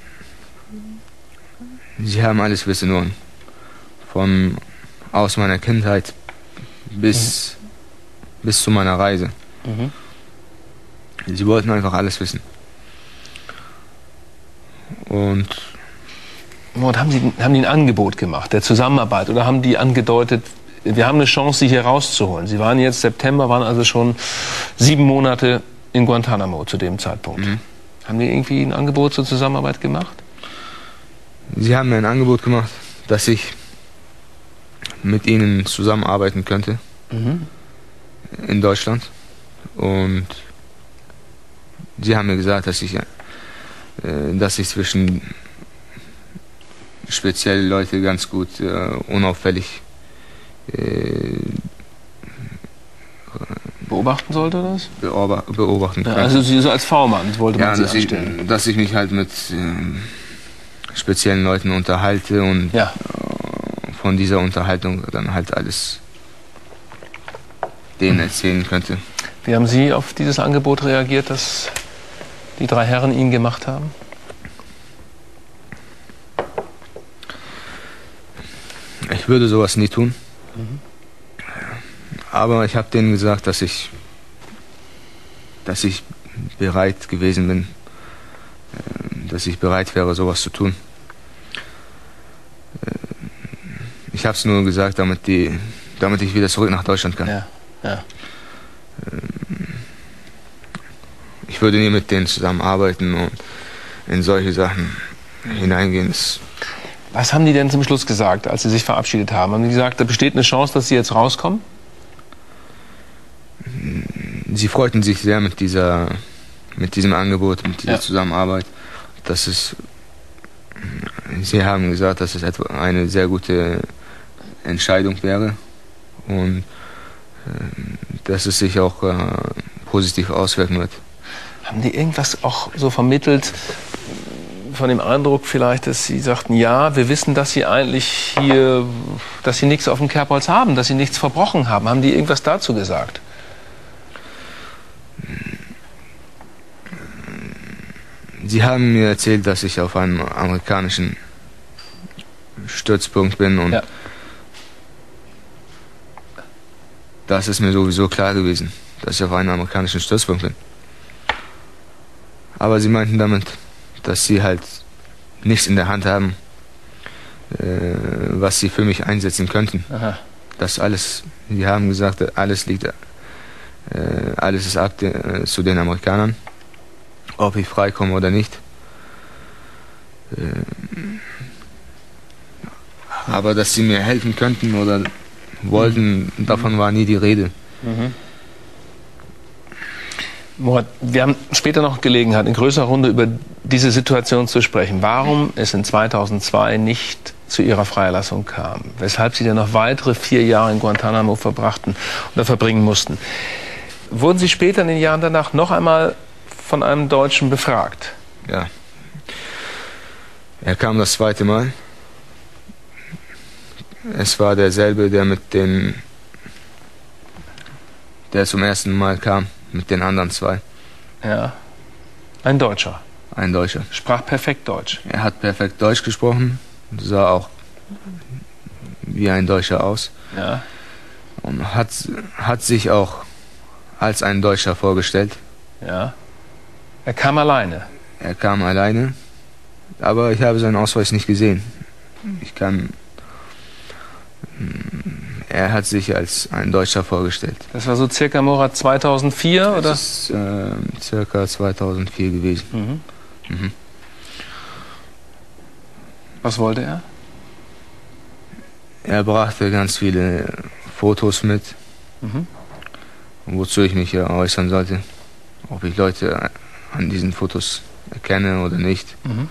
sie haben alles wissen wollen. Von aus meiner Kindheit bis, mhm. bis zu meiner Reise. Mhm. Sie wollten einfach alles wissen. Und und haben, Sie, haben die ein Angebot gemacht der Zusammenarbeit oder haben die angedeutet, wir haben eine Chance, Sie hier rauszuholen? Sie waren jetzt September, waren also schon sieben Monate in Guantanamo zu dem Zeitpunkt. Mhm. Haben die irgendwie ein Angebot zur Zusammenarbeit gemacht? Sie haben mir ein Angebot gemacht, dass ich mit Ihnen zusammenarbeiten könnte mhm. in Deutschland. Und Sie haben mir gesagt, dass ich, äh, dass ich zwischen spezielle Leute ganz gut äh, unauffällig äh, beobachten sollte das? Beobachten, ja, also Sie so als V-Mann wollte man ja, Sie dass anstellen. Ich, dass ich mich halt mit äh, speziellen Leuten unterhalte und ja. äh, von dieser Unterhaltung dann halt alles denen erzählen könnte. Wie haben Sie auf dieses Angebot reagiert, das die drei Herren Ihnen gemacht haben? Ich würde sowas nie tun. Mhm. Aber ich habe denen gesagt, dass ich, dass ich bereit gewesen bin, äh, dass ich bereit wäre, sowas zu tun. Äh, ich habe es nur gesagt, damit, die, damit ich wieder zurück nach Deutschland kann. Ja, ja. Ich würde nie mit denen zusammenarbeiten und in solche Sachen hineingehen. Das Was haben die denn zum Schluss gesagt, als sie sich verabschiedet haben? Haben die gesagt, da besteht eine Chance, dass sie jetzt rauskommen? Sie freuten sich sehr mit dieser, mit diesem Angebot, mit dieser ja. Zusammenarbeit. Das ist, sie haben gesagt, dass es eine sehr gute Entscheidung wäre und äh, dass es sich auch äh, positiv auswirken wird. Haben die irgendwas auch so vermittelt von dem Eindruck vielleicht, dass Sie sagten, ja, wir wissen, dass Sie eigentlich hier, dass Sie nichts auf dem Kerbholz haben, dass Sie nichts verbrochen haben. Haben die irgendwas dazu gesagt? Sie haben mir erzählt, dass ich auf einem amerikanischen Stützpunkt bin und ja. das ist mir sowieso klar gewesen, dass ich auf einem amerikanischen Stützpunkt bin. Aber sie meinten damit, dass sie halt nichts in der Hand haben, äh, was sie für mich einsetzen könnten. Aha. Das alles, sie haben gesagt, alles liegt, äh, alles ist ab de, äh, zu den Amerikanern, ob ich freikomme oder nicht. Äh, aber dass sie mir helfen könnten oder wollten, mhm. davon war nie die Rede. Mhm. Murat, wir haben später noch Gelegenheit, in größerer Runde über diese Situation zu sprechen. Warum es in 2002 nicht zu ihrer Freilassung kam, weshalb sie dann noch weitere vier Jahre in Guantanamo verbrachten oder verbringen mussten. Wurden Sie später in den Jahren danach noch einmal von einem Deutschen befragt? Ja. Er kam das zweite Mal. Es war derselbe, der mit den, der zum ersten Mal kam mit den anderen zwei. Ja. Ein Deutscher. Ein Deutscher. Sprach perfekt Deutsch. Er hat perfekt Deutsch gesprochen, sah auch wie ein Deutscher aus. Ja. Und hat, hat sich auch als ein Deutscher vorgestellt. Ja. Er kam alleine. Er kam alleine, aber ich habe seinen Ausweis nicht gesehen. Ich kann er hat sich als ein Deutscher vorgestellt. Das war so circa Morat 2004 das oder? Das ist äh, circa 2004 gewesen. Mhm. Mhm. Was wollte er? Er brachte ganz viele Fotos mit, mhm. wozu ich mich ja äußern sollte, ob ich Leute an diesen Fotos erkenne oder nicht. Mhm.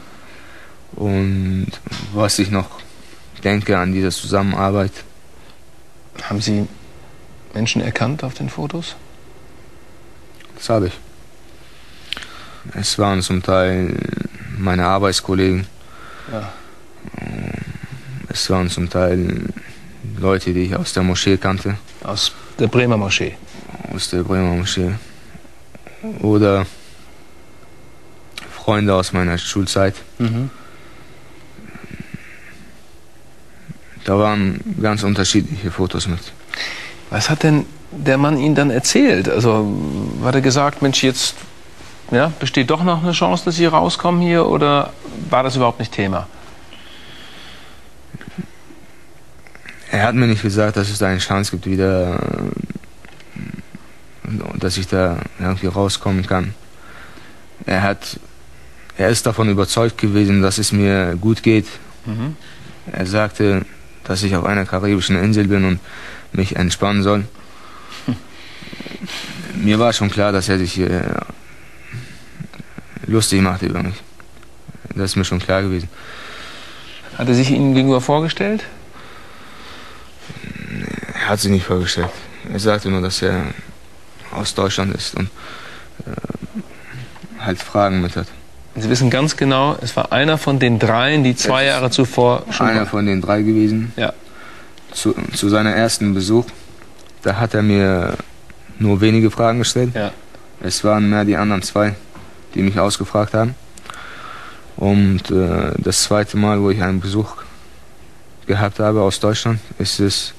Und was ich noch denke an dieser Zusammenarbeit. Haben Sie Menschen erkannt auf den Fotos? Das habe ich. Es waren zum Teil meine Arbeitskollegen. Ja. Es waren zum Teil Leute, die ich aus der Moschee kannte. Aus der Bremer Moschee? Aus der Bremer Moschee. Oder Freunde aus meiner Schulzeit. Mhm. Da waren ganz unterschiedliche Fotos mit. Was hat denn der Mann Ihnen dann erzählt? Also hat er gesagt, Mensch, jetzt ja, besteht doch noch eine Chance, dass Sie rauskommen hier oder war das überhaupt nicht Thema? Er hat mir nicht gesagt, dass es da eine Chance gibt, wieder, dass ich da irgendwie rauskommen kann. Er hat, er ist davon überzeugt gewesen, dass es mir gut geht. Mhm. Er sagte, dass ich auf einer karibischen Insel bin und mich entspannen soll. Hm. Mir war schon klar, dass er sich äh, lustig macht über mich. Das ist mir schon klar gewesen. Hat er sich Ihnen gegenüber vorgestellt? Er hat sich nicht vorgestellt. Er sagte nur, dass er aus Deutschland ist und äh, halt Fragen mit hat. Sie wissen ganz genau, es war einer von den dreien, die zwei es Jahre zuvor schon. Einer war. von den drei gewesen. Ja. Zu, zu seinem ersten Besuch, da hat er mir nur wenige Fragen gestellt. Ja. Es waren mehr die anderen zwei, die mich ausgefragt haben. Und äh, das zweite Mal, wo ich einen Besuch gehabt habe aus Deutschland, ist es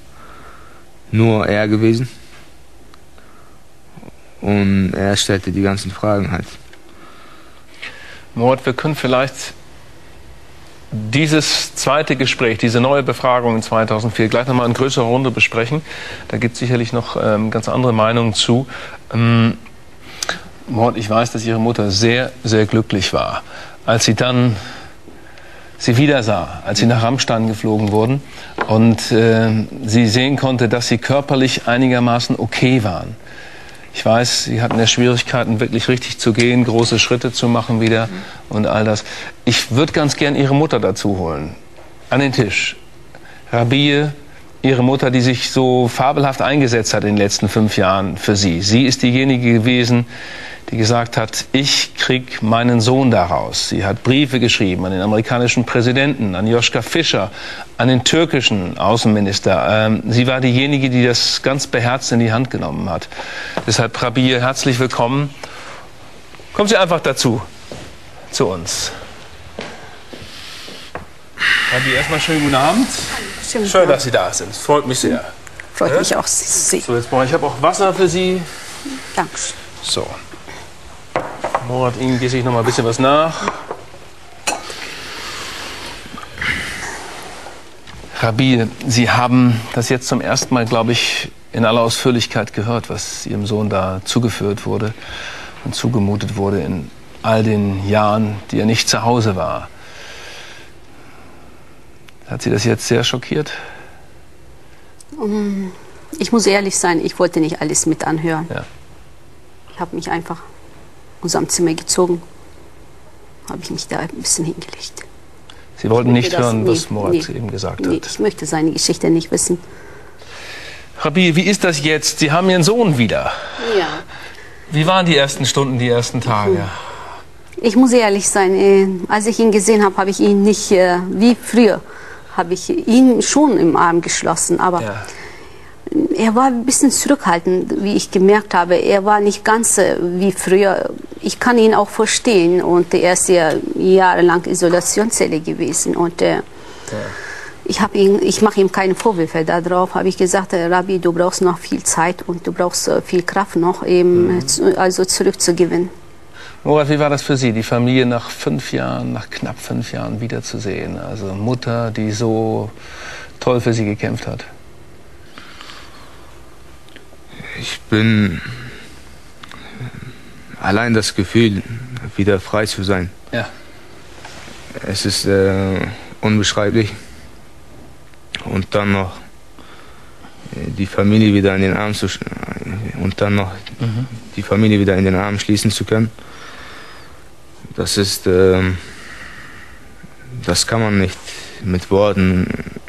nur er gewesen. Und er stellte die ganzen Fragen halt. Mord, wir können vielleicht dieses zweite Gespräch, diese neue Befragung in 2004 gleich nochmal in größerer Runde besprechen. Da gibt es sicherlich noch ähm, ganz andere Meinungen zu. Ähm, Mord, ich weiß, dass Ihre Mutter sehr, sehr glücklich war, als sie dann sie wieder sah, als sie nach Rammstein geflogen wurden und äh, sie sehen konnte, dass sie körperlich einigermaßen okay waren. Ich weiß, Sie hatten ja Schwierigkeiten, wirklich richtig zu gehen, große Schritte zu machen wieder mhm. und all das. Ich würde ganz gern Ihre Mutter dazu holen, an den Tisch. Rabie, Ihre Mutter, die sich so fabelhaft eingesetzt hat in den letzten fünf Jahren für Sie. Sie ist diejenige gewesen, die gesagt hat, ich krieg meinen Sohn daraus. Sie hat Briefe geschrieben an den amerikanischen Präsidenten, an Joschka Fischer, an den türkischen Außenminister. Ähm, sie war diejenige, die das ganz beherzt in die Hand genommen hat. Deshalb, Rabir, herzlich willkommen. Kommen Sie einfach dazu, zu uns. Rabir, erstmal schönen guten Abend. Schön, Schön dass Sie da sind. Freut mich sehr. Freut mich auch sehr. So, jetzt brauche ich, ich habe auch Wasser für Sie. Danke. So. Morat, Ihnen gieße ich noch mal ein bisschen was nach. Rabi, Sie haben das jetzt zum ersten Mal, glaube ich, in aller Ausführlichkeit gehört, was Ihrem Sohn da zugeführt wurde und zugemutet wurde in all den Jahren, die er nicht zu Hause war. Hat Sie das jetzt sehr schockiert? Ich muss ehrlich sein, ich wollte nicht alles mit anhören. Ja. Ich habe mich einfach unserem Zimmer gezogen, habe ich mich da ein bisschen hingelegt. Sie wollten nicht das, hören, was Moritz nee, eben gesagt nee, hat? ich möchte seine Geschichte nicht wissen. Rabbi, wie ist das jetzt? Sie haben Ihren Sohn wieder. Ja. Wie waren die ersten Stunden, die ersten Tage? Ich muss ehrlich sein, äh, als ich ihn gesehen habe, habe ich ihn nicht äh, wie früher, habe ich ihn schon im Arm geschlossen, aber ja er war ein bisschen zurückhaltend, wie ich gemerkt habe. Er war nicht ganz äh, wie früher. Ich kann ihn auch verstehen. Und er ist ja jahrelang Isolationszelle gewesen. Und äh, ja. ich, ihn, ich mache ihm keine Vorwürfe darauf. Habe ich gesagt, äh, Rabbi, du brauchst noch viel Zeit und du brauchst äh, viel Kraft noch, eben mhm. also zurückzugewinnen. Murat, wie war das für Sie, die Familie nach fünf Jahren, nach knapp fünf Jahren wiederzusehen? Also Mutter, die so toll für Sie gekämpft hat. Ich bin allein das Gefühl, wieder frei zu sein. Ja. Es ist äh, unbeschreiblich. Und dann noch äh, die Familie wieder in den Arm zu und dann noch mhm. die Familie wieder in den Arm schließen zu können. Das ist, äh, das kann man nicht mit Worten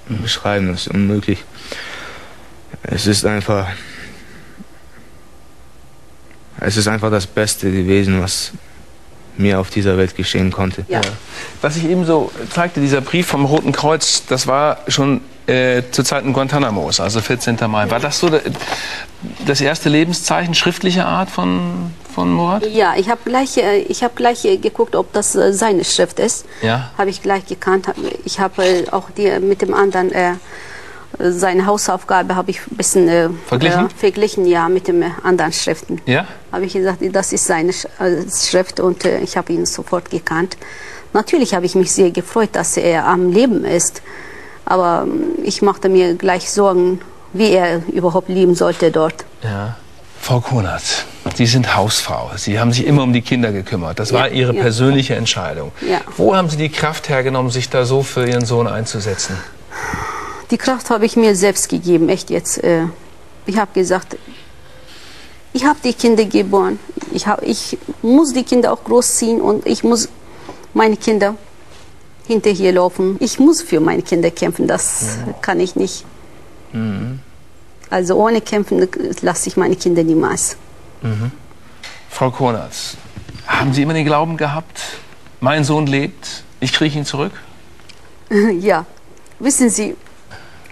beschreiben. Das ist unmöglich. Es ist einfach es ist einfach das Beste gewesen, was mir auf dieser Welt geschehen konnte. Ja. Was ich eben so zeigte, dieser Brief vom Roten Kreuz, das war schon äh, zu Zeiten Guantanamos, also 14. Mai. War das so das erste Lebenszeichen schriftlicher Art von, von Murat? Ja, ich habe gleich, äh, hab gleich geguckt, ob das äh, seine Schrift ist. Ja. Habe ich gleich gekannt. Ich habe äh, auch die mit dem anderen äh, seine Hausaufgabe habe ich ein bisschen äh, verglichen? Äh, verglichen, ja, mit den anderen Schriften. Ja? Habe ich gesagt, das ist seine äh, Schrift und äh, ich habe ihn sofort gekannt. Natürlich habe ich mich sehr gefreut, dass er am Leben ist, aber ähm, ich machte mir gleich Sorgen, wie er überhaupt leben sollte dort. Ja. Frau Konert, Sie sind Hausfrau. Sie haben sich immer um die Kinder gekümmert. Das ja, war Ihre ja. persönliche Entscheidung. Ja. Wo haben Sie die Kraft hergenommen, sich da so für Ihren Sohn einzusetzen? Die Kraft habe ich mir selbst gegeben, echt jetzt. Äh, ich habe gesagt, ich habe die Kinder geboren. Ich, hab, ich muss die Kinder auch großziehen und ich muss meine Kinder hinterher laufen. Ich muss für meine Kinder kämpfen, das mhm. kann ich nicht. Mhm. Also ohne Kämpfen lasse ich meine Kinder niemals. Mhm. Frau Konatz, haben Sie immer den Glauben gehabt, mein Sohn lebt, ich kriege ihn zurück? ja, wissen Sie,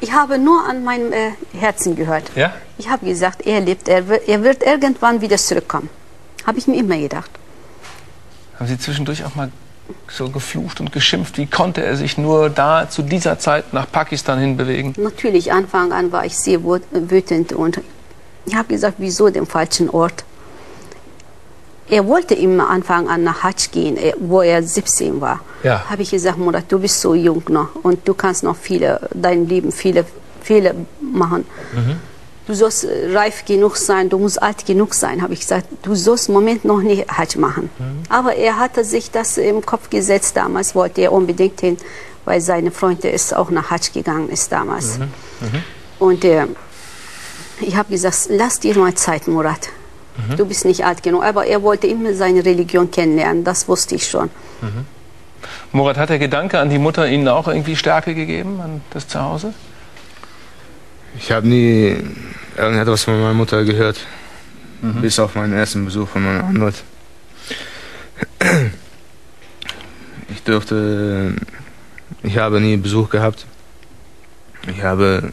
ich habe nur an meinem äh, Herzen gehört. Ja? Ich habe gesagt, er lebt, er wird, er wird irgendwann wieder zurückkommen. Habe ich mir immer gedacht. Haben Sie zwischendurch auch mal so geflucht und geschimpft? Wie konnte er sich nur da zu dieser Zeit nach Pakistan hinbewegen? Natürlich, Anfang an war ich sehr wütend und ich habe gesagt, wieso den falschen Ort? Er wollte immer Anfang an nach Hajj gehen, wo er 17 war. Ja. Habe ich gesagt, Murat, du bist so jung noch und du kannst noch viele, dein Leben viele Fehler machen. Mhm. Du sollst äh, reif genug sein, du musst alt genug sein, habe ich gesagt. Du sollst im Moment noch nicht Hajj machen. Mhm. Aber er hatte sich das im Kopf gesetzt. Damals wollte er unbedingt hin, weil seine Freundin ist auch nach Hajj gegangen ist damals. Mhm. mhm. Und äh, ich habe gesagt, lass dir mal Zeit, Murat. Mhm. Du bist nicht alt genug. Aber er wollte immer seine Religion kennenlernen, das wusste ich schon. Mhm. Murat, hat der Gedanke an die Mutter Ihnen auch irgendwie Stärke gegeben, an das Zuhause? Ich habe nie irgendetwas von meiner Mutter gehört, mhm. bis auf meinen ersten Besuch von meinem Anwalt. Ich durfte, ich habe nie Besuch gehabt. Ich habe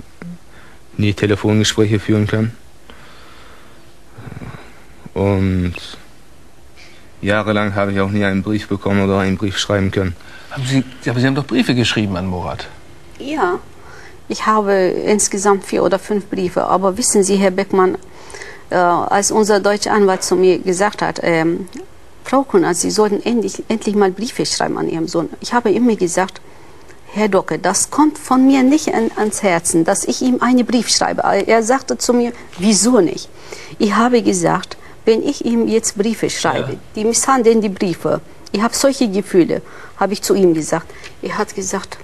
nie Telefongespräche führen können. Und jahrelang habe ich auch nie einen Brief bekommen oder einen Brief schreiben können. Haben Sie, aber Sie haben doch Briefe geschrieben an Murat? Ja, ich habe insgesamt vier oder fünf Briefe. Aber wissen Sie, Herr Beckmann, äh, als unser deutscher Anwalt zu mir gesagt hat, ähm, Frau Kunert, Sie sollten endlich, endlich mal Briefe schreiben an Ihrem Sohn. Ich habe immer gesagt, Herr Docke, das kommt von mir nicht an, ans Herzen, dass ich ihm einen Brief schreibe. Er sagte zu mir, wieso nicht? Ich habe gesagt, wenn ich ihm jetzt Briefe schreibe, ja. die misshandeln die Briefe, ich habe solche Gefühle, habe ich zu ihm gesagt. Er hat gesagt,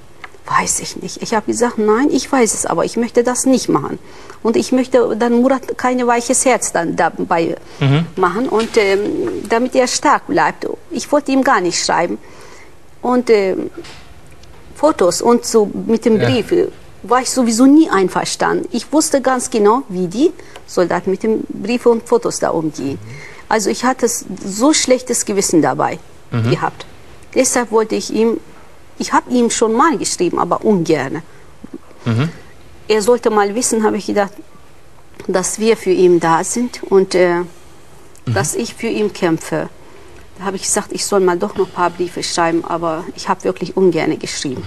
weiß ich nicht. Ich habe gesagt, nein, ich weiß es, aber ich möchte das nicht machen. Und ich möchte dann Murat kein weiches Herz dann dabei mhm. machen und ähm, damit er stark bleibt. Ich wollte ihm gar nicht schreiben. Und ähm, Fotos und so mit dem Brief ja. War ich sowieso nie einverstanden. Ich wusste ganz genau, wie die Soldaten mit den Briefen und Fotos da umgehen. Mhm. Also ich hatte so schlechtes Gewissen dabei mhm. gehabt. Deshalb wollte ich ihm, ich habe ihm schon mal geschrieben, aber ungern. Mhm. Er sollte mal wissen, habe ich gedacht, dass wir für ihn da sind und äh, mhm. dass ich für ihn kämpfe. Da habe ich gesagt, ich soll mal doch noch ein paar Briefe schreiben, aber ich habe wirklich ungern geschrieben.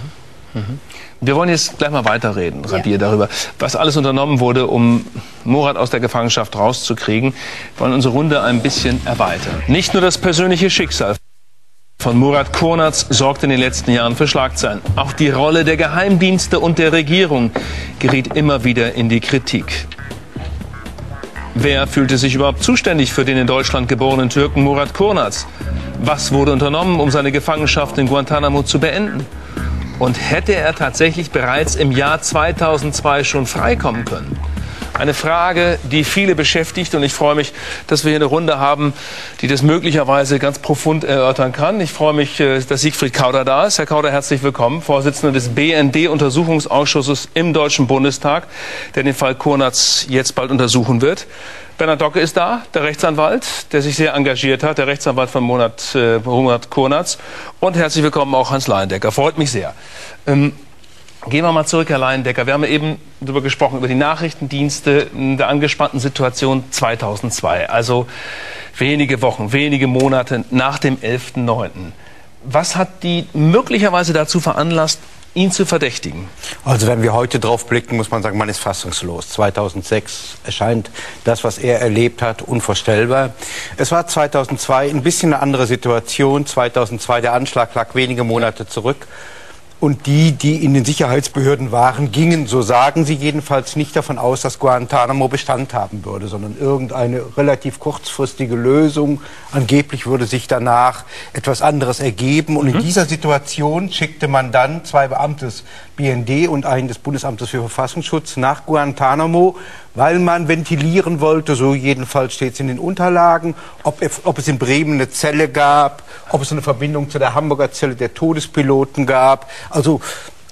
Wir wollen jetzt gleich mal weiterreden, Rabir, ja. darüber, was alles unternommen wurde, um Murat aus der Gefangenschaft rauszukriegen. Wir wollen unsere Runde ein bisschen erweitern. Nicht nur das persönliche Schicksal von Murat Konatz sorgte in den letzten Jahren für Schlagzeilen. Auch die Rolle der Geheimdienste und der Regierung geriet immer wieder in die Kritik. Wer fühlte sich überhaupt zuständig für den in Deutschland geborenen Türken Murat Kurnaz? Was wurde unternommen, um seine Gefangenschaft in Guantanamo zu beenden? Und hätte er tatsächlich bereits im Jahr 2002 schon freikommen können? Eine Frage, die viele beschäftigt und ich freue mich, dass wir hier eine Runde haben, die das möglicherweise ganz profund erörtern kann. Ich freue mich, äh, dass Siegfried Kauder da ist. Herr Kauder, herzlich willkommen, Vorsitzender des BND-Untersuchungsausschusses im Deutschen Bundestag, der den Fall Kurnatz jetzt bald untersuchen wird. Bernhard Docke ist da, der Rechtsanwalt, der sich sehr engagiert hat, der Rechtsanwalt von Monat, äh, Kurnatz. Und herzlich willkommen auch Hans Leindecker. Freut mich sehr. Ähm, Gehen wir mal zurück, Herr Leindecker. Wir haben eben darüber gesprochen, über die Nachrichtendienste in der angespannten Situation 2002. Also wenige Wochen, wenige Monate nach dem 11.09. Was hat die möglicherweise dazu veranlasst, ihn zu verdächtigen? Also wenn wir heute drauf blicken, muss man sagen, man ist fassungslos. 2006 erscheint das, was er erlebt hat, unvorstellbar. Es war 2002 ein bisschen eine andere Situation. 2002 der Anschlag lag wenige Monate zurück. Und die, die in den Sicherheitsbehörden waren, gingen, so sagen sie jedenfalls, nicht davon aus, dass Guantanamo Bestand haben würde, sondern irgendeine relativ kurzfristige Lösung. Angeblich würde sich danach etwas anderes ergeben. Und in mhm. dieser Situation schickte man dann zwei Beamte des BND und einen des Bundesamtes für Verfassungsschutz nach Guantanamo, weil man ventilieren wollte, so jedenfalls steht es in den Unterlagen, ob, ob, es in Bremen eine Zelle gab, ob es eine Verbindung zu der Hamburger Zelle der Todespiloten gab. Also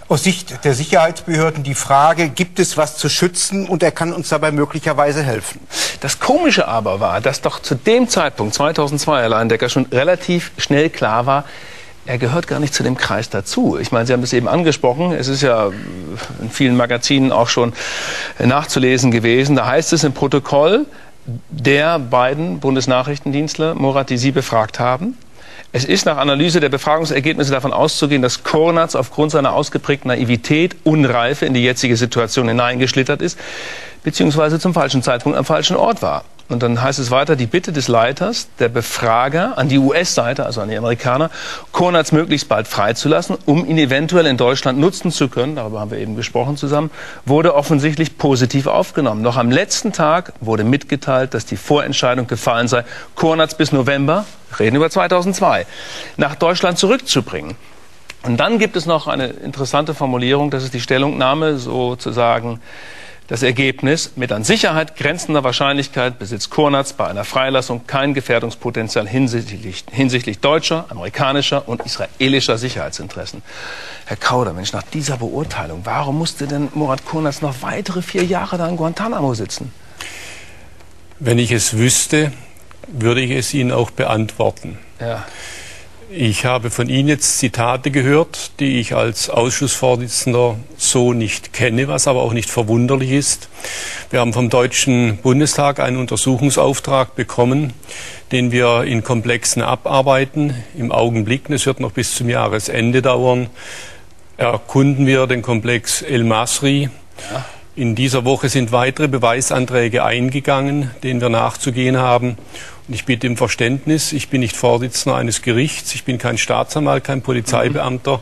aus Sicht der Sicherheitsbehörden die Frage, gibt es was zu schützen und er kann uns dabei möglicherweise helfen. Das Komische aber war, dass doch zu dem Zeitpunkt, 2002, Herr Leindecker, schon relativ schnell klar war, er gehört gar nicht zu dem Kreis dazu. Ich meine, Sie haben es eben angesprochen, es ist ja in vielen Magazinen auch schon nachzulesen gewesen. Da heißt es im Protokoll der beiden Bundesnachrichtendienstler, Murat, die Sie befragt haben, Es ist nach Analyse der Befragungsergebnisse davon auszugehen, dass Kornatz aufgrund seiner ausgeprägten Naivität, Unreife in die jetzige Situation hineingeschlittert ist, beziehungsweise zum falschen Zeitpunkt am falschen Ort war. Und dann heißt es weiter, die Bitte des Leiters, der Befrager an die US-Seite, also an die Amerikaner, Konrads möglichst bald freizulassen, um ihn eventuell in Deutschland nutzen zu können, darüber haben wir eben gesprochen zusammen, wurde offensichtlich positiv aufgenommen. Noch am letzten Tag wurde mitgeteilt, dass die Vorentscheidung gefallen sei, Konrads bis November, reden über 2002, nach Deutschland zurückzubringen. Und dann gibt es noch eine interessante Formulierung, das ist die Stellungnahme sozusagen das Ergebnis, mit an Sicherheit grenzender Wahrscheinlichkeit besitzt Kurnatz bei einer Freilassung kein Gefährdungspotenzial hinsichtlich, hinsichtlich deutscher, amerikanischer und israelischer Sicherheitsinteressen. Herr Kauder, Mensch, nach dieser Beurteilung, warum musste denn Murat Kurnatz noch weitere vier Jahre da in Guantanamo sitzen? Wenn ich es wüsste, würde ich es Ihnen auch beantworten. Ja. Ich habe von Ihnen jetzt Zitate gehört, die ich als Ausschussvorsitzender so nicht kenne, was aber auch nicht verwunderlich ist. Wir haben vom Deutschen Bundestag einen Untersuchungsauftrag bekommen, den wir in Komplexen abarbeiten. Im Augenblick, das wird noch bis zum Jahresende dauern, erkunden wir den Komplex El Masri. Ja. In dieser Woche sind weitere Beweisanträge eingegangen, denen wir nachzugehen haben. Ich bitte um Verständnis. Ich bin nicht Vorsitzender eines Gerichts. Ich bin kein Staatsanwalt, kein Polizeibeamter.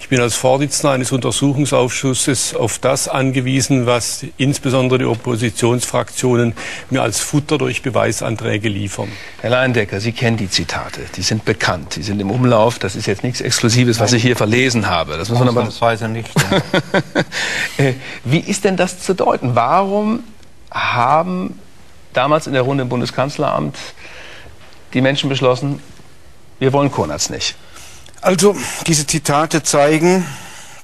Ich bin als Vorsitzender eines Untersuchungsausschusses auf das angewiesen, was insbesondere die Oppositionsfraktionen mir als Futter durch Beweisanträge liefern. Herr Leindecker, Sie kennen die Zitate. Die sind bekannt. Die sind im Umlauf. Das ist jetzt nichts Exklusives, was ich hier verlesen habe. Das muss man aber nicht. Äh, wie ist denn das zu deuten? Warum haben damals in der Runde im Bundeskanzleramt die Menschen beschlossen, wir wollen Konatz nicht. Also diese Zitate zeigen,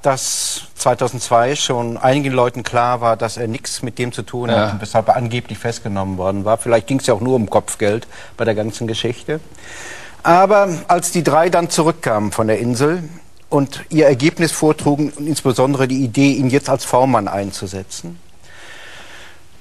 dass 2002 schon einigen Leuten klar war, dass er nichts mit dem zu tun hat, ja. weshalb er angeblich festgenommen worden war. Vielleicht ging es ja auch nur um Kopfgeld bei der ganzen Geschichte. Aber als die drei dann zurückkamen von der Insel und ihr Ergebnis vortrugen, und insbesondere die Idee, ihn jetzt als V-Mann einzusetzen,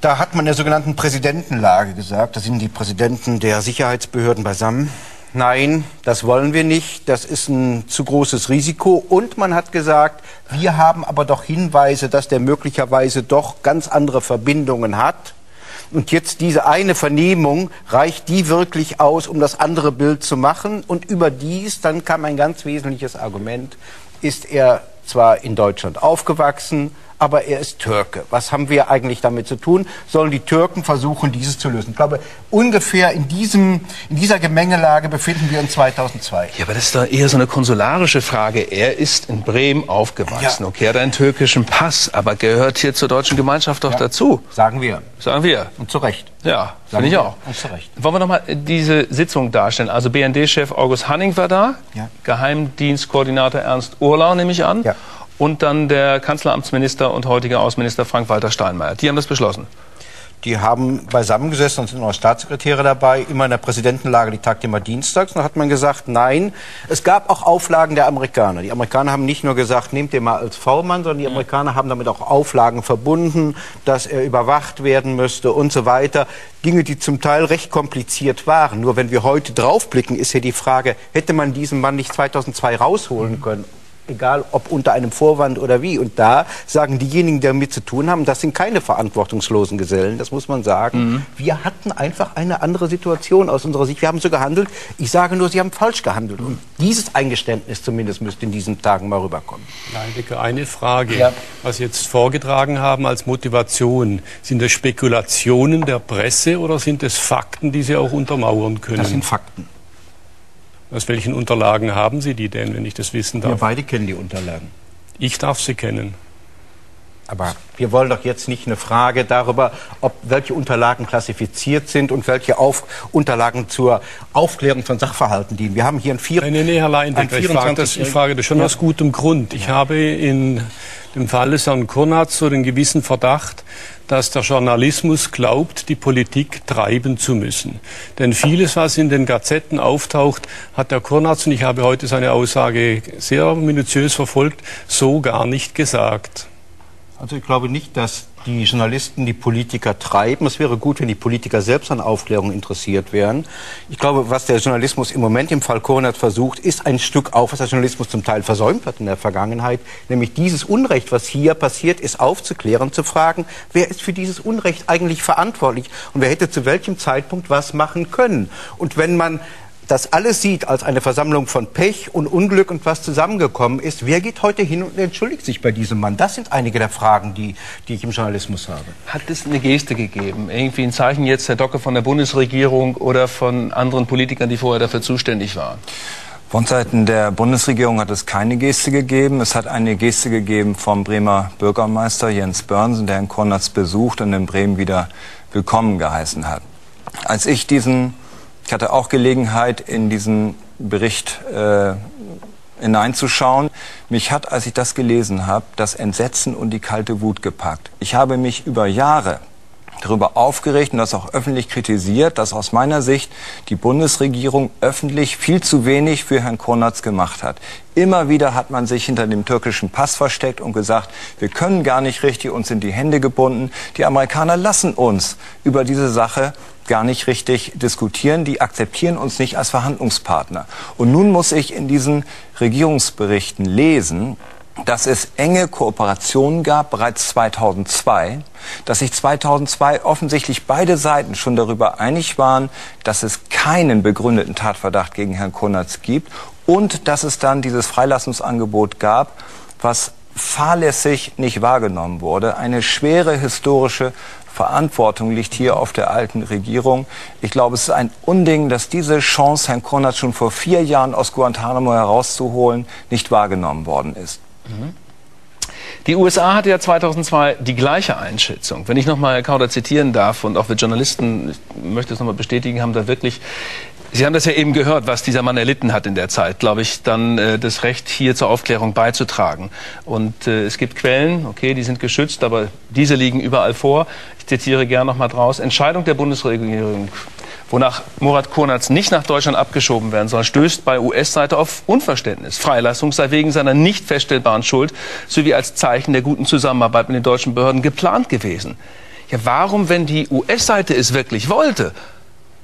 da hat man der sogenannten Präsidentenlage gesagt, da sind die Präsidenten der Sicherheitsbehörden beisammen. Nein, das wollen wir nicht, das ist ein zu großes Risiko. Und man hat gesagt, wir haben aber doch Hinweise, dass der möglicherweise doch ganz andere Verbindungen hat. Und jetzt diese eine Vernehmung, reicht die wirklich aus, um das andere Bild zu machen? Und überdies, dann kam ein ganz wesentliches Argument, ist er zwar in Deutschland aufgewachsen, aber er ist Türke. Was haben wir eigentlich damit zu tun? Sollen die Türken versuchen, dieses zu lösen? Ich glaube, ungefähr in, diesem, in dieser Gemengelage befinden wir uns 2002. Ja, aber das ist doch eher so eine konsularische Frage. Er ist in Bremen aufgewachsen. Ja. Okay, er hat einen türkischen Pass, aber gehört hier zur deutschen Gemeinschaft doch ja. dazu. Sagen wir. Sagen wir. Und zu Recht. Ja, finde ich auch. Und zu Recht. Wollen wir nochmal diese Sitzung darstellen? Also BND-Chef August Hanning war da, ja. Geheimdienstkoordinator Ernst Urlau nehme ich an. Ja und dann der Kanzleramtsminister und heutige Außenminister Frank-Walter Steinmeier. Die haben das beschlossen. Die haben beisammengesessen und sind auch Staatssekretäre dabei, immer in der Präsidentenlage, die tagt immer dienstags. Und dann hat man gesagt, nein, es gab auch Auflagen der Amerikaner. Die Amerikaner haben nicht nur gesagt, nehmt den mal als V-Mann, sondern die Amerikaner haben damit auch Auflagen verbunden, dass er überwacht werden müsste und so weiter. Dinge, die zum Teil recht kompliziert waren. Nur wenn wir heute draufblicken, ist hier die Frage, hätte man diesen Mann nicht 2002 rausholen können? Egal ob unter einem Vorwand oder wie. Und da sagen diejenigen, die damit zu tun haben, das sind keine verantwortungslosen Gesellen, das muss man sagen. Mhm. Wir hatten einfach eine andere Situation aus unserer Sicht. Wir haben so gehandelt. Ich sage nur, sie haben falsch gehandelt. Und dieses Eingeständnis zumindest müsste in diesen Tagen mal rüberkommen. Nein, eine Frage. Ja. Was Sie jetzt vorgetragen haben als Motivation, sind das Spekulationen der Presse oder sind es Fakten, die Sie auch untermauern können? Das sind Fakten. Aus welchen Unterlagen haben Sie die denn, wenn ich das wissen darf? Wir beide kennen die Unterlagen. Ich darf sie kennen. Aber wir wollen doch jetzt nicht eine Frage darüber, ob welche Unterlagen klassifiziert sind und welche Auf Unterlagen zur Aufklärung von Sachverhalten dienen. Wir haben hier ein vier. Nein, nein, nee, Herr Leindecker, ich, frage das, ich frage das schon ja. aus gutem Grund. Ich ja. habe in dem Fall des Herrn Konrad so den gewissen Verdacht, dass der Journalismus glaubt, die Politik treiben zu müssen. Denn vieles, was in den Gazetten auftaucht, hat der Konrad, und ich habe heute seine Aussage sehr minutiös verfolgt, so gar nicht gesagt. Also ich glaube nicht, dass die Journalisten die Politiker treiben. Es wäre gut, wenn die Politiker selbst an Aufklärung interessiert wären. Ich glaube, was der Journalismus im Moment im Fall Kornert versucht, ist ein Stück auf, was der Journalismus zum Teil versäumt hat in der Vergangenheit, nämlich dieses Unrecht, was hier passiert ist, aufzuklären, zu fragen, wer ist für dieses Unrecht eigentlich verantwortlich und wer hätte zu welchem Zeitpunkt was machen können. Und wenn man das alles sieht als eine Versammlung von Pech und Unglück und was zusammengekommen ist, wer geht heute hin und entschuldigt sich bei diesem Mann? Das sind einige der Fragen, die, die ich im Journalismus habe. Hat es eine Geste gegeben? Irgendwie ein Zeichen jetzt, Herr Docke, von der Bundesregierung oder von anderen Politikern, die vorher dafür zuständig waren? Von Seiten der Bundesregierung hat es keine Geste gegeben. Es hat eine Geste gegeben vom Bremer Bürgermeister Jens Börnsen, der Herrn Konrads besucht und in Bremen wieder willkommen geheißen hat. Als ich diesen ich hatte auch Gelegenheit, in diesen Bericht äh, hineinzuschauen. Mich hat, als ich das gelesen habe, das Entsetzen und die kalte Wut gepackt. Ich habe mich über Jahre darüber aufgeregt und das auch öffentlich kritisiert, dass aus meiner Sicht die Bundesregierung öffentlich viel zu wenig für Herrn Konatz gemacht hat. Immer wieder hat man sich hinter dem türkischen Pass versteckt und gesagt, wir können gar nicht richtig, uns sind die Hände gebunden. Die Amerikaner lassen uns über diese Sache gar nicht richtig diskutieren. Die akzeptieren uns nicht als Verhandlungspartner. Und nun muss ich in diesen Regierungsberichten lesen, dass es enge Kooperationen gab, bereits 2002, dass sich 2002 offensichtlich beide Seiten schon darüber einig waren, dass es keinen begründeten Tatverdacht gegen Herrn Konatz gibt und dass es dann dieses Freilassungsangebot gab, was fahrlässig nicht wahrgenommen wurde. Eine schwere historische Verantwortung liegt hier auf der alten Regierung. Ich glaube, es ist ein Unding, dass diese Chance, Herrn Konrad schon vor vier Jahren aus Guantanamo herauszuholen, nicht wahrgenommen worden ist. Mhm. Die USA hatte ja 2002 die gleiche Einschätzung. Wenn ich nochmal Kauder zitieren darf und auch wir Journalisten, ich möchte es nochmal bestätigen, haben da wirklich Sie haben das ja eben gehört, was dieser Mann erlitten hat in der Zeit, glaube ich, dann äh, das Recht hier zur Aufklärung beizutragen. Und äh, es gibt Quellen, okay, die sind geschützt, aber diese liegen überall vor. Ich zitiere gerne noch mal draus. Entscheidung der Bundesregierung, wonach Murat Konatz nicht nach Deutschland abgeschoben werden soll, stößt bei US-Seite auf Unverständnis. Freilassung sei wegen seiner nicht feststellbaren Schuld sowie als Zeichen der guten Zusammenarbeit mit den deutschen Behörden geplant gewesen. Ja, warum, wenn die US-Seite es wirklich wollte,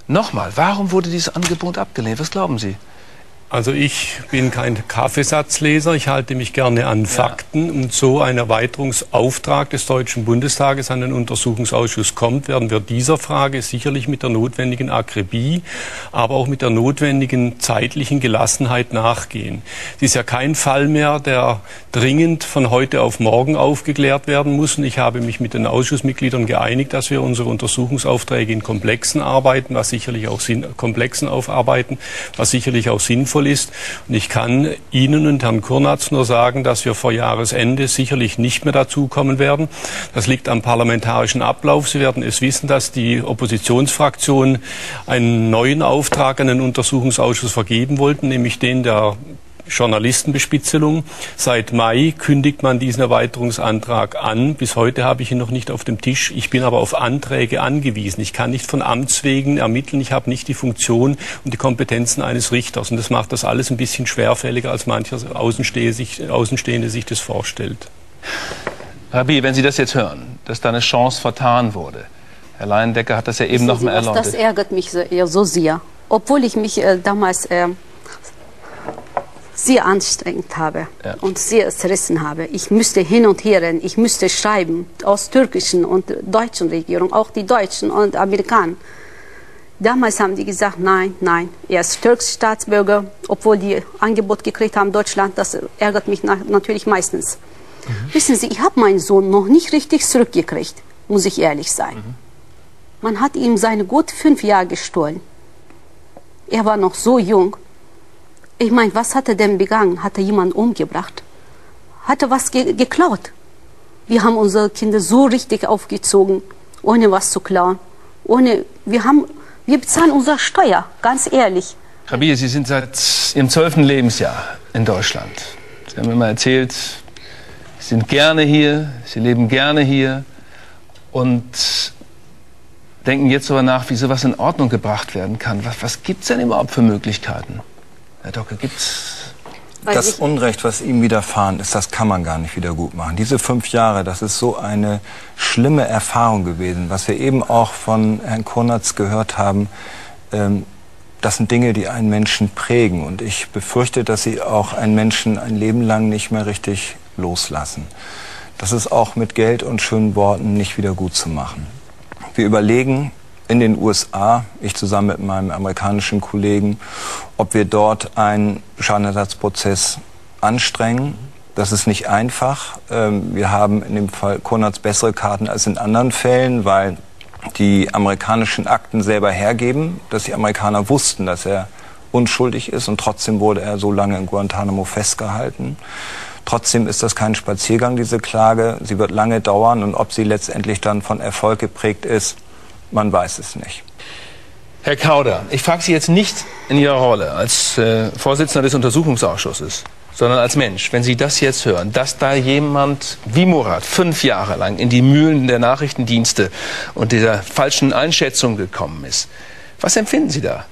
Nochmal, warum wurde dieses Angebot abgelehnt? Was glauben Sie? Also ich bin kein Kaffeesatzleser, ich halte mich gerne an Fakten. Ja. Und so ein Erweiterungsauftrag des Deutschen Bundestages an den Untersuchungsausschuss kommt, werden wir dieser Frage sicherlich mit der notwendigen Akribie, aber auch mit der notwendigen zeitlichen Gelassenheit nachgehen. Es ist ja kein Fall mehr, der dringend von heute auf morgen aufgeklärt werden muss. Und ich habe mich mit den Ausschussmitgliedern geeinigt, dass wir unsere Untersuchungsaufträge in Komplexen arbeiten, was sicherlich auch Sinn, Komplexen aufarbeiten, was sicherlich auch sinnvoll sinnvoll ist. Und ich kann Ihnen und Herrn Kurnatz nur sagen, dass wir vor Jahresende sicherlich nicht mehr dazu kommen werden. Das liegt am parlamentarischen Ablauf. Sie werden es wissen, dass die Oppositionsfraktionen einen neuen Auftrag an den Untersuchungsausschuss vergeben wollten, nämlich den der Journalistenbespitzelung. Seit Mai kündigt man diesen Erweiterungsantrag an. Bis heute habe ich ihn noch nicht auf dem Tisch. Ich bin aber auf Anträge angewiesen. Ich kann nicht von Amts wegen ermitteln. Ich habe nicht die Funktion und die Kompetenzen eines Richters. Und das macht das alles ein bisschen schwerfälliger, als mancher Außenstehende sich, Außenstehende sich das vorstellt. Rabbi, wenn Sie das jetzt hören, dass da eine Chance vertan wurde. Herr Leindecker hat das ja eben noch mal erläutert. Das ärgert mich so, so sehr. Obwohl ich mich äh, damals äh, sehr anstrengend habe ja. und sehr zerrissen habe. Ich müsste hin und her rennen, ich müsste schreiben aus türkischen und deutschen Regierungen, auch die Deutschen und Amerikaner. Damals haben die gesagt, nein, nein, er ist türkischer Staatsbürger, obwohl die Angebot gekriegt haben, Deutschland, das ärgert mich natürlich meistens. Mhm. Wissen Sie, ich habe meinen Sohn noch nicht richtig zurückgekriegt, muss ich ehrlich sein. Mhm. Man hat ihm seine gut fünf Jahre gestohlen. Er war noch so jung ich meine, was hat er denn begangen? Hat er jemanden umgebracht? Hat er was ge geklaut? Wir haben unsere Kinder so richtig aufgezogen, ohne was zu klauen. Ohne, wir, haben, wir bezahlen unsere Steuer, ganz ehrlich. Rabia, Sie sind seit Ihrem zwölften Lebensjahr in Deutschland. Sie haben mal erzählt, Sie sind gerne hier, Sie leben gerne hier und denken jetzt darüber nach, wie sowas in Ordnung gebracht werden kann. Was, was gibt es denn überhaupt für Möglichkeiten? Herr Docke, gibt's das Unrecht, was ihm widerfahren ist, das kann man gar nicht wieder gut machen. Diese fünf Jahre, das ist so eine schlimme Erfahrung gewesen. Was wir eben auch von Herrn Konatz gehört haben, ähm, das sind Dinge, die einen Menschen prägen. Und ich befürchte, dass sie auch einen Menschen ein Leben lang nicht mehr richtig loslassen. Das ist auch mit Geld und schönen Worten nicht wieder gut zu machen. Wir überlegen in den USA, ich zusammen mit meinem amerikanischen Kollegen, ob wir dort einen Schadenersatzprozess anstrengen. Das ist nicht einfach. Ähm, wir haben in dem Fall Konrads bessere Karten als in anderen Fällen, weil die amerikanischen Akten selber hergeben, dass die Amerikaner wussten, dass er unschuldig ist und trotzdem wurde er so lange in Guantanamo festgehalten. Trotzdem ist das kein Spaziergang, diese Klage. Sie wird lange dauern und ob sie letztendlich dann von Erfolg geprägt ist, man weiß es nicht. Herr Kauder, ich frage Sie jetzt nicht in Ihrer Rolle als äh, Vorsitzender des Untersuchungsausschusses, sondern als Mensch, wenn Sie das jetzt hören, dass da jemand wie Murat fünf Jahre lang in die Mühlen der Nachrichtendienste und dieser falschen Einschätzung gekommen ist, was empfinden Sie da?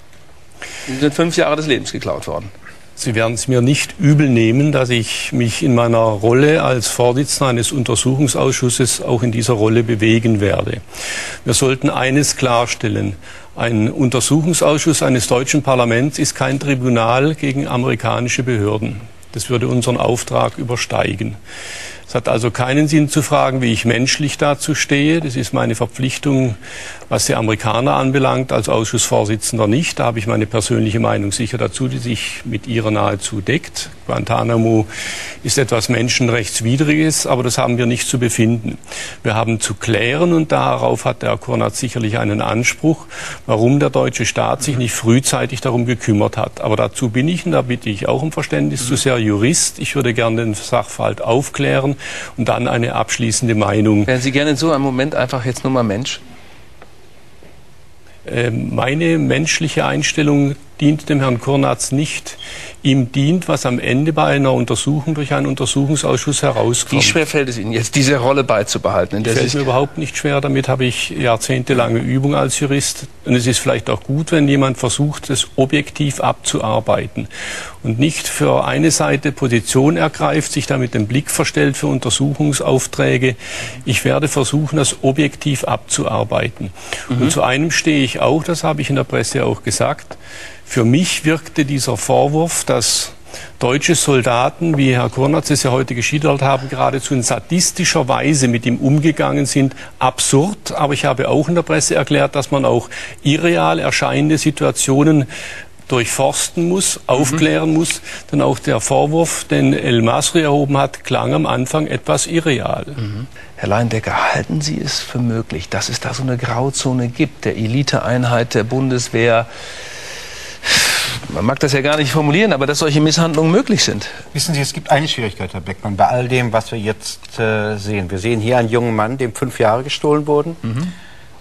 Ihnen sind fünf Jahre des Lebens geklaut worden. Sie werden es mir nicht übel nehmen, dass ich mich in meiner Rolle als Vorsitzender eines Untersuchungsausschusses auch in dieser Rolle bewegen werde. Wir sollten eines klarstellen. Ein Untersuchungsausschuss eines deutschen Parlaments ist kein Tribunal gegen amerikanische Behörden. Das würde unseren Auftrag übersteigen. Es hat also keinen Sinn zu fragen, wie ich menschlich dazu stehe. Das ist meine Verpflichtung, was die Amerikaner anbelangt, als Ausschussvorsitzender nicht. Da habe ich meine persönliche Meinung sicher dazu, die sich mit ihrer nahezu deckt. Guantanamo ist etwas Menschenrechtswidriges, aber das haben wir nicht zu befinden. Wir haben zu klären, und darauf hat der Kornat sicherlich einen Anspruch, warum der deutsche Staat sich nicht frühzeitig darum gekümmert hat. Aber dazu bin ich, und da bitte ich auch um Verständnis, zu sehr Jurist. Ich würde gerne den Sachverhalt aufklären und dann eine abschließende Meinung. Wären Sie gerne in so einem Moment einfach jetzt nur mal Mensch? Ähm, meine menschliche Einstellung dient dem Herrn Kurnatz nicht. Ihm dient, was am Ende bei einer Untersuchung durch einen Untersuchungsausschuss herauskommt. Wie schwer fällt es Ihnen jetzt, diese Rolle beizubehalten? Es fällt mir überhaupt nicht schwer. Damit habe ich jahrzehntelange Übung als Jurist. Und es ist vielleicht auch gut, wenn jemand versucht, es objektiv abzuarbeiten und nicht für eine Seite Position ergreift, sich damit den Blick verstellt für Untersuchungsaufträge. Ich werde versuchen, das objektiv abzuarbeiten. Mhm. Und zu einem stehe ich auch, das habe ich in der Presse auch gesagt, für mich wirkte dieser Vorwurf, dass deutsche Soldaten, wie Herr Kurnatz es ja heute geschildert haben, geradezu in sadistischer Weise mit ihm umgegangen sind, absurd. Aber ich habe auch in der Presse erklärt, dass man auch irreal erscheinende Situationen durchforsten muss, aufklären mhm. muss. Denn auch der Vorwurf, den El Masri erhoben hat, klang am Anfang etwas irreal. Mhm. Herr Leindecker, halten Sie es für möglich, dass es da so eine Grauzone gibt, der Eliteeinheit der Bundeswehr, man mag das ja gar nicht formulieren, aber dass solche Misshandlungen möglich sind. Wissen Sie, es gibt eine Schwierigkeit, Herr Beckmann, bei all dem, was wir jetzt äh, sehen. Wir sehen hier einen jungen Mann, dem fünf Jahre gestohlen wurden. Mhm.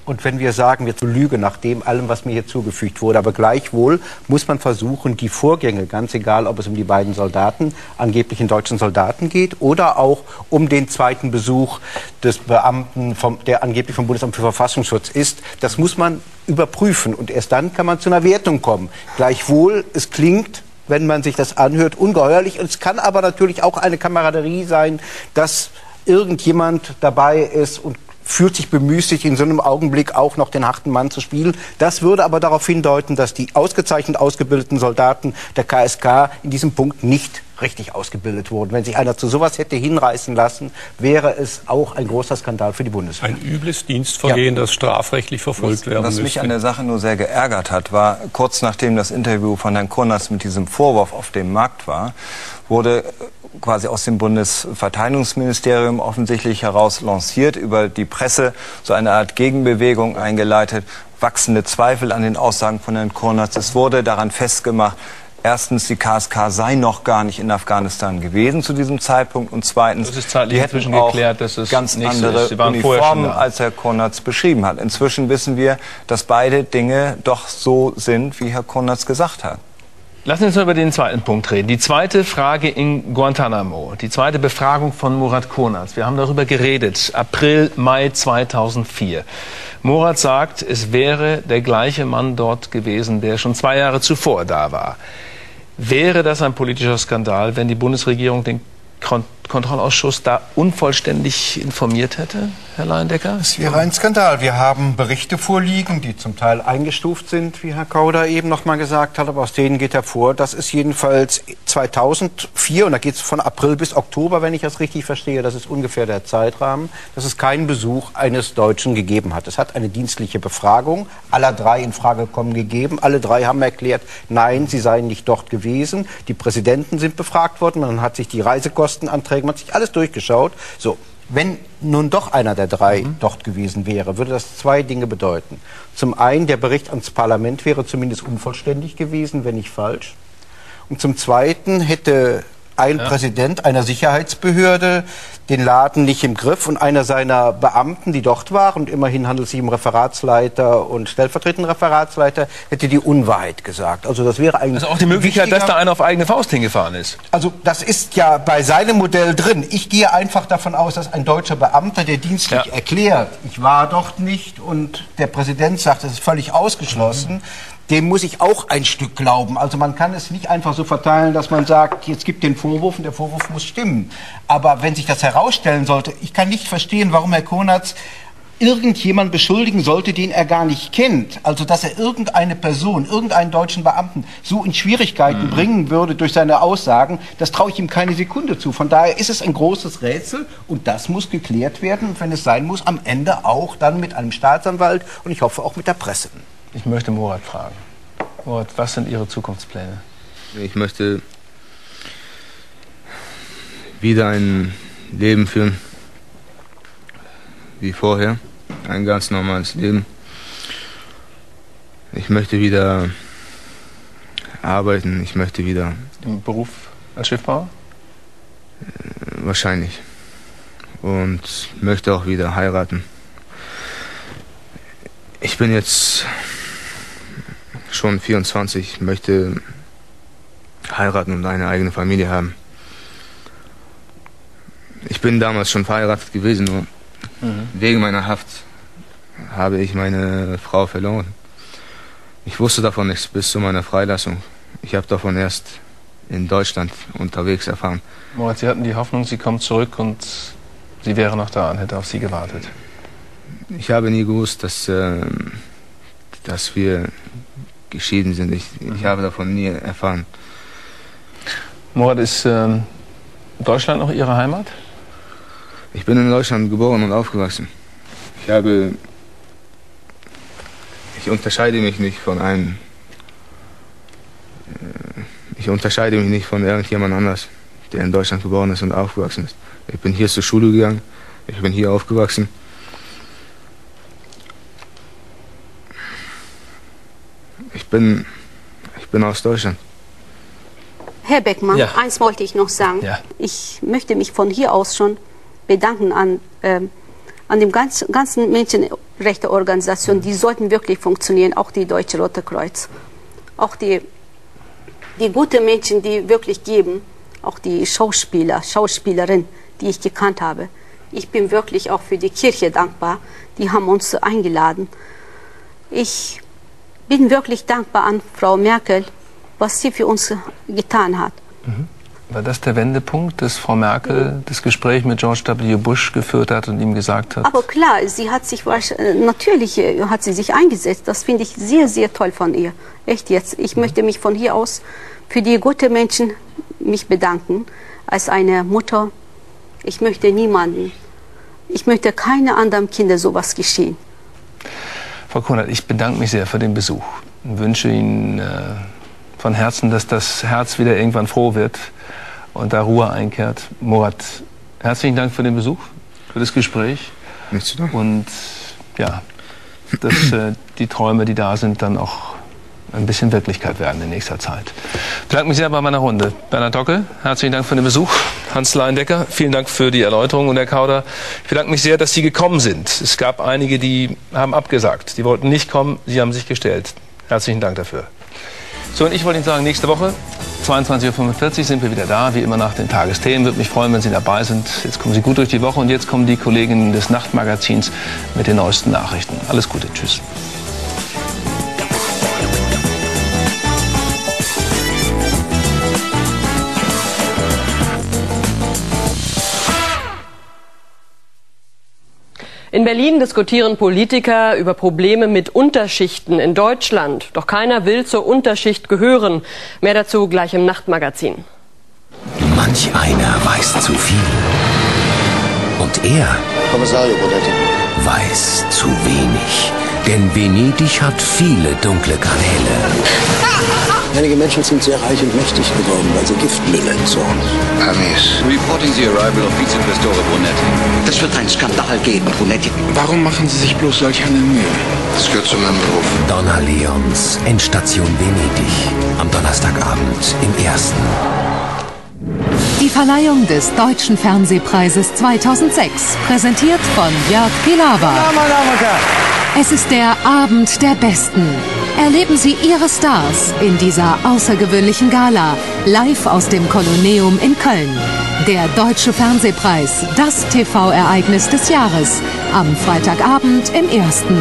Und wenn wir sagen, wir zu Lüge nach dem allem, was mir hier zugefügt wurde, aber gleichwohl muss man versuchen, die Vorgänge, ganz egal, ob es um die beiden Soldaten, angeblichen deutschen Soldaten geht, oder auch um den zweiten Besuch des Beamten, vom, der angeblich vom Bundesamt für Verfassungsschutz ist, das muss man überprüfen. Und erst dann kann man zu einer Wertung kommen. Gleichwohl, es klingt wenn man sich das anhört, ungeheuerlich. Und es kann aber natürlich auch eine Kameraderie sein, dass irgendjemand dabei ist und fühlt sich bemüßigt, in so einem Augenblick auch noch den harten Mann zu spielen. Das würde aber darauf hindeuten, dass die ausgezeichnet ausgebildeten Soldaten der KSK in diesem Punkt nicht richtig ausgebildet wurden. Wenn sich einer zu sowas hätte hinreißen lassen, wäre es auch ein großer Skandal für die Bundeswehr. Ein übles Dienstvergehen, ja. das strafrechtlich verfolgt was, werden Was müsste. mich an der Sache nur sehr geärgert hat, war, kurz nachdem das Interview von Herrn Kurnas mit diesem Vorwurf auf dem Markt war, wurde quasi aus dem Bundesverteidigungsministerium offensichtlich heraus lanciert, über die Presse so eine Art Gegenbewegung eingeleitet, wachsende Zweifel an den Aussagen von Herrn Kornatz. Es wurde daran festgemacht, erstens, die KSK sei noch gar nicht in Afghanistan gewesen zu diesem Zeitpunkt und zweitens, das ist die hätten auch geklärt, dass es ganz andere so Uniformen, als Herr Kornatz beschrieben hat. Inzwischen wissen wir, dass beide Dinge doch so sind, wie Herr Kornatz gesagt hat. Lassen Sie uns mal über den zweiten Punkt reden. Die zweite Frage in Guantanamo, die zweite Befragung von Murat Konatz. Wir haben darüber geredet, April, Mai 2004. Murat sagt, es wäre der gleiche Mann dort gewesen, der schon zwei Jahre zuvor da war. Wäre das ein politischer Skandal, wenn die Bundesregierung den Kontrollausschuss da unvollständig informiert hätte, Herr Leindecker? Es wäre ein Skandal. Wir haben Berichte vorliegen, die zum Teil eingestuft sind, wie Herr Kauder eben noch mal gesagt hat, aber aus denen geht hervor, dass es jedenfalls 2004, und da geht es von April bis Oktober, wenn ich das richtig verstehe, das ist ungefähr der Zeitrahmen, dass es keinen Besuch eines Deutschen gegeben hat. Es hat eine dienstliche Befragung aller drei in Frage kommen gegeben. Alle drei haben erklärt, nein, sie seien nicht dort gewesen. Die Präsidenten sind befragt worden, man hat sich die Reisekostenanträge, man hat sich alles durchgeschaut. So, wenn nun doch einer der drei mhm. dort gewesen wäre, würde das zwei Dinge bedeuten. Zum einen, der Bericht ans Parlament wäre zumindest unvollständig gewesen, wenn nicht falsch. Und zum Zweiten hätte ein ja. Präsident einer Sicherheitsbehörde den Laden nicht im Griff und einer seiner Beamten, die dort waren, und immerhin handelt es sich um Referatsleiter und stellvertretenden Referatsleiter, hätte die Unwahrheit gesagt. Also das wäre eigentlich. Also auch die Möglichkeit, dass da einer auf eigene Faust hingefahren ist. Also das ist ja bei seinem Modell drin. Ich gehe einfach davon aus, dass ein deutscher Beamter, der dienstlich ja. erklärt, ich war dort nicht und der Präsident sagt, das ist völlig ausgeschlossen. Mhm dem muss ich auch ein Stück glauben. Also man kann es nicht einfach so verteilen, dass man sagt, jetzt gibt den Vorwurf und der Vorwurf muss stimmen. Aber wenn sich das herausstellen sollte, ich kann nicht verstehen, warum Herr Konatz irgendjemand beschuldigen sollte, den er gar nicht kennt. Also dass er irgendeine Person, irgendeinen deutschen Beamten so in Schwierigkeiten mhm. bringen würde durch seine Aussagen, das traue ich ihm keine Sekunde zu. Von daher ist es ein großes Rätsel und das muss geklärt werden und wenn es sein muss, am Ende auch dann mit einem Staatsanwalt und ich hoffe auch mit der Presse. Ich möchte Murat fragen. Murat, was sind Ihre Zukunftspläne? Ich möchte wieder ein Leben führen wie vorher. Ein ganz normales Leben. Ich möchte wieder arbeiten. Ich möchte wieder. Im Beruf als Schiffbauer? Wahrscheinlich. Und möchte auch wieder heiraten. Ich bin jetzt schon 24, möchte heiraten und eine eigene Familie haben. Ich bin damals schon verheiratet gewesen, nur mhm. wegen meiner Haft habe ich meine Frau verloren. Ich wusste davon nichts bis zu meiner Freilassung. Ich habe davon erst in Deutschland unterwegs erfahren. Moritz, Sie hatten die Hoffnung, sie kommt zurück und sie wäre noch da und hätte auf Sie gewartet. Ich habe nie gewusst, dass, äh, dass wir geschieden sind. Ich, ich habe davon nie erfahren. Morat, ist äh, Deutschland noch Ihre Heimat? Ich bin in Deutschland geboren und aufgewachsen. Ich habe. Ich unterscheide mich nicht von einem. Äh, ich unterscheide mich nicht von irgendjemand anders, der in Deutschland geboren ist und aufgewachsen ist. Ich bin hier zur Schule gegangen, ich bin hier aufgewachsen. Ich bin, ich bin aus Deutschland. Herr Beckmann, ja. eins wollte ich noch sagen. Ja. Ich möchte mich von hier aus schon bedanken an, äh, an dem ganzen, ganzen Menschenrechteorganisationen. Die sollten wirklich funktionieren, auch die Deutsche Rote Kreuz. Auch die, die guten Menschen, die wirklich geben, auch die Schauspieler, Schauspielerinnen, die ich gekannt habe. Ich bin wirklich auch für die Kirche dankbar. Die haben uns eingeladen. Ich bin wirklich dankbar an Frau Merkel, was sie für uns getan hat. Mhm. War das der Wendepunkt, dass Frau Merkel das Gespräch mit George W. Bush geführt hat und ihm gesagt hat? Aber klar, sie hat sich natürlich äh, hat sie sich eingesetzt. Das finde ich sehr, sehr toll von ihr. Echt jetzt. Ich mhm. möchte mich von hier aus für die guten Menschen mich bedanken als eine Mutter. Ich möchte niemanden, ich möchte keine anderen Kinder sowas geschehen. Frau Konrad, ich bedanke mich sehr für den Besuch und wünsche Ihnen äh, von Herzen, dass das Herz wieder irgendwann froh wird und da Ruhe einkehrt. Murat, herzlichen Dank für den Besuch, für das Gespräch. Nichts zu danken. Und ja, dass äh, die Träume, die da sind, dann auch ein bisschen Wirklichkeit werden in nächster Zeit. Ich bedanke mich sehr bei meiner Runde. Bernhard Docke, herzlichen Dank für den Besuch. Hans Leindecker, vielen Dank für die Erläuterung. Und Herr Kauder, ich bedanke mich sehr, dass Sie gekommen sind. Es gab einige, die haben abgesagt. Die wollten nicht kommen, Sie haben sich gestellt. Herzlichen Dank dafür. So, und ich wollte Ihnen sagen, nächste Woche, 22.45 Uhr, sind wir wieder da, wie immer nach den Tagesthemen. Würde mich freuen, wenn Sie dabei sind. Jetzt kommen Sie gut durch die Woche und jetzt kommen die Kolleginnen des Nachtmagazins mit den neuesten Nachrichten. Alles Gute, tschüss. In Berlin diskutieren Politiker über Probleme mit Unterschichten in Deutschland. Doch keiner will zur Unterschicht gehören. Mehr dazu gleich im Nachtmagazin. Manch einer weiß zu viel. Und er weiß zu wenig. Denn Venedig hat viele dunkle Kanäle. Einige Menschen sind sehr reich und mächtig geworden, weil sie Giftmüll entsorgen. Hermes. Reporting the arrival of Vizequestore Brunetti. Es wird einen Skandal geben, Brunetti. Warum machen Sie sich bloß solch eine Mühe? Das gehört zu meinem Beruf. Donna Leons, Endstation Venedig. Am Donnerstagabend im ersten. Die Verleihung des Deutschen Fernsehpreises 2006, präsentiert von Jörg Pilawa. Es ist der Abend der Besten. Erleben Sie Ihre Stars in dieser außergewöhnlichen Gala, live aus dem Kolosseum in Köln. Der Deutsche Fernsehpreis, das TV-Ereignis des Jahres, am Freitagabend im Ersten.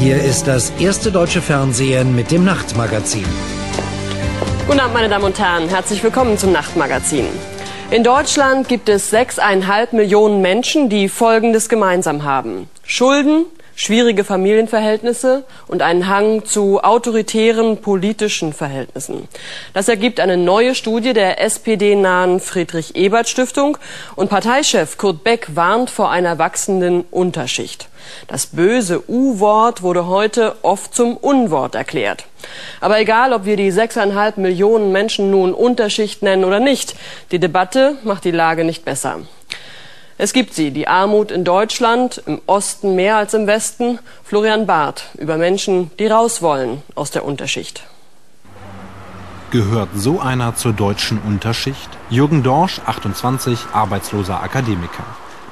Hier ist das erste deutsche Fernsehen mit dem Nachtmagazin. Guten Abend, meine Damen und Herren. Herzlich willkommen zum Nachtmagazin. In Deutschland gibt es sechseinhalb Millionen Menschen, die Folgendes gemeinsam haben. Schulden, schwierige Familienverhältnisse und einen Hang zu autoritären politischen Verhältnissen. Das ergibt eine neue Studie der SPD-nahen Friedrich-Ebert-Stiftung und Parteichef Kurt Beck warnt vor einer wachsenden Unterschicht. Das böse U-Wort wurde heute oft zum Unwort erklärt. Aber egal, ob wir die sechseinhalb Millionen Menschen nun Unterschicht nennen oder nicht, die Debatte macht die Lage nicht besser. Es gibt sie, die Armut in Deutschland, im Osten mehr als im Westen. Florian Barth über Menschen, die raus wollen aus der Unterschicht. Gehört so einer zur deutschen Unterschicht? Jürgen Dorsch, 28, arbeitsloser Akademiker.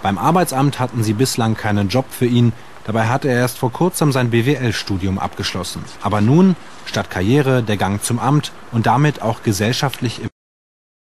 Beim Arbeitsamt hatten sie bislang keinen Job für ihn. Dabei hatte er erst vor kurzem sein BWL-Studium abgeschlossen. Aber nun, statt Karriere, der Gang zum Amt und damit auch gesellschaftlich